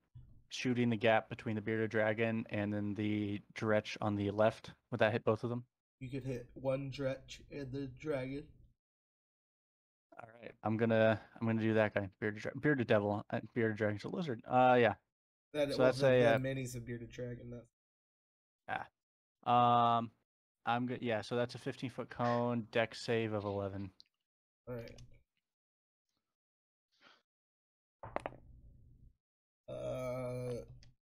[SPEAKER 5] shooting the gap between the bearded dragon and then the dretch on the left, would that hit both of them?
[SPEAKER 1] You could hit one dretch and the dragon.
[SPEAKER 5] All right, I'm gonna I'm gonna do that guy, bearded bearded devil, uh, bearded dragon's a lizard. Uh, yeah.
[SPEAKER 1] That,
[SPEAKER 5] So that's a, uh,
[SPEAKER 1] mini's a bearded dragon. That's
[SPEAKER 5] Um, I'm good. Yeah, so that's a 15 foot cone, Dex save of 11.
[SPEAKER 1] all right.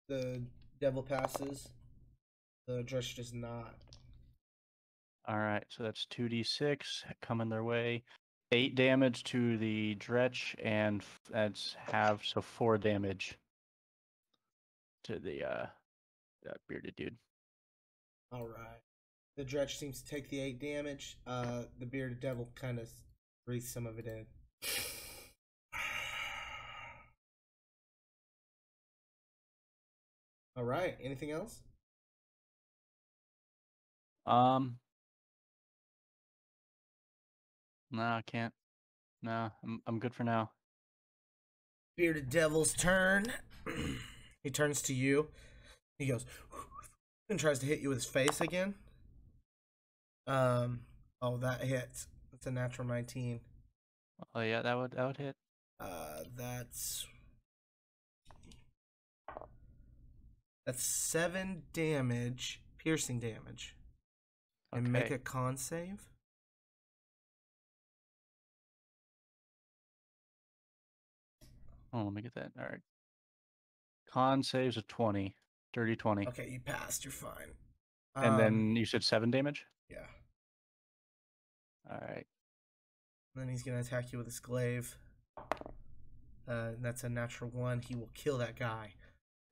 [SPEAKER 1] The devil passes. The dretch does not.
[SPEAKER 5] All right, so that's 2d6 coming their way. 8 damage to the Dretch, and that's half, so 4 damage to the uh, that bearded dude.
[SPEAKER 1] All right. The dretch seems to take the eight damage. Uh, the bearded devil kind of breathes some of it in. All right. Anything else?
[SPEAKER 5] Um. No, I can't. No, I'm I'm good for now.
[SPEAKER 1] Bearded devil's turn. [clears throat] he turns to you. He goes [sighs] and tries to hit you with his face again. Um. Oh, that hits. That's a natural nineteen.
[SPEAKER 5] Oh yeah, that would that would hit.
[SPEAKER 1] Uh, that's that's seven damage, piercing damage, and make a con save.
[SPEAKER 5] Oh, let me get that. All right. Con saves a 20. Dirty 20.
[SPEAKER 1] Okay, you passed. You're fine.
[SPEAKER 5] And
[SPEAKER 1] Um,
[SPEAKER 5] then you said 7 damage?
[SPEAKER 1] yeah,
[SPEAKER 5] All right.
[SPEAKER 1] then he's gonna attack you with his glaive. Uh, that's a natural one. He will kill that guy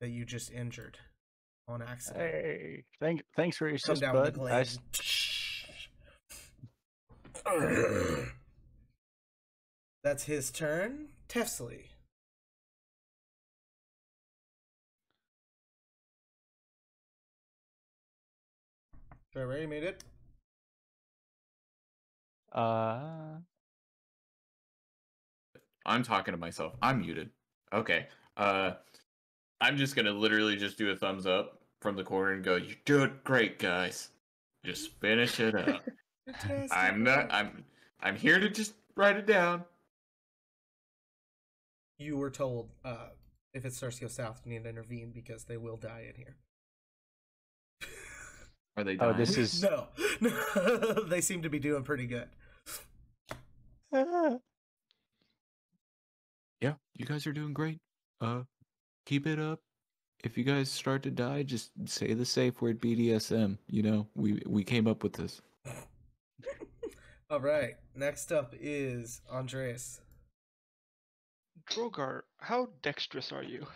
[SPEAKER 1] that you just injured on accident.
[SPEAKER 5] Hey, thank thanks for your
[SPEAKER 1] Come
[SPEAKER 5] assist, bud.
[SPEAKER 1] the
[SPEAKER 5] I s-
[SPEAKER 1] glaive. [sniffs] That's his turn. Tefsley. Trevor, you made it.
[SPEAKER 5] uh,
[SPEAKER 3] I'm talking to myself. I'm muted. Okay. Uh I'm just gonna literally just do a thumbs up from the corner and go, You're doing great, guys. Just finish it up. [laughs] I'm not. I'm I'm here to just write it down.
[SPEAKER 1] You were told uh, if it starts to go south, you need to intervene because they will die in here.
[SPEAKER 3] Are they [laughs]
[SPEAKER 5] Oh, this is-
[SPEAKER 1] no, [laughs] no, they seem to be doing pretty good.
[SPEAKER 8] Yeah, you guys are doing great. Uh, keep it up. If you guys start to die, just say the safe word BDSM. You know, we we came up with this. [laughs]
[SPEAKER 1] All right, next up is Andreas.
[SPEAKER 2] Drogar, how dexterous are you?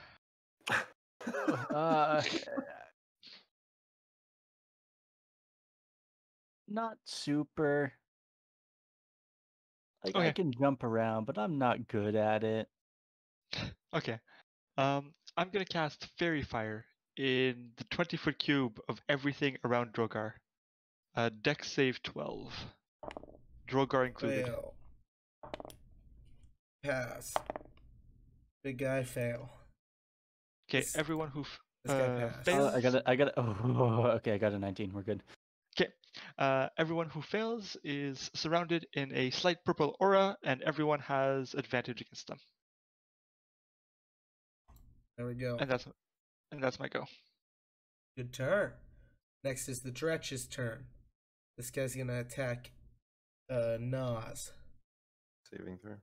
[SPEAKER 2] [laughs]
[SPEAKER 5] uh, not super. Like I can jump around, but I'm not good at it. [laughs]
[SPEAKER 2] Okay. Um, I'm gonna cast Faerie Fire in the 20 foot cube of everything around Drogar. Uh, Dex save 12. Drogar included.
[SPEAKER 1] Fail. Pass. Big guy fail.
[SPEAKER 2] Okay,
[SPEAKER 1] This-
[SPEAKER 2] everyone who f-
[SPEAKER 1] This
[SPEAKER 2] uh,
[SPEAKER 1] passed.
[SPEAKER 2] fails.
[SPEAKER 5] Uh, I got it. I got it. Oh, [laughs] okay. I got a 19. We're good.
[SPEAKER 2] Okay. Uh, everyone who fails is surrounded in a slight purple aura, and everyone has advantage against them.
[SPEAKER 1] There we go.
[SPEAKER 2] And that's and that's my go.
[SPEAKER 1] Good turn. Next is the Dretch's turn. This guy's gonna attack uh Nas.
[SPEAKER 9] Saving throw.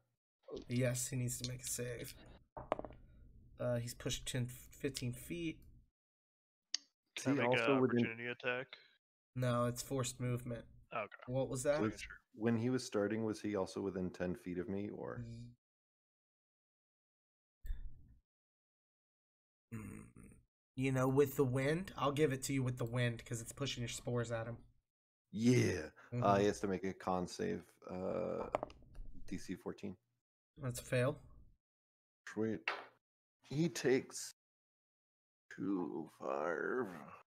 [SPEAKER 1] Yes, he needs to make a save. Uh he's pushed 10 15 feet.
[SPEAKER 4] Can I
[SPEAKER 9] See,
[SPEAKER 4] make
[SPEAKER 9] also
[SPEAKER 4] an
[SPEAKER 9] within
[SPEAKER 4] opportunity attack?
[SPEAKER 1] No, it's forced movement.
[SPEAKER 4] Okay.
[SPEAKER 1] What was that?
[SPEAKER 9] was- when he was starting, was he also within ten feet of me, or
[SPEAKER 1] You know, with the wind, I'll give it to you with the wind because it's pushing your spores at him.
[SPEAKER 9] yeah? Uh,
[SPEAKER 1] Mhm.
[SPEAKER 9] he has to make a con save. Uh, DC fourteen.
[SPEAKER 1] That's a fail.
[SPEAKER 9] Sweet. He takes two five.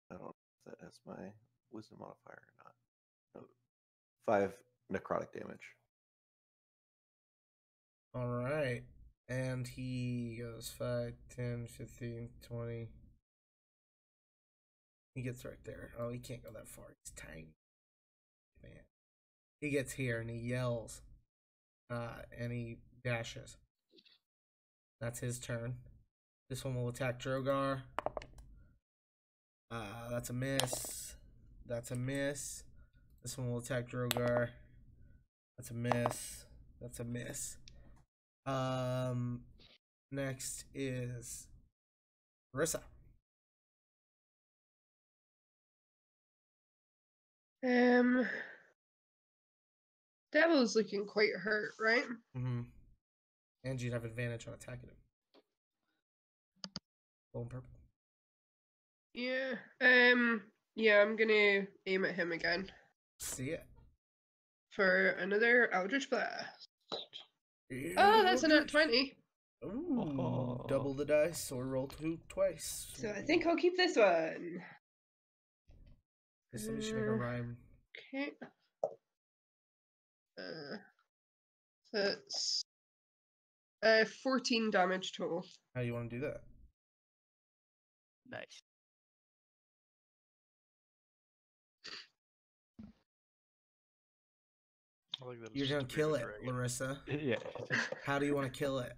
[SPEAKER 9] I don't know if that has my wisdom modifier or not. No. Five necrotic damage.
[SPEAKER 1] All right. And he goes 5, 10, 15, 20. He gets right there. Oh, he can't go that far. He's tiny. Man. He gets here and he yells. Uh, and he dashes. That's his turn. This one will attack Drogar. Uh, that's a miss. That's a miss. This one will attack Drogar. That's a miss. That's a miss. Um, next is Marissa.
[SPEAKER 7] Um, Devil's looking quite hurt, right?
[SPEAKER 1] Mm-hmm. And you'd have advantage on attacking him. Full and purple.
[SPEAKER 7] Yeah. Um. Yeah, I'm gonna aim at him again
[SPEAKER 1] See it.
[SPEAKER 7] for another Eldritch Blast. Oh, that's a nat twenty.
[SPEAKER 1] Ooh,
[SPEAKER 5] Oh.
[SPEAKER 1] double the dice or roll two twice.
[SPEAKER 7] So I think I'll keep this one.
[SPEAKER 1] Okay, somebody should make a rhyme.
[SPEAKER 7] Okay. Uh, that's uh 14 damage total.
[SPEAKER 1] How do you want to do that?
[SPEAKER 5] Nice.
[SPEAKER 4] Like
[SPEAKER 1] You're gonna kill it,
[SPEAKER 4] dragon.
[SPEAKER 1] Larissa. [laughs]
[SPEAKER 5] Yeah.
[SPEAKER 1] How do you want to kill it?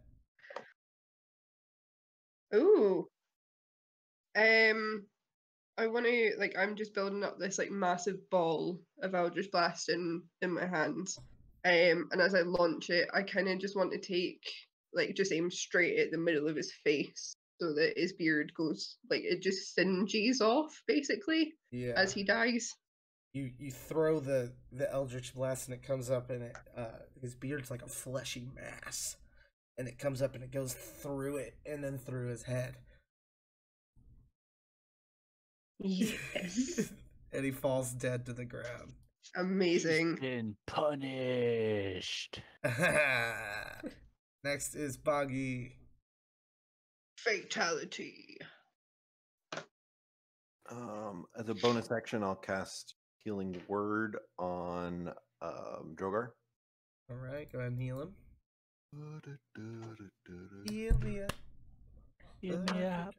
[SPEAKER 7] Ooh. Um, I want to like I'm just building up this like massive ball of Eldritch Blast in in my hands. Um, and as I launch it, I kind of just want to take like just aim straight at the middle of his face so that his beard goes like it just singes off basically
[SPEAKER 1] Yeah.
[SPEAKER 7] as he dies.
[SPEAKER 1] you you throw the the eldritch blast and it comes up and it uh his beard's like a fleshy mass and it comes up and it goes through it and then through his head
[SPEAKER 7] Yes. [laughs]
[SPEAKER 1] and he falls dead to the ground
[SPEAKER 7] Amazing.
[SPEAKER 5] Been punished. [laughs]
[SPEAKER 1] next is boggy
[SPEAKER 7] Fatality.
[SPEAKER 6] Um, as a bonus action, I'll cast Healing Word on um, Drogar.
[SPEAKER 1] all right go ahead and heal him heal me up
[SPEAKER 5] Heal me up.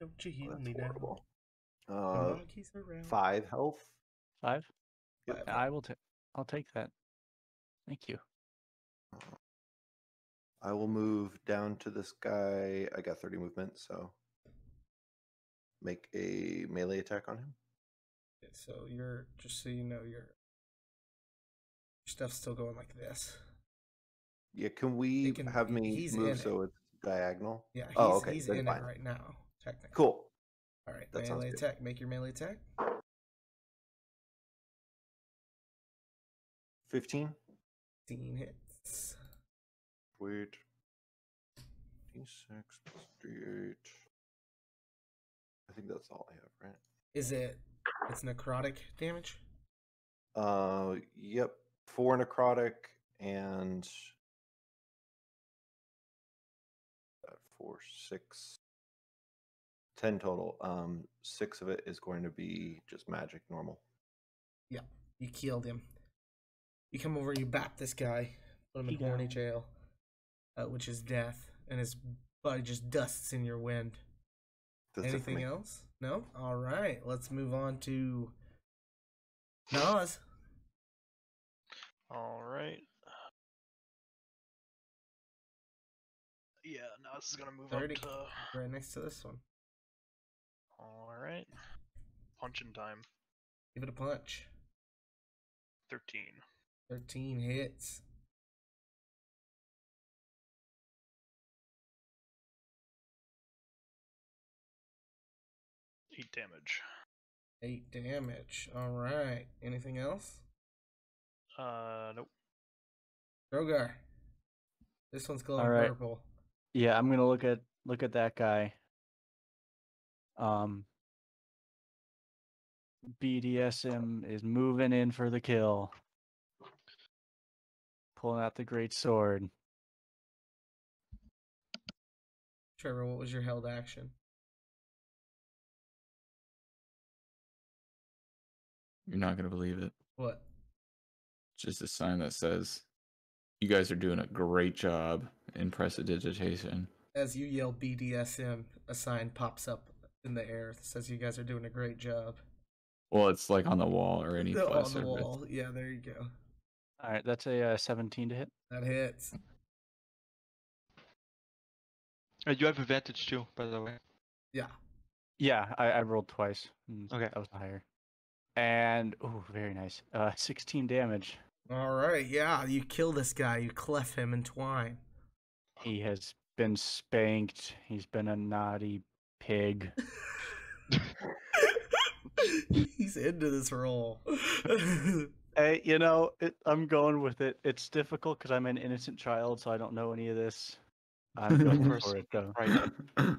[SPEAKER 1] Don't you heal
[SPEAKER 6] That's
[SPEAKER 1] me now
[SPEAKER 6] horrible.
[SPEAKER 1] The
[SPEAKER 6] Uh,
[SPEAKER 1] monkeys around.
[SPEAKER 6] five health.
[SPEAKER 5] Five.
[SPEAKER 1] Five.
[SPEAKER 5] I will take. I'll take that. Thank you.
[SPEAKER 6] I will move down to this guy. I got 30 movement, so make a melee attack on him.
[SPEAKER 1] Okay, so you're just so you know your your stuff's still going like this
[SPEAKER 6] Yeah, can we
[SPEAKER 1] can-
[SPEAKER 6] have me
[SPEAKER 1] he's in
[SPEAKER 6] move
[SPEAKER 1] it.
[SPEAKER 6] so it's diagonal?
[SPEAKER 1] yeah he's,
[SPEAKER 6] Oh, okay,
[SPEAKER 1] he's in
[SPEAKER 6] fine.
[SPEAKER 1] it right now technically
[SPEAKER 6] Cool.
[SPEAKER 1] All right
[SPEAKER 6] That sounds
[SPEAKER 1] melee
[SPEAKER 6] good.
[SPEAKER 1] attack make your melee attack
[SPEAKER 6] 15.
[SPEAKER 1] 15 hits
[SPEAKER 6] Wait. D6 plus D8. I think that's all I have, right?
[SPEAKER 1] is it it's necrotic damage
[SPEAKER 6] Uh, yep. Four necrotic and uh, four, six, ten total. Um, six of it is going to be just magic, normal.
[SPEAKER 1] Yeah, you killed him you come over you bat this guy put him in
[SPEAKER 5] He
[SPEAKER 1] horny jail uh, which is death and his body just dusts in your wind
[SPEAKER 6] That's
[SPEAKER 1] anything else no all right let's move on to Nas.
[SPEAKER 4] All right. Yeah, now this is gonna move
[SPEAKER 1] 30.
[SPEAKER 4] up to.
[SPEAKER 1] right next to this one
[SPEAKER 4] All right. Punching time.
[SPEAKER 1] give it a punch
[SPEAKER 4] Thirteen.
[SPEAKER 1] 13 hits
[SPEAKER 4] Eight damage.
[SPEAKER 1] Eight damage. All right. Anything else?
[SPEAKER 4] Uh, nope.
[SPEAKER 1] Drogar. This one's glowing
[SPEAKER 5] right.
[SPEAKER 1] purple.
[SPEAKER 5] Yeah, I'm gonna look at look at that guy. Um, BDSM is moving in for the kill. Pulling out the great sword.
[SPEAKER 1] Trevor, what was your held action?
[SPEAKER 3] You're not gonna believe it.
[SPEAKER 1] What?
[SPEAKER 3] Just a sign that says, "You guys are doing a great job in prestidigitation."
[SPEAKER 1] As you yell BDSM, a sign pops up in the air that says you guys are doing a great job.
[SPEAKER 3] Well, it's like on the wall or any
[SPEAKER 1] on the wall. Yeah, there you go.
[SPEAKER 5] All right, that's a uh, 17 to hit.
[SPEAKER 1] That hits.
[SPEAKER 2] Uh, you have advantage too, by the way.
[SPEAKER 1] Yeah.
[SPEAKER 5] Yeah, I, I rolled twice.
[SPEAKER 2] Okay.
[SPEAKER 5] that was higher. And oh, very nice. Uh, 16 damage.
[SPEAKER 1] All right. Yeah, you kill this guy. You clef him in twine.
[SPEAKER 5] He has been spanked. He's been a naughty pig. [laughs] [laughs] [laughs]
[SPEAKER 1] He's into this role. [laughs]
[SPEAKER 5] Hey, you know, it, I'm going with it. It's difficult because I'm an innocent child, so I don't know any of this. I'm going [laughs] for it though.
[SPEAKER 2] Right. [coughs]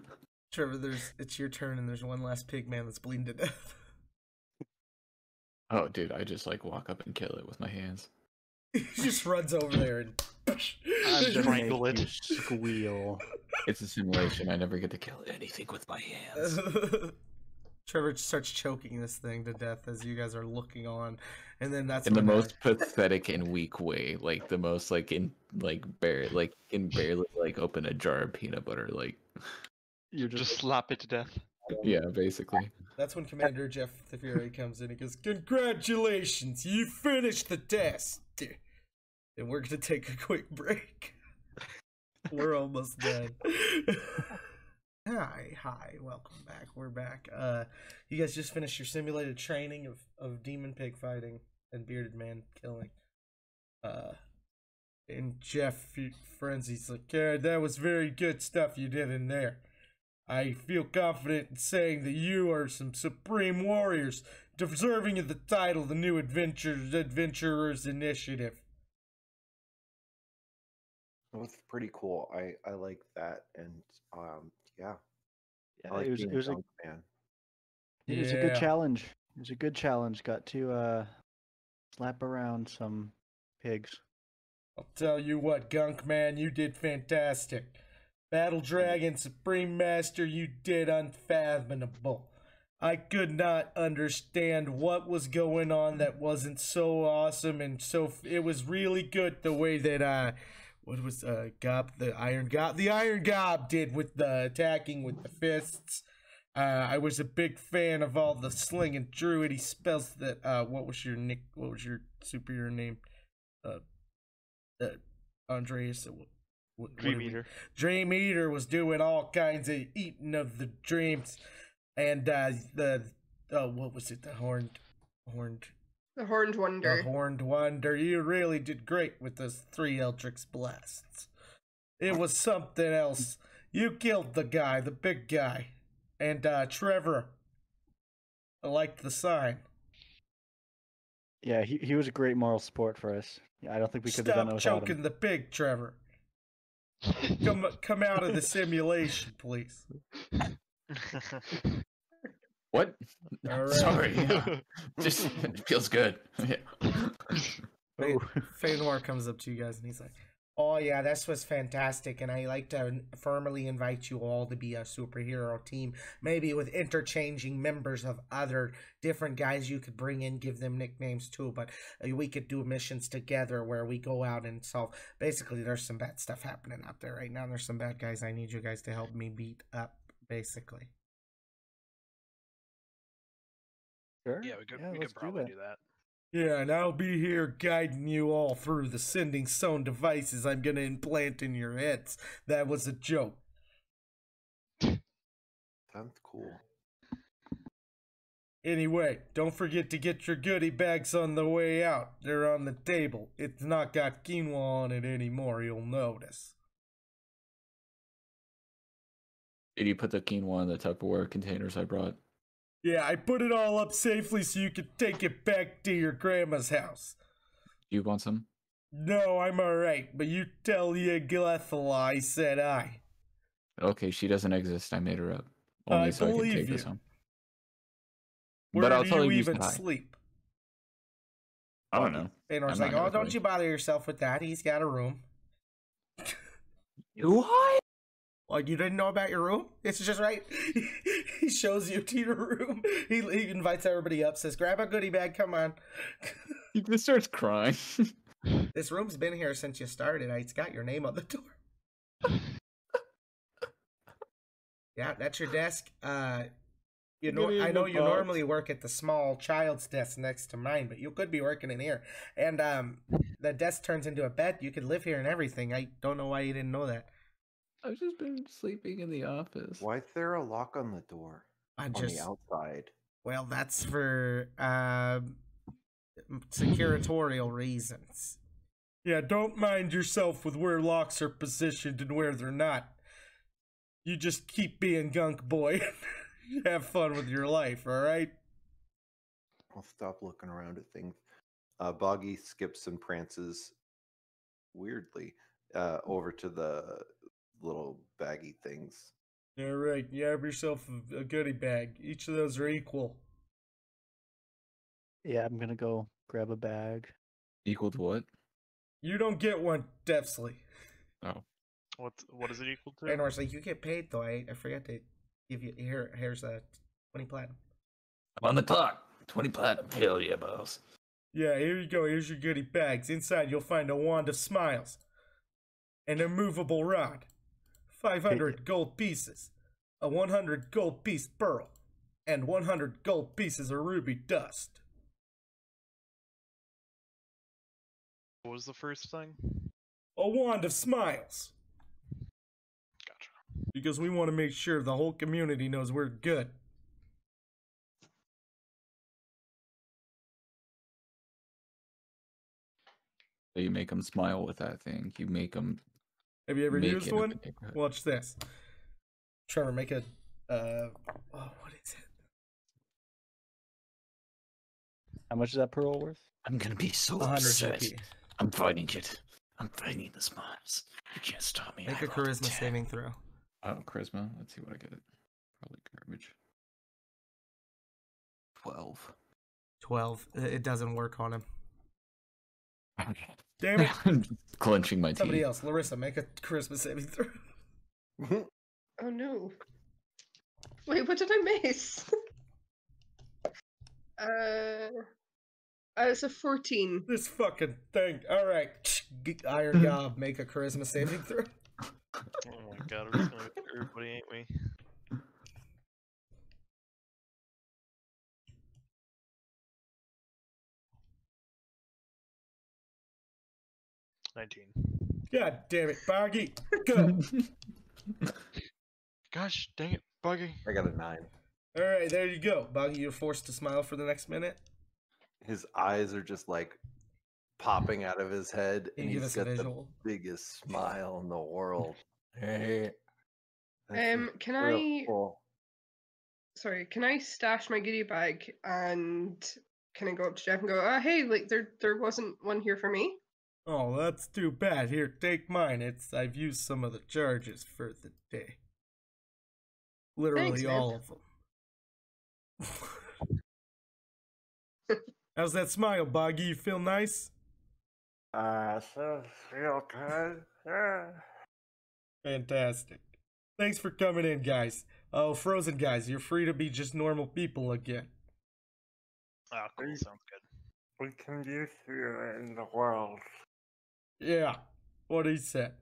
[SPEAKER 1] Trevor, there's it's your turn, and there's one last pig man that's bleeding to death.
[SPEAKER 8] oh, dude, I just like walk up and kill it with my hands.
[SPEAKER 1] he just runs over there and.
[SPEAKER 2] Strangle it.
[SPEAKER 5] squeal.
[SPEAKER 8] It's a simulation. I never get to kill anything with my hands.
[SPEAKER 1] Trevor starts choking this thing to death as you guys are looking on, and then that's
[SPEAKER 8] in the
[SPEAKER 1] when, uh,
[SPEAKER 8] most [laughs] pathetic and weak way, like the most like in like bare like can barely like open a jar of peanut butter, like
[SPEAKER 5] You're just,
[SPEAKER 2] Just slap it to death.
[SPEAKER 8] yeah, basically.
[SPEAKER 1] That's when Commander Jeff the Fury comes in. He goes, "Congratulations, you finished the test." And we're gonna take a quick break. [laughs] we're almost done. [laughs] hi, hi, welcome back. We're back. Uh, you guys just finished your simulated training of of demon pig fighting and bearded man killing. Uh, and Jeff Frenzy's like, "Yeah, that was very good stuff you did in there." I feel confident in saying that you are some supreme warriors, deserving of the title, the New Adventures Adventurers Initiative.
[SPEAKER 6] That was pretty cool. I I like that, and um, yeah,
[SPEAKER 5] yeah,
[SPEAKER 6] like
[SPEAKER 5] it was it was a
[SPEAKER 6] Dunk man.
[SPEAKER 5] it was a good challenge. It was a good challenge. Got to uh slap around some pigs.
[SPEAKER 1] I'll tell you what, Gunk Man, you did fantastic. Battle Dragon Supreme Master, you did unfathomable. I could not understand what was going on that wasn't so awesome and so it was really good the way that uh what was uh Gob the Iron Gob the Iron Gob did with the attacking with the fists. Uh, I was a big fan of all the slinging druidy spells that uh what was your nick what was your superhero name? Uh uh, Andreas uh, what, what,
[SPEAKER 2] Dream
[SPEAKER 1] what are we-
[SPEAKER 2] Eater.
[SPEAKER 1] Dream Eater was doing all kinds of eating of the dreams, and uh, the oh, what was it? The horned, horned,
[SPEAKER 7] The Horned Wonder.
[SPEAKER 1] the horned wonder. You really did great with those three Eldritch blasts. It was something else. You killed the guy, the big guy, and uh, Trevor. I liked the sign.
[SPEAKER 5] Yeah, he, he was a great moral support for us. Yeah, I don't think we could have done it
[SPEAKER 1] Stop
[SPEAKER 5] without
[SPEAKER 1] choking
[SPEAKER 5] him.
[SPEAKER 1] the pig, Trevor. Come come out of the [laughs] simulation, please. [laughs]
[SPEAKER 8] What?
[SPEAKER 1] All [laughs] right.
[SPEAKER 8] Sorry. yeah. [laughs] Just it feels good. [laughs] Yeah.
[SPEAKER 1] Fa-
[SPEAKER 5] Ooh.
[SPEAKER 1] Comes up to you guys and he's like, "Oh yeah, this was fantastic, and I like to firmly invite you all to be a superhero team, maybe with interchanging members of other different guys you could bring in, give them nicknames too. But uh, we could do missions together where we go out and solve. Basically, there's some bad stuff happening out there right now. There's some bad guys. I need you guys to help me beat up. Basically,
[SPEAKER 5] Sure.
[SPEAKER 4] Yeah, we could
[SPEAKER 5] Yeah,
[SPEAKER 4] we
[SPEAKER 5] let's
[SPEAKER 4] could
[SPEAKER 5] do
[SPEAKER 4] probably
[SPEAKER 5] that.
[SPEAKER 4] do that.
[SPEAKER 1] Yeah, and I'll be here guiding you all through the sending stone devices I'm gonna implant in your heads. That was a joke.
[SPEAKER 6] Sounds cool.
[SPEAKER 1] Anyway, don't forget to get your goodie bags on the way out. They're on the table. It's not got quinoa on it anymore, you'll notice.
[SPEAKER 8] Did you put the quinoa in the Tupperware containers I brought?
[SPEAKER 1] Yeah, I put it all up safely so you can take it back to your grandma's house.
[SPEAKER 8] Do you want some?
[SPEAKER 1] No, I'm alright, but you tell Yaglethla I said I.
[SPEAKER 8] Okay, she doesn't exist. I made her up.
[SPEAKER 1] I
[SPEAKER 8] Only so I can
[SPEAKER 1] believe
[SPEAKER 8] take this home.
[SPEAKER 1] Where
[SPEAKER 8] But I'll
[SPEAKER 1] do
[SPEAKER 8] tell
[SPEAKER 1] you
[SPEAKER 8] you
[SPEAKER 1] even
[SPEAKER 8] said
[SPEAKER 1] sleep?
[SPEAKER 8] I don't know.
[SPEAKER 1] Feanor's like, oh, don't
[SPEAKER 8] sleep."
[SPEAKER 1] you bother yourself with that. He's got a room.
[SPEAKER 8] What?
[SPEAKER 1] Like you didn't know about your room? It's just right. [laughs] he shows you to your room. He, he invites everybody up. Says, "Grab a goodie bag. Come on." [laughs]
[SPEAKER 8] He just starts crying. [laughs]
[SPEAKER 1] this room's been here since you started. It's got your name on the door. yeah, that's your desk. Uh, you know, I know you
[SPEAKER 8] box.
[SPEAKER 1] normally work at the small child's desk next to mine, but you could be working in here. And um, the desk turns into a bed. You could live here and everything. I don't know why you didn't know that.
[SPEAKER 8] I've just been sleeping in the office.
[SPEAKER 6] Why is there a lock on the door
[SPEAKER 1] I
[SPEAKER 6] on
[SPEAKER 1] just
[SPEAKER 6] the outside?
[SPEAKER 1] Well, that's for um, securitorial reasons. Yeah, don't mind yourself with where locks are positioned and where they're not. You just keep being gunk boy. [laughs] Have fun with your life, all right?
[SPEAKER 6] I'll stop looking around at things. Uh, Boggy skips and prances weirdly uh, over to the little baggy things.
[SPEAKER 1] All right, you have yourself a, a goodie bag. Each of those are equal.
[SPEAKER 5] Yeah, I'm gonna go grab a bag.
[SPEAKER 3] Equal to what?
[SPEAKER 1] You don't get one, Deathsley.
[SPEAKER 3] Oh.
[SPEAKER 4] What what is it equal to?
[SPEAKER 1] And like, you get paid though. I, I forgot to give you here. Here's a twenty platinum.
[SPEAKER 3] I'm on the clock. 20 platinum. Hell yeah, boss.
[SPEAKER 1] Yeah, here you go. Here's your goodie bags. Inside, you'll find a wand of smiles, an immovable rod, 500 gold pieces, a 100 gold piece pearl, and 100 gold pieces of ruby dust.
[SPEAKER 4] What was the first thing?
[SPEAKER 1] A wand of smiles.
[SPEAKER 4] Gotcha.
[SPEAKER 1] Because we want to make sure the whole community knows we're good.
[SPEAKER 3] You make them smile with that thing. You make them.
[SPEAKER 1] Have you ever
[SPEAKER 3] Make
[SPEAKER 1] used
[SPEAKER 3] it in the
[SPEAKER 1] one?
[SPEAKER 3] neighborhood.
[SPEAKER 1] Watch this. Trevor, make a. Uh, oh, what is it?
[SPEAKER 5] How much is that pearl worth?
[SPEAKER 3] I'm gonna be so upset.
[SPEAKER 1] GP.
[SPEAKER 3] I'm fighting it. I'm fighting the smiles. You can't stop me.
[SPEAKER 1] Make
[SPEAKER 3] I
[SPEAKER 1] a
[SPEAKER 3] rolled
[SPEAKER 1] charisma
[SPEAKER 3] 10.
[SPEAKER 1] saving throw.
[SPEAKER 3] Oh, charisma. Let's see what I get. Probably garbage. Twelve.
[SPEAKER 1] 12. It it doesn't work on him.
[SPEAKER 3] Okay.
[SPEAKER 1] Damn it.
[SPEAKER 3] I'm [laughs] clenching my teeth.
[SPEAKER 1] Somebody else. Larissa, make a charisma saving throw. [laughs]
[SPEAKER 7] Oh no. Wait, what did I miss? [laughs] uh, uh, it's a 14.
[SPEAKER 1] This fucking thing. Alright. Iron Gob, make a charisma saving throw.
[SPEAKER 4] Oh my god, we're just gonna everybody, ain't we? Nineteen.
[SPEAKER 1] God damn it, Boggy. Go. [laughs]
[SPEAKER 4] Gosh, dang it, buggy.
[SPEAKER 6] I got a nine.
[SPEAKER 1] Alright, there you go. Boggy, you're forced to smile for the next minute.
[SPEAKER 6] His eyes are just like popping out of his head,
[SPEAKER 1] Can
[SPEAKER 6] and
[SPEAKER 1] you give
[SPEAKER 6] he's
[SPEAKER 1] us a
[SPEAKER 6] got the biggest smile in the world. Hey.
[SPEAKER 7] Um, can I?
[SPEAKER 6] Cool.
[SPEAKER 7] Sorry, can I stash my goodie bag and can I go up to Jeff and go, oh, hey, like there there wasn't one here for me?
[SPEAKER 1] Oh, that's too bad. Here, take mine. It's I've used some of the charges for the day. Literally
[SPEAKER 7] Thanks, man.
[SPEAKER 1] all of them. How's that smile, Boggy? You feel nice?
[SPEAKER 10] Uh, so feel good. Yeah.
[SPEAKER 1] Fantastic. Thanks for coming in, guys. Oh, Frozen guys, you're free to be just normal people again.
[SPEAKER 4] Ah, cool, sounds good.
[SPEAKER 10] We can use you in the world.
[SPEAKER 1] Yeah, what he said.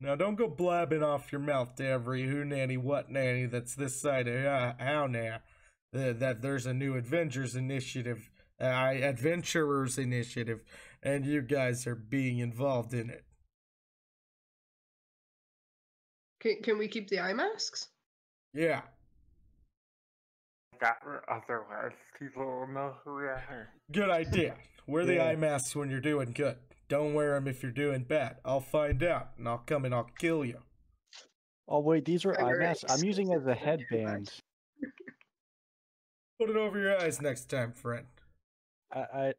[SPEAKER 1] Now don't go blabbing off your mouth to every who nanny what nanny that's this side of uh, how now uh, that there's a new Avengers initiative, uh, Adventurers initiative, and you guys are being involved in it.
[SPEAKER 7] Can can we keep the eye masks?
[SPEAKER 1] Yeah,
[SPEAKER 10] That otherwise people will know who we are.
[SPEAKER 1] good idea. Wear the
[SPEAKER 10] Yeah.
[SPEAKER 1] eye masks when you're doing good. Don't wear them if you're doing bad. I'll find out, and I'll come and I'll kill you.
[SPEAKER 5] Oh wait, these are eye masks. I'm using as a
[SPEAKER 7] exclusive goodie bag.
[SPEAKER 5] headband.
[SPEAKER 1] Put it over your eyes next time, friend.
[SPEAKER 5] I I,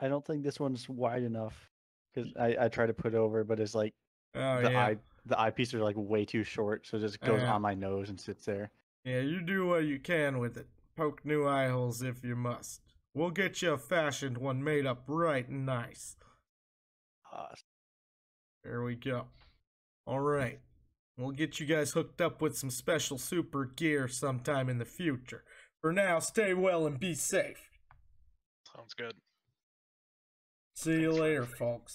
[SPEAKER 5] I don't think this one's wide enough because I I try to put it over, but it's like
[SPEAKER 1] Oh
[SPEAKER 5] the
[SPEAKER 1] yeah.
[SPEAKER 5] eye the eyepieces are like way too short, so it just goes
[SPEAKER 1] Yeah.
[SPEAKER 5] on my nose and sits there.
[SPEAKER 1] Yeah, you do what you can with it. Poke new eye holes if you must. We'll get you a fashioned one made up right and nice.
[SPEAKER 5] Uh,
[SPEAKER 1] There we go. Alright. We'll get you guys hooked up with some special super gear sometime in the future. For now, stay well and be safe.
[SPEAKER 4] Sounds good.
[SPEAKER 1] See you later, folks.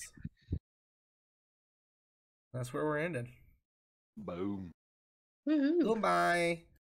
[SPEAKER 1] That's where we're ending.
[SPEAKER 6] Boom.
[SPEAKER 7] Woohoo.
[SPEAKER 1] Goodbye.